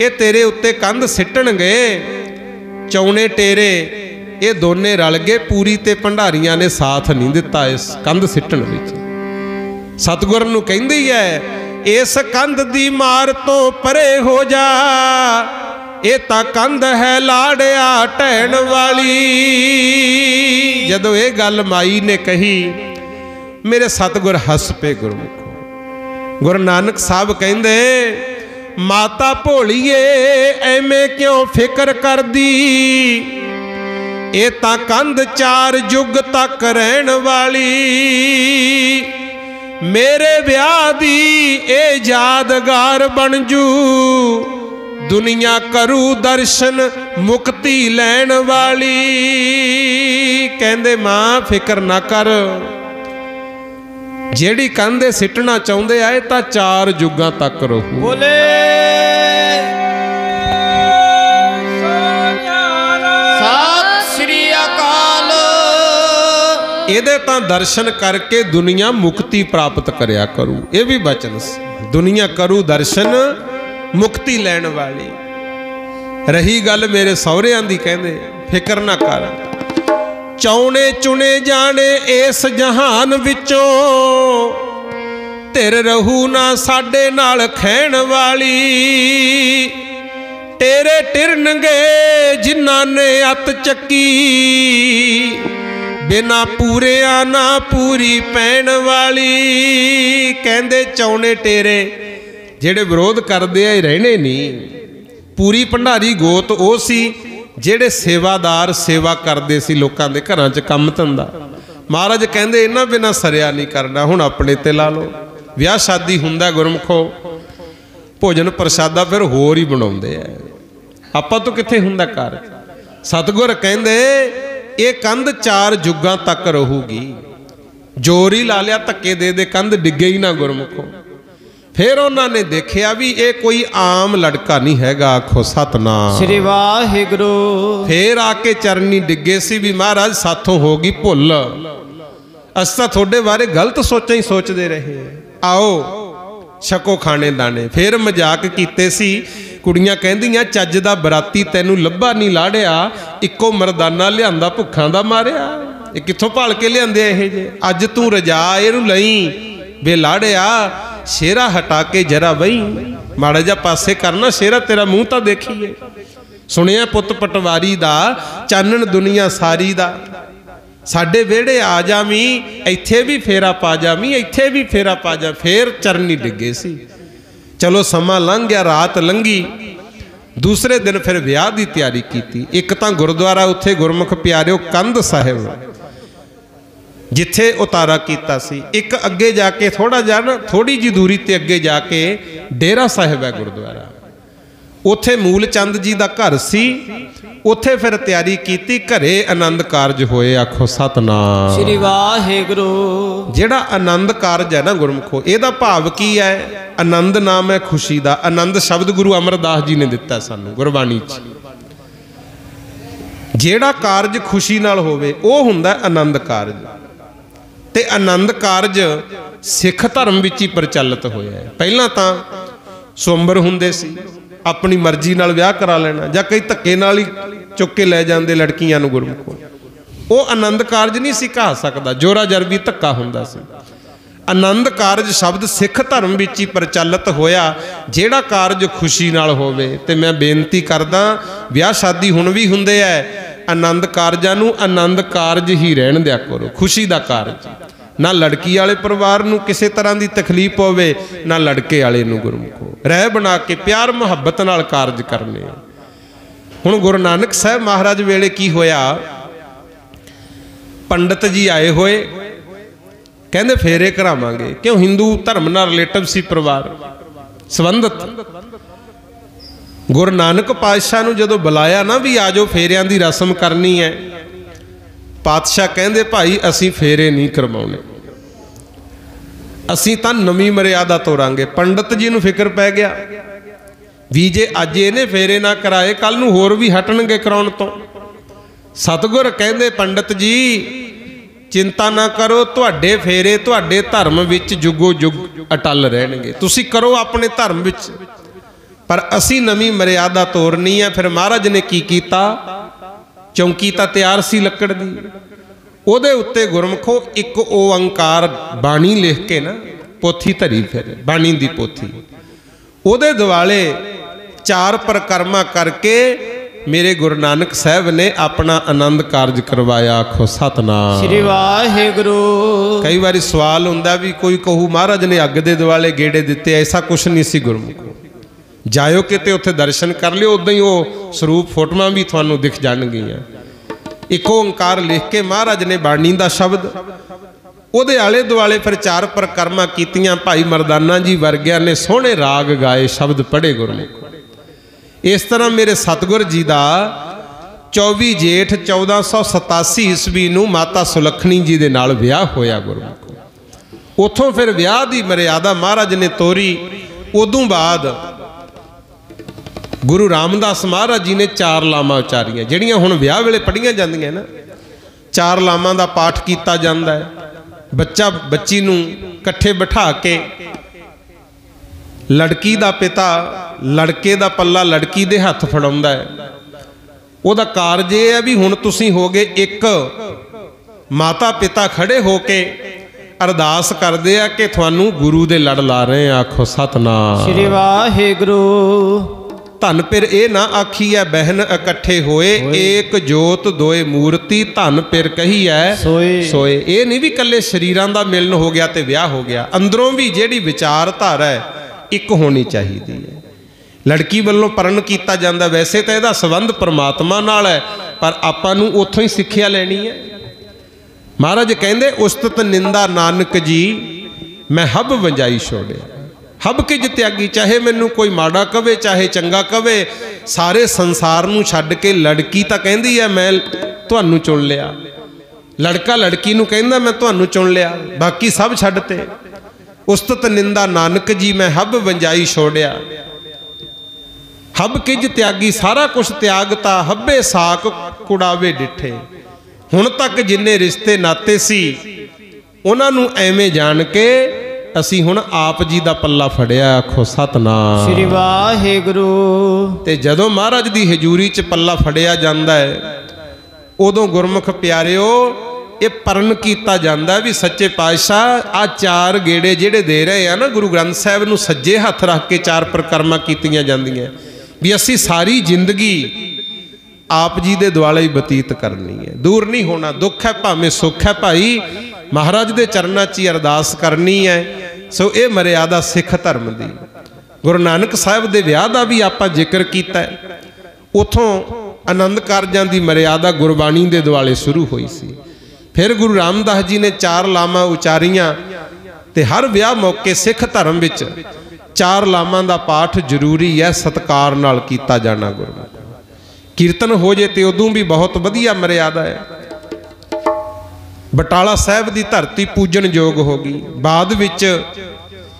ਇਹ ਤੇਰੇ ਉੱਤੇ ਕੰਧ ਸਿੱਟਣਗੇ, ਚੌਣੇ ਟੇਰੇ, ਇਹ ਦੋਨੇ ਰਲ ਗਏ, ਪੂਰੀ ਤੇ ਭੰਡਾਰੀਆਂ ਨੇ ਸਾਥ ਨਹੀਂ ਦਿੱਤਾ ਇਸ ਕੰਧ ਸਿੱਟਣ ਵਿੱਚ। ਸਤਗੁਰ ਨੂੰ ਕਹਿੰਦੀ ਐ, ਇਸ ਕੰਧ ਦੀ ਮਾਰ ਤੋਂ ਪਰੇ ਹੋ ਜਾ, ਇਹ ਤਾਂ ਕੰਧ ਹੈ ਲਾੜਿਆ ਢਹਿਣ ਵਾਲੀ। ਜਦੋਂ ਇਹ ਗੱਲ ਮਾਈ ਨੇ ਕਹੀ, ਮੇਰੇ ਸਤਗੁਰ ਹੱਸ ਪਏ ਗੁਰਮੁਖੋ। ਗੁਰੂ ਨਾਨਕ ਸਾਹਿਬ ਕਹਿੰਦੇ, ਮਾਤਾ ਭੋਲੀਏ, ਐਵੇਂ ਕਿਉਂ ਫਿਕਰ ਕਰਦੀ? ਇਹ ਤਾਂ ਕੰਧ ਚਾਰ ਯੁੱਗ ਤੱਕ ਰਹਿਣ ਵਾਲੀ। ਮੇਰੇ ਵਿਆਹ ਦੀ ਇਹ ਯਾਦਗਾਰ ਬਣ ਜੂ। ਦੁਨੀਆ ਕਰੂ ਦਰਸ਼ਨ ਮੁਕਤੀ ਲੈਣ ਵਾਲੀ। ਕਹਿੰਦੇ, ਮਾਂ, ਫਿਕਰ ਨਾ ਕਰ। ਜਿਹੜੀ ਕੰਧੇ ਸਿੱਟਣਾ ਚਾਹੁੰਦੇ ਆ ਇਹ ਤਾਂ ਚਾਰ ਯੁੱਗਾਂ ਤੱਕ ਰਹੂ। ਬੋਲੇ। ਸਤਿ ਸ੍ਰੀ ਅਕਾਲ। ਇਹਦੇ ਤਾਂ ਦਰਸ਼ਨ ਕਰਕੇ ਦੁਨੀਆ ਮੁਕਤੀ ਪ੍ਰਾਪਤ ਕਰਿਆ ਕਰੂ। ਇਹ ਵੀ ਬਚਨ ਸੀ। ਦੁਨੀਆ ਕਰੂ ਦਰਸ਼ਨ ਮੁਕਤੀ ਲੈਣ ਵਾਲੀ। ਰਹੀ ਗੱਲ ਮੇਰੇ ਸਹੁਰਿਆਂ ਦੀ ਕਹਿੰਦੇ ਫਿਕਰ ਨਾ ਕਰ। ਚੌਣੇ ਚੁਣੇ ਜਾਣੇ ਇਸ ਜਹਾਨ ਵਿੱਚੋਂ। ਧਿਰ ਰਹੂ ਨਾ ਸਾਡੇ ਨਾਲ ਖਹਿਣ ਵਾਲੀ। ਤੇਰੇ ਟਿਰਨਗੇ ਜਿਨ੍ਹਾਂ ਨੇ ਅਤ ਚੱਕੀ। ਬਿਨਾ ਪੂਰਿਆ ਨਾ ਪੂਰੀ ਪੈਣ ਵਾਲੀ। ਕਹਿੰਦੇ ਚੌਣੇ ਟੇਰੇ, ਜਿਹੜੇ ਵਿਰੋਧ ਕਰਦੇ ਆ, ਇਹ ਰਹਿਣੇ ਨਹੀਂ। ਪੂਰੀ ਭੰਡਾਰੀ ਗੋਤ ਉਹ ਸੀ ਜਿਹੜੇ ਸੇਵਾਦਾਰ ਸੇਵਾ ਕਰਦੇ ਸੀ ਲੋਕਾਂ ਦੇ ਘਰਾਂ 'ਚ ਕੰਮ ਧੰਦਾ। ਮਹਾਰਾਜ ਕਹਿੰਦੇ, ਇਹਨਾਂ ਬਿਨਾ ਸਰਿਆ ਨਹੀਂ ਕਰਨਾ, ਹੁਣ ਆਪਣੇ ਤੇ ਲਾ ਲਓ। ਵਿਆਹ ਸ਼ਾਦੀ ਹੁੰਦਾ ਗੁਰਮਖੋ, ਭੋਜਨ ਪ੍ਰਸ਼ਾਦਾ ਫਿਰ ਹੋਰ ਹੀ ਬਣਾਉਂਦੇ ਆ ਆਪਾਂ ਤੋਂ ਕਿੱਥੇ ਹੁੰਦਾ ਘਰ? ਸਤਗੁਰ ਕਹਿੰਦੇ, ਇਹ ਕੰਧ ਚਾਰ ਯੁੱਗਾਂ ਤੱਕ ਰਹੂਗੀ। ਜੋਰ ਹੀ ਲਾ ਲਿਆ, ਧੱਕੇ ਦੇ ਦੇ ਕੰਧ, ਡਿੱਗੇ ਹੀ ਨਾ ਗੁਰਮੁਖੋ। ਫਿਰ ਉਹਨਾਂ ਨੇ ਦੇਖਿਆ ਵੀ ਇਹ ਕੋਈ ਆਮ ਲੜਕਾ ਨਹੀਂ ਹੈਗਾ ਆਖੋ ਸਤਨਾਮ। ਸ੍ਰੀ ਵਾਹਿਗੁਰੂ। ਫੇਰ ਆ ਕੇ ਚਰਨੀ ਡਿੱਗੇ ਸੀ ਵੀ ਮਹਾਰਾਜ ਸਾਥੋਂ ਹੋ ਗਈ ਭੁੱਲ। ਅਸੀਂ ਤੁਹਾਡੇ ਬਾਰੇ ਗਲਤ ਸੋਚਾਂ ਹੀ ਸੋਚਦੇ ਰਹੇ। ਆਓ ਛਕੋ ਖਾਣੇ ਦਾਣੇ। ਫੇਰ ਮਜ਼ਾਕ ਕੀਤੇ ਸੀ। ਕੁੜੀਆਂ ਕਹਿੰਦੀਆਂ ਚੱਜ ਦਾ ਬਰਾਤੀ ਤੈਨੂੰ ਲੱਭਾ ਨਹੀਂ ਲਾੜਿਆ। ਇੱਕੋ ਮਰਦਾਨਾ ਲਿਆਂਦਾ ਭੁੱਖਾਂ ਦਾ ਮਾਰਿਆ। ਇਹ ਕਿੱਥੋਂ ਭਾਲ ਕੇ ਲਿਆਂਦੇ ਇਹ ਜੇ? ਅੱਜ ਤੂੰ ਰਜਾ ਇਹਨੂੰ ਲਈ। ਵੇ ਲਾੜਿਆ ਸ਼ੇਰਾ ਹਟਾ ਕੇ ਜਰਾ ਬਈ, ਮਾੜਾ ਜਿਹਾ ਪਾਸੇ ਕਰਨਾ ਸ਼ੇਰਾ ਤੇਰਾ ਮੂੰਹ ਤਾਂ ਦੇਖੀਏ। ਸੁਣਿਆ ਪੁੱਤ ਪਟਵਾਰੀ ਦਾ, ਚਾਨਣ ਦੁਨੀਆ ਸਾਰੀ ਦਾ। ਸਾਡੇ ਵਿਹੜੇ ਆ ਜਾਵੀਂ, ਇੱਥੇ ਵੀ ਫੇਰਾ ਪਾ ਜਾਵੀਂ, ਇੱਥੇ ਵੀ ਫੇਰਾ ਪਾ ਜਾ, ਫੇਰ ਚਰਨੀ ਡਿੱਗੇ ਸੀ। ਚਲੋ ਸਮਾਂ ਲੰਘ ਗਿਆ, ਰਾਤ ਲੰਘੀ। ਦੂਸਰੇ ਦਿਨ ਫਿਰ ਵਿਆਹ ਦੀ ਤਿਆਰੀ ਕੀਤੀ। ਇੱਕ ਤਾਂ ਗੁਰਦੁਆਰਾ ਉੱਥੇ ਗੁਰਮੁਖ ਪਿਆਰਿਓ ਕੰਧ ਸਾਹਿਬ। ਜਿੱਥੇ ਉਤਾਰਾ ਕੀਤਾ ਸੀ। ਇੱਕ ਅੱਗੇ ਜਾ ਕੇ ਥੋੜਾ ਜਿਹਾ ਥੋੜੀ ਜੀ ਦੂਰੀ ਤੇ ਅੱਗੇ ਜਾ ਕੇ ਡੇਰਾ ਸਾਹਿਬ ਹੈ ਗੁਰਦੁਆਰਾ। ਉੱਥੇ ਮੂਲ ਚੰਦ ਜੀ ਦਾ ਘਰ ਸੀ। ਉੱਥੇ ਫਿਰ ਤਿਆਰੀ ਕੀਤੀ ਘਰੇ ਆਨੰਦ ਕਾਰਜ ਹੋਏ ਆਖੋ ਸਤਨਾਮ। ਸ੍ਰੀ ਵਾਹਿਗੁਰੂ। ਜਿਹੜਾ ਆਨੰਦ ਕਾਰਜ ਹੈ ਨਾ ਗੁਰਮਖੋ ਇਹਦਾ ਭਾਵ ਕੀ ਹੈ? ਆਨੰਦ ਨਾਮ ਹੈ ਖੁਸ਼ੀ ਦਾ। ਆਨੰਦ ਸ਼ਬਦ ਗੁਰੂ ਅਮਰਦਾਸ ਜੀ ਨੇ ਦਿੱਤਾ ਸਾਨੂੰ ਗੁਰਬਾਣੀ 'ਚ। ਜਿਹੜਾ ਕਾਰਜ ਖੁਸ਼ੀ ਨਾਲ ਹੋਵੇ ਉਹ ਹੁੰਦਾ ਆਨੰਦ ਕਾਰਜ। ਤੇ ਆਨੰਦ ਕਾਰਜ ਸਿੱਖ ਧਰਮ ਵਿੱਚ ਹੀ ਪ੍ਰਚਲਿਤ ਹੋਇਆ ਹੈ। ਪਹਿਲਾਂ ਤਾਂ ਸਵੰਬਰ ਹੁੰਦੇ ਸੀ, ਆਪਣੀ ਮਰਜ਼ੀ ਨਾਲ ਵਿਆਹ ਕਰਾ ਲੈਣਾ ਜਾਂ ਕਈ ਧੱਕੇ ਨਾਲ ਹੀ ਚੁੱਕ ਕੇ ਲੈ ਜਾਂਦੇ ਲੜਕੀਆਂ ਨੂੰ ਗੁਰਮੁਖੋਂ। ਉਹ ਆਨੰਦ ਕਾਰਜ ਨਹੀਂ ਸੀ ਕਹਾ ਸਕਦਾ, ਜੋਰਾ ਜਰਬੀ ਧੱਕਾ ਹੁੰਦਾ ਸੀ। ਆਨੰਦ ਕਾਰਜ ਸ਼ਬਦ ਸਿੱਖ ਧਰਮ ਵਿੱਚ ਹੀ ਪ੍ਰਚਲਿਤ ਹੋਇਆ, ਜਿਹੜਾ ਕਾਰਜ ਖੁਸ਼ੀ ਨਾਲ ਹੋਵੇ। ਤੇ ਮੈਂ ਬੇਨਤੀ ਕਰਦਾ, ਵਿਆਹ ਸ਼ਾਦੀ ਹੁਣ ਵੀ ਹੁੰਦੇ ਐ ਆਨੰਦ ਕਾਰਜਾਂ ਨੂੰ ਆਨੰਦ ਕਾਰਜ ਹੀ ਰਹਿਣ ਦਿਆ ਕਰੋ, ਖੁਸ਼ੀ ਦਾ ਕਾਰਜ। ਨਾ ਲੜਕੀ ਵਾਲੇ ਪਰਿਵਾਰ ਨੂੰ ਕਿਸੇ ਤਰ੍ਹਾਂ ਦੀ ਤਕਲੀਫ ਹੋਵੇ, ਨਾ ਲੜਕੇ ਵਾਲੇ ਨੂੰ ਗੁਰਮੁਖੋ। ਰਹਿ ਬਣਾ ਕੇ ਪਿਆਰ, ਮੁਹੱਬਤ ਨਾਲ ਕਾਰਜ ਕਰਨੇ ਹੁਣ ਗੁਰੂ ਨਾਨਕ ਸਾਹਿਬ ਮਹਾਰਾਜ ਵੇਲੇ ਕੀ ਹੋਇਆ? ਪੰਡਤ ਜੀ ਆਏ ਹੋਏ। ਕਹਿੰਦੇ, ਫੇਰੇ ਕਰਾਵਾਂਗੇ। ਕਿਉਂ? ਹਿੰਦੂ ਧਰਮ ਨਾਲ ਰਿਲੇਟਿਵ ਸੀ ਪਰਿਵਾਰ। ਸੰਬੰਧਤ। ਗੁਰੂ ਨਾਨਕ ਪਾਤਸ਼ਾਹ ਨੂੰ ਜਦੋਂ ਬੁਲਾਇਆ ਨਾ ਵੀ ਆਜੋ ਫੇਰਿਆਂ ਦੀ ਰਸਮ ਕਰਨੀ ਹੈ। ਪਾਤਸ਼ਾਹ ਕਹਿੰਦੇ, ਭਾਈ, ਅਸੀਂ ਫੇਰੇ ਨਹੀਂ ਕਰਵਾਉਣੇ। ਅਸੀਂ ਤਾਂ ਨਵੀਂ ਮਰਿਆਦਾ ਤੋਰਾਂਗੇ। ਪੰਡਤ ਜੀ ਨੂੰ ਫਿਕਰ ਪੈ ਗਿਆ ਵੀ ਜੇ ਅੱਜ ਇਹਨੇ ਫੇਰੇ ਨਾ ਕਰਾਏ ਕੱਲ ਨੂੰ ਹੋਰ ਵੀ ਹਟਣਗੇ ਕਰਾਉਣ ਤੋਂ। ਸਤਗੁਰ ਕਹਿੰਦੇ, ਪੰਡਤ ਜੀ, ਚਿੰਤਾ ਨਾ ਕਰੋ, ਤੁਹਾਡੇ ਫੇਰੇ ਤੁਹਾਡੇ ਧਰਮ ਵਿੱਚ ਜੁਗੋ ਜੁਗ ਅਟਲ ਰਹਿਣਗੇ। ਤੁਸੀਂ ਕਰੋ ਆਪਣੇ ਧਰਮ ਵਿੱਚ। ਪਰ ਅਸੀਂ ਨਵੀਂ ਮਰਿਆਦਾ ਤੋਰਨੀ ਹੈ ਫਿਰ ਮਹਾਰਾਜ ਨੇ ਕੀ ਕੀਤਾ? ਚੌਂਕੀ ਤਾਂ ਤਿਆਰ ਸੀ ਲੱਕੜ ਦੀ। ਉਹਦੇ ਉੱਤੇ ਗੁਰਮਖੋ ਇੱਕ ਓੰਕਾਰ ਬਾਣੀ ਲਿਖ ਕੇ ਨਾ ਪੋਥੀ ਧਰੀ ਫਿਰ ਬਾਣੀ ਦੀ ਪੋਥੀ। ਉਹਦੇ ਦਿਵਾਲੇ ਚਾਰ ਪ੍ਰਕਰਮਾ ਕਰਕੇ ਮੇਰੇ ਗੁਰੂ ਨਾਨਕ ਸਾਹਿਬ ਨੇ ਆਪਣਾ ਆਨੰਦ ਕਾਰਜ ਕਰਵਾਇਆ। ਆਖੋ ਸਤਨਾਮ। ਸ੍ਰੀ ਵਾਹਿਗੁਰੂ। ਕਈ ਵਾਰੀ ਸਵਾਲ ਹੁੰਦਾ ਵੀ ਕੋਈ ਕਹੂ ਮਹਾਰਾਜ ਨੇ ਅੱਗ ਦੇ ਦਿਵਾਲੇ ਗੇੜੇ ਦਿੱਤੇ ਐਸਾ ਕੁਛ ਨਹੀਂ ਸੀ ਗੁਰਮੁਖੋ। ਜਾਇਓ ਕਿਤੇ ਉੱਥੇ ਦਰਸ਼ਨ ਕਰ ਲਿਓ ਉਦਾਂ ਹੀ ਉਹ ਸਰੂਪ ਫੋਟੋਆਂ ਵੀ ਤੁਹਾਨੂੰ ਦਿਖ ਜਾਣਗੀਆਂ। ਇੱਕ ਓੰਕਾਰ ਲਿਖ ਕੇ ਮਹਾਰਾਜ ਨੇ ਬਾਣੀ ਦਾ ਸ਼ਬਦ, ਉਹਦੇ ਆਲੇ ਦੁਆਲੇ ਫਿਰ ਚਾਰ ਪ੍ਰਕਰਮਾਂ ਕੀਤੀਆਂ, ਭਾਈ ਮਰਦਾਨਾ ਜੀ ਵਰਗਿਆਂ ਨੇ ਸੋਹਣੇ ਰਾਗ ਗਾਏ, ਸ਼ਬਦ ਪੜ੍ਹੇ ਗੁਰਮੁਖ। ਇਸ ਤਰ੍ਹਾਂ ਮੇਰੇ ਸਤਗੁਰ ਜੀ ਦਾ 24 ਜੇਠ 1487 ਈਸਵੀ ਨੂੰ ਮਾਤਾ ਸੁਲੱਖਣੀ ਜੀ ਦੇ ਨਾਲ ਵਿਆਹ ਹੋਇਆ ਗੁਰਮੁਖ। ਉਥੋਂ ਫਿਰ ਵਿਆਹ ਦੀ ਮਰਿਆਦਾ ਮਹਾਰਾਜ ਨੇ ਤੋਰੀ, ਉਦੋਂ ਬਾਅਦ ਗੁਰੂ ਰਾਮਦਾਸ ਮਹਾਰਾਜ ਜੀ ਨੇ ਚਾਰ ਲਾਵਾਂ ਉਚਾਰੀਆਂ, ਜਿਹੜੀਆਂ ਹੁਣ ਵਿਆਹ ਵੇਲੇ ਪੜੀਆਂ ਜਾਂਦੀਆਂ ਨਾ, ਚਾਰ ਲਾਵਾਂ ਦਾ ਪਾਠ ਕੀਤਾ ਜਾਂਦਾ ਹੈ। ਬੱਚਾ, ਬੱਚੀ ਨੂੰ ਇਕੱਠੇ ਬਿਠਾ ਕੇ ਲੜਕੀ ਦਾ ਪਿਤਾ ਲੜਕੇ ਦਾ ਪੱਲਾ ਲੜਕੀ ਦੇ ਹੱਥ ਫੜਾਉਂਦਾ ਹੈ। ਉਹਦਾ ਕਾਰਜ ਇਹ ਹੈ ਵੀ ਹੁਣ ਤੁਸੀਂ ਹੋਗੇ ਇੱਕ, ਮਾਤਾ ਪਿਤਾ ਖੜੇ ਹੋ ਕੇ ਅਰਦਾਸ ਕਰਦੇ ਆ ਕਿ ਤੁਹਾਨੂੰ ਗੁਰੂ ਦੇ ਲੜ ਲਾ ਰਹੇ ਆ ਆਖੋ ਸਤਨਾਮ। ਸ੍ਰੀ ਵਾਹਿਗੁਰੂ। ਧਨ ਫਿਰ ਇਹ ਨਾ ਆਖੀਐ ਬਹਿਨ ਇਕੱਠੇ ਹੋਏ ਏਕ ਜੋਤ ਦੋਏ ਮੂਰਤੀ ਧਨ ਫਿਰ ਕਹੀਐ ਸੋਏ। ਸੋਏ। ਇਹ ਨਹੀਂ ਵੀ ਕੱਲੇ ਸਰੀਰਾਂ ਦਾ ਮਿਲਨ ਹੋ ਗਿਆ ਤੇ ਵਿਆਹ ਹੋ ਗਿਆ। ਅੰਦਰੋਂ ਵੀ ਜਿਹੜੀ ਵਿਚਾਰਧਾਰਾ ਹੈ ਇੱਕ ਹੋਣੀ ਚਾਹੀਦੀ ਹੈ। ਲੜਕੀ ਵੱਲੋਂ ਪਰਨ ਕੀਤਾ ਜਾਂਦਾ ਵੈਸੇ ਤਾਂ ਇਹਦਾ ਸੰਬੰਧ ਪਰਮਾਤਮਾ ਨਾਲ ਹੈ ਪਰ ਆਪਾਂ ਨੂੰ ਉੱਥੋਂ ਹੀ ਸਿੱਖਿਆ ਲੈਣੀ ਹੈ। ਮਹਾਰਾਜ ਕਹਿੰਦੇ ਉਸਤਤ ਨਿੰਦਾ ਨਾਨਕ ਜੀ ਮੈਂ ਹੱਬ ਵੰਜਾਈ ਛੋੜਿਆ। ਹੱਬ ਕਿਜ ਤਿਆਗੀ, ਚਾਹੇ ਮੈਨੂੰ ਕੋਈ ਮਾੜਾ ਕਵੇ, ਚਾਹੇ ਚੰਗਾ ਕਵੇ, ਸਾਰੇ ਸੰਸਾਰ ਨੂੰ ਛੱਡ ਕੇ ਲੜਕੀ ਤਾਂ ਕਹਿੰਦੀ ਹੈ ਮੈਂ ਤੁਹਾਨੂੰ ਚੁਣ ਲਿਆ। ਲੜਕਾ ਲੜਕੀ ਨੂੰ ਕਹਿੰਦਾ, ਮੈਂ ਤੁਹਾਨੂੰ ਚੁਣ ਲਿਆ। ਬਾਕੀ ਸਭ ਛੱਡ ਤੇ। ਉਸਤਤ ਨਿੰਦਾ ਨਾਨਕ ਜੀ, ਮੈਂ ਹੱਬ ਵੰਜਾਈ ਛੋੜਿਆ। ਹੱਬ ਕਿਜ ਤਿਆਗੀ, ਸਾਰਾ ਕੁਝ ਤਿਆਗਤਾ ਹੱਬੇ ਸਾਕ ਕੁੜਾਵੇ ਡਿੱਠੇ। ਹੁਣ ਤੱਕ ਜਿੰਨੇ ਰਿਸ਼ਤੇ ਨਾਤੇ ਸੀ, ਉਹਨਾਂ ਨੂੰ ਐਵੇਂ ਜਾਣ ਕੇ ਅਸੀਂ ਹੁਣ ਆਪ ਜੀ ਦਾ ਪੱਲਾ ਫੜਿਆ ਆਖੋ ਸਤਨਾਮ। ਸ੍ਰੀ ਵਾਹਿਗੁਰੂ। ਤੇ ਜਦੋਂ ਮਹਾਰਾਜ ਦੀ ਹਜ਼ੂਰੀ 'ਚ ਪੱਲਾ ਫੜਿਆ ਜਾਂਦਾ ਹੈ ਉਦੋਂ ਗੁਰਮੁਖ ਪਿਆਰਿਓ ਇਹ ਪਰਨ ਕੀਤਾ ਜਾਂਦਾ ਵੀ ਸੱਚੇ ਪਾਤਸ਼ਾਹ ਆ ਚਾਰ ਗੇੜੇ ਜਿਹੜੇ ਦੇ ਰਹੇ ਆ ਨਾ ਗੁਰੂ ਗ੍ਰੰਥ ਸਾਹਿਬ ਨੂੰ ਸੱਜੇ ਹੱਥ ਰੱਖ ਕੇ ਚਾਰ ਪ੍ਰਕਰਮਾਂ ਕੀਤੀਆਂ ਜਾਂਦੀਆਂ। ਵੀ ਅਸੀਂ ਸਾਰੀ ਜ਼ਿੰਦਗੀ ਆਪ ਜੀ ਦੇ ਦੁਆਲੇ ਹੀ ਬਤੀਤ ਕਰਨੀ ਹੈ। ਦੂਰ ਨਹੀਂ ਹੋਣਾ ਦੁੱਖ ਹੈ ਭਾਵੇਂ ਸੁੱਖ ਹੈ ਭਾਈ ਮਹਾਰਾਜ ਦੇ ਚਰਨਾਂ 'ਚ ਹੀ ਅਰਦਾਸ ਕਰਨੀ ਹੈ। ਸੋ ਇਹ ਮਰਿਆਦਾ ਸਿੱਖ ਧਰਮ ਦੀ। ਗੁਰੂ ਨਾਨਕ ਸਾਹਿਬ ਦੇ ਵਿਆਹ ਦਾ ਵੀ ਆਪਾਂ ਜ਼ਿਕਰ ਕੀਤਾ ਹੈ। ਉਥੋਂ ਆਨੰਦ ਕਾਰਜਾਂ ਦੀ ਮਰਿਆਦਾ ਗੁਰਬਾਣੀ ਦੇ ਦੁਆਲੇ ਸ਼ੁਰੂ ਹੋਈ ਸੀ। ਫਿਰ ਗੁਰੂ ਰਾਮਦਾਸ ਜੀ ਨੇ ਚਾਰ ਲਾਵਾਂ ਉਚਾਰੀਆਂ ਤੇ ਹਰ ਵਿਆਹ ਮੌਕੇ ਸਿੱਖ ਧਰਮ ਵਿੱਚ ਚਾਰ ਲਾਮਾਂ ਦਾ ਪਾਠ ਜ਼ਰੂਰੀ ਹੈ, ਸਤਕਾਰ ਨਾਲ ਕੀਤਾ ਜਾਣਾ ਗੁਰੂ ਕੀਰਤਨ ਹੋ ਜੇ ਤੇ ਉਦੋਂ ਵੀ ਬਹੁਤ ਵਧੀਆ ਮਰਿਆਦਾ ਹੈ। ਬਟਾਲਾ ਸਾਹਿਬ ਦੀ ਧਰਤੀ ਪੂਜਣ ਯੋਗ ਹੋ ਗਈ। ਬਾਅਦ ਵਿੱਚ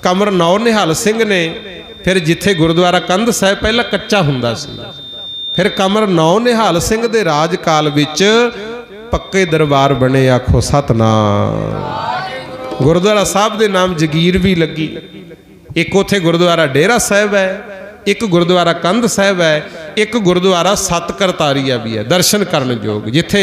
ਕਮਰ ਨੌ ਨਿਹਾਲ ਸਿੰਘ ਨੇ ਫਿਰ ਜਿੱਥੇ ਗੁਰਦੁਆਰਾ ਕੰਧ ਸਾਹਿਬ ਪਹਿਲਾਂ ਕੱਚਾ ਹੁੰਦਾ ਸੀ, ਫਿਰ ਕਮਰ ਨੌ ਨਿਹਾਲ ਸਿੰਘ ਦੇ ਰਾਜ ਕਾਲ ਵਿੱਚ ਪੱਕੇ ਦਰਬਾਰ ਬਣੇ, ਆਖੋ ਸਤਨਾਮ। ਗੁਰਦੁਆਰਾ ਸਾਹਿਬ ਦੇ ਨਾਮ ਜਗੀਰ ਵੀ ਲੱਗੀ। ਇੱਕ ਉਥੇ ਗੁਰਦੁਆਰਾ ਡੇਰਾ ਸਾਹਿਬ ਹੈ, ਇੱਕ ਗੁਰਦੁਆਰਾ ਕੰਧ ਸਾਹਿਬ ਹੈ, ਇੱਕ ਗੁਰਦੁਆਰਾ ਸਤ ਕਰਤਾਰੀਆ ਵੀ ਹੈ, ਦਰਸ਼ਨ ਕਰਨ ਯੋਗ, ਜਿੱਥੇ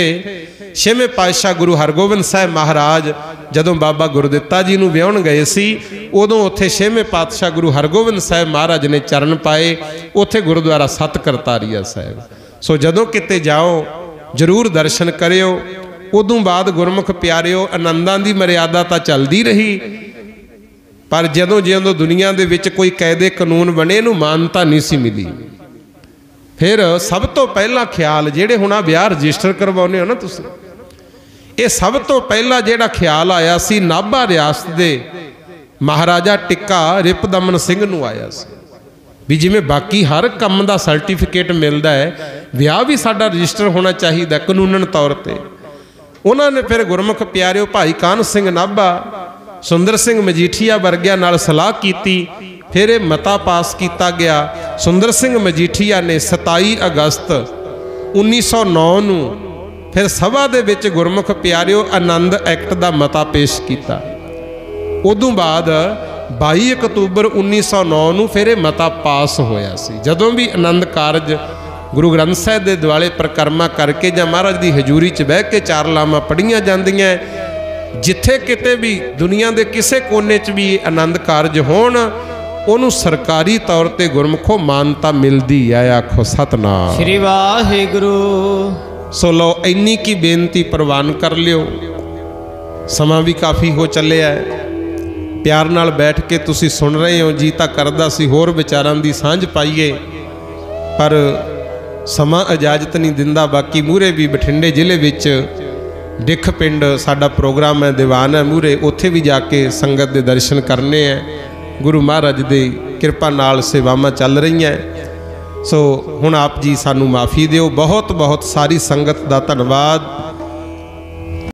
ਛੇਵੇਂ ਪਾਤਸ਼ਾਹ ਗੁਰੂ ਹਰਗੋਬਿੰਦ ਸਾਹਿਬ ਮਹਾਰਾਜ ਜਦੋਂ ਬਾਬਾ ਗੁਰਦਿੱਤਾ ਜੀ ਨੂੰ ਵਿਆਹਣ ਗਏ ਸੀ, ਉਦੋਂ ਉੱਥੇ ਛੇਵੇਂ ਪਾਤਸ਼ਾਹ ਗੁਰੂ ਹਰਗੋਬਿੰਦ ਸਾਹਿਬ ਮਹਾਰਾਜ ਨੇ ਚਰਨ ਪਾਏ, ਉੱਥੇ ਗੁਰਦੁਆਰਾ ਸਤ ਕਰਤਾਰੀਆ ਸਾਹਿਬ। ਸੋ ਜਦੋਂ ਕਿਤੇ ਜਾਓ, ਜਰੂਰ ਦਰਸ਼ਨ ਕਰਿਓ, ਉਦੋਂ ਬਾਅਦ ਗੁਰਮੁਖ ਪਿਆਰਿਓ, ਆਨੰਦਾਂ ਦੀ ਮਰਿਆਦਾ ਤਾਂ ਚੱਲਦੀ ਰਹੀ। ਪਰ ਜਦੋਂ ਜਦੋਂ ਦੁਨੀਆ ਦੇ ਵਿੱਚ ਕੋਈ ਕਾਇਦੇ ਕਾਨੂੰਨ ਬਣੇ, ਇਹਨੂੰ ਮਾਨਤਾ ਨਹੀਂ ਸੀ ਮਿਲੀ। ਫਿਰ ਸਭ ਤੋਂ ਪਹਿਲਾ ਖਿਆਲ ਜਿਹੜੇ ਹੁਣ ਆ ਵਿਆਹ ਰਜਿਸਟਰ ਕਰਵਾਉਨੇ ਹੋ ਨਾ ਤੁਸੀਂ ਇਹ ਸਭ ਤੋਂ ਪਹਿਲਾਂ ਜਿਹੜਾ ਖਿਆਲ ਆਇਆ ਸੀ ਨਾਭਾ ਰਿਆਸਤ ਦੇ ਮਹਾਰਾਜਾ ਟਿੱਕਾ ਰਿਪਦਮਨ ਸਿੰਘ ਨੂੰ ਆਇਆ ਸੀ। ਵੀ ਜਿਵੇਂ ਬਾਕੀ ਹਰ ਕੰਮ ਦਾ ਸਰਟੀਫਿਕੇਟ ਮਿਲਦਾ ਹੈ, ਵਿਆਹ ਵੀ ਸਾਡਾ ਰਜਿਸਟਰ ਹੋਣਾ ਚਾਹੀਦਾ ਕਾਨੂੰਨਨ ਤੌਰ ਤੇ। ਉਹਨਾਂ ਨੇ ਫਿਰ ਗੁਰਮੁਖ ਪਿਆਰਿਓ ਭਾਈ ਕਾਨ ਸਿੰਘ ਨਾਭਾ, ਸੁੰਦਰ ਸਿੰਘ ਮਜੀਠੀਆ ਵਰਗਿਆਂ ਨਾਲ ਸਲਾਹ ਕੀਤੀ, ਫਿਰ ਇਹ ਮਤਾ ਪਾਸ ਕੀਤਾ ਗਿਆ। ਸੁੰਦਰ ਸਿੰਘ ਮਜੀਠੀਆ ਨੇ 27 ਅਗਸਤ 1909 ਨੂੰ ਫਿਰ ਸਭਾ ਦੇ ਵਿੱਚ ਗੁਰਮੁਖ ਪਿਆਰਿਓ ਆਨੰਦ ਐਕਟ ਦਾ ਮਤਾ ਪੇਸ਼ ਕੀਤਾ। ਉਦੋਂ ਬਾਅਦ 22 ਅਕਤੂਬਰ 1909 ਨੂੰ ਫਿਰ ਇਹ ਮਤਾ ਪਾਸ ਹੋਇਆ ਸੀ। ਜਦੋਂ ਵੀ ਆਨੰਦ ਕਾਰਜ ਗੁਰੂ ਗ੍ਰੰਥ ਸਾਹਿਬ ਦੇ ਦੁਆਲੇ ਪ੍ਰਕਰਮਾ ਕਰਕੇ ਜਾਂ ਮਹਾਰਾਜ ਦੀ ਹਜ਼ੂਰੀ 'ਚ ਬਹਿ ਕੇ ਚਾਰ ਲਾਵਾਂ ਪੜੀਆਂ ਜਾਂਦੀਆਂ ਜਿੱਥੇ ਕਿਤੇ ਵੀ ਦੁਨੀਆ ਦੇ ਕਿਸੇ ਕੋਨੇ 'ਚ ਵੀ ਆਨੰਦ ਕਾਰਜ ਹੋਣ, ਉਹਨੂੰ ਸਰਕਾਰੀ ਤੌਰ ਤੇ ਗੁਰਮੁਖੋ ਮਾਨਤਾ ਮਿਲਦੀ ਆ ਆਖੋ ਸਤਨਾਮ। ਸ੍ਰੀ ਵਾਹਿਗੁਰੂ। ਸੋ ਲੋ ਇੰਨੀ ਕੀ ਬੇਨਤੀ ਪ੍ਰਵਾਨ ਕਰ ਲਿਓ। ਸਮਾਂ ਵੀ ਕਾਫੀ ਹੋ ਚੱਲਿਆ ਹੈ। ਪਿਆਰ ਨਾਲ ਬੈਠ ਕੇ ਤੁਸੀਂ ਸੁਣ ਰਹੇ ਹੋ, ਜੀ ਤਾਂ ਕਰਦਾ ਸੀ, ਹੋਰ ਵਿਚਾਰਾਂ ਦੀ ਸਾਂਝ ਪਾਈਏ। ਪਰ ਸਮਾਂ ਇਜਾਜ਼ਤ ਨਹੀਂ ਦਿੰਦਾ, ਬਾਕੀ ਮੂਰੇ ਵੀ ਬਠਿੰਡੇ ਜ਼ਿਲ੍ਹੇ ਵਿੱਚ ਡਿੱਖ ਪਿੰਡ ਸਾਡਾ ਪ੍ਰੋਗਰਾਮ ਹੈ, ਦੀਵਾਨ ਹੈ ਮੂਰੇ ਉੱਥੇ ਵੀ ਜਾ ਕੇ ਸੰਗਤ ਦੇ ਦਰਸ਼ਨ ਕਰਨੇ ਹੈ। ਗੁਰੂ ਮਹਾਰਾਜ ਦੀ ਕਿਰਪਾ ਨਾਲ ਸੇਵਾਵਾਂ ਚੱਲ ਰਹੀਆਂ ਸੋ ਹੁਣ ਆਪ ਜੀ ਸਾਨੂੰ ਮਾਫੀ ਦਿਓ। ਬਹੁਤ ਬਹੁਤ ਸਾਰੀ ਸੰਗਤ ਦਾ ਧੰਨਵਾਦ।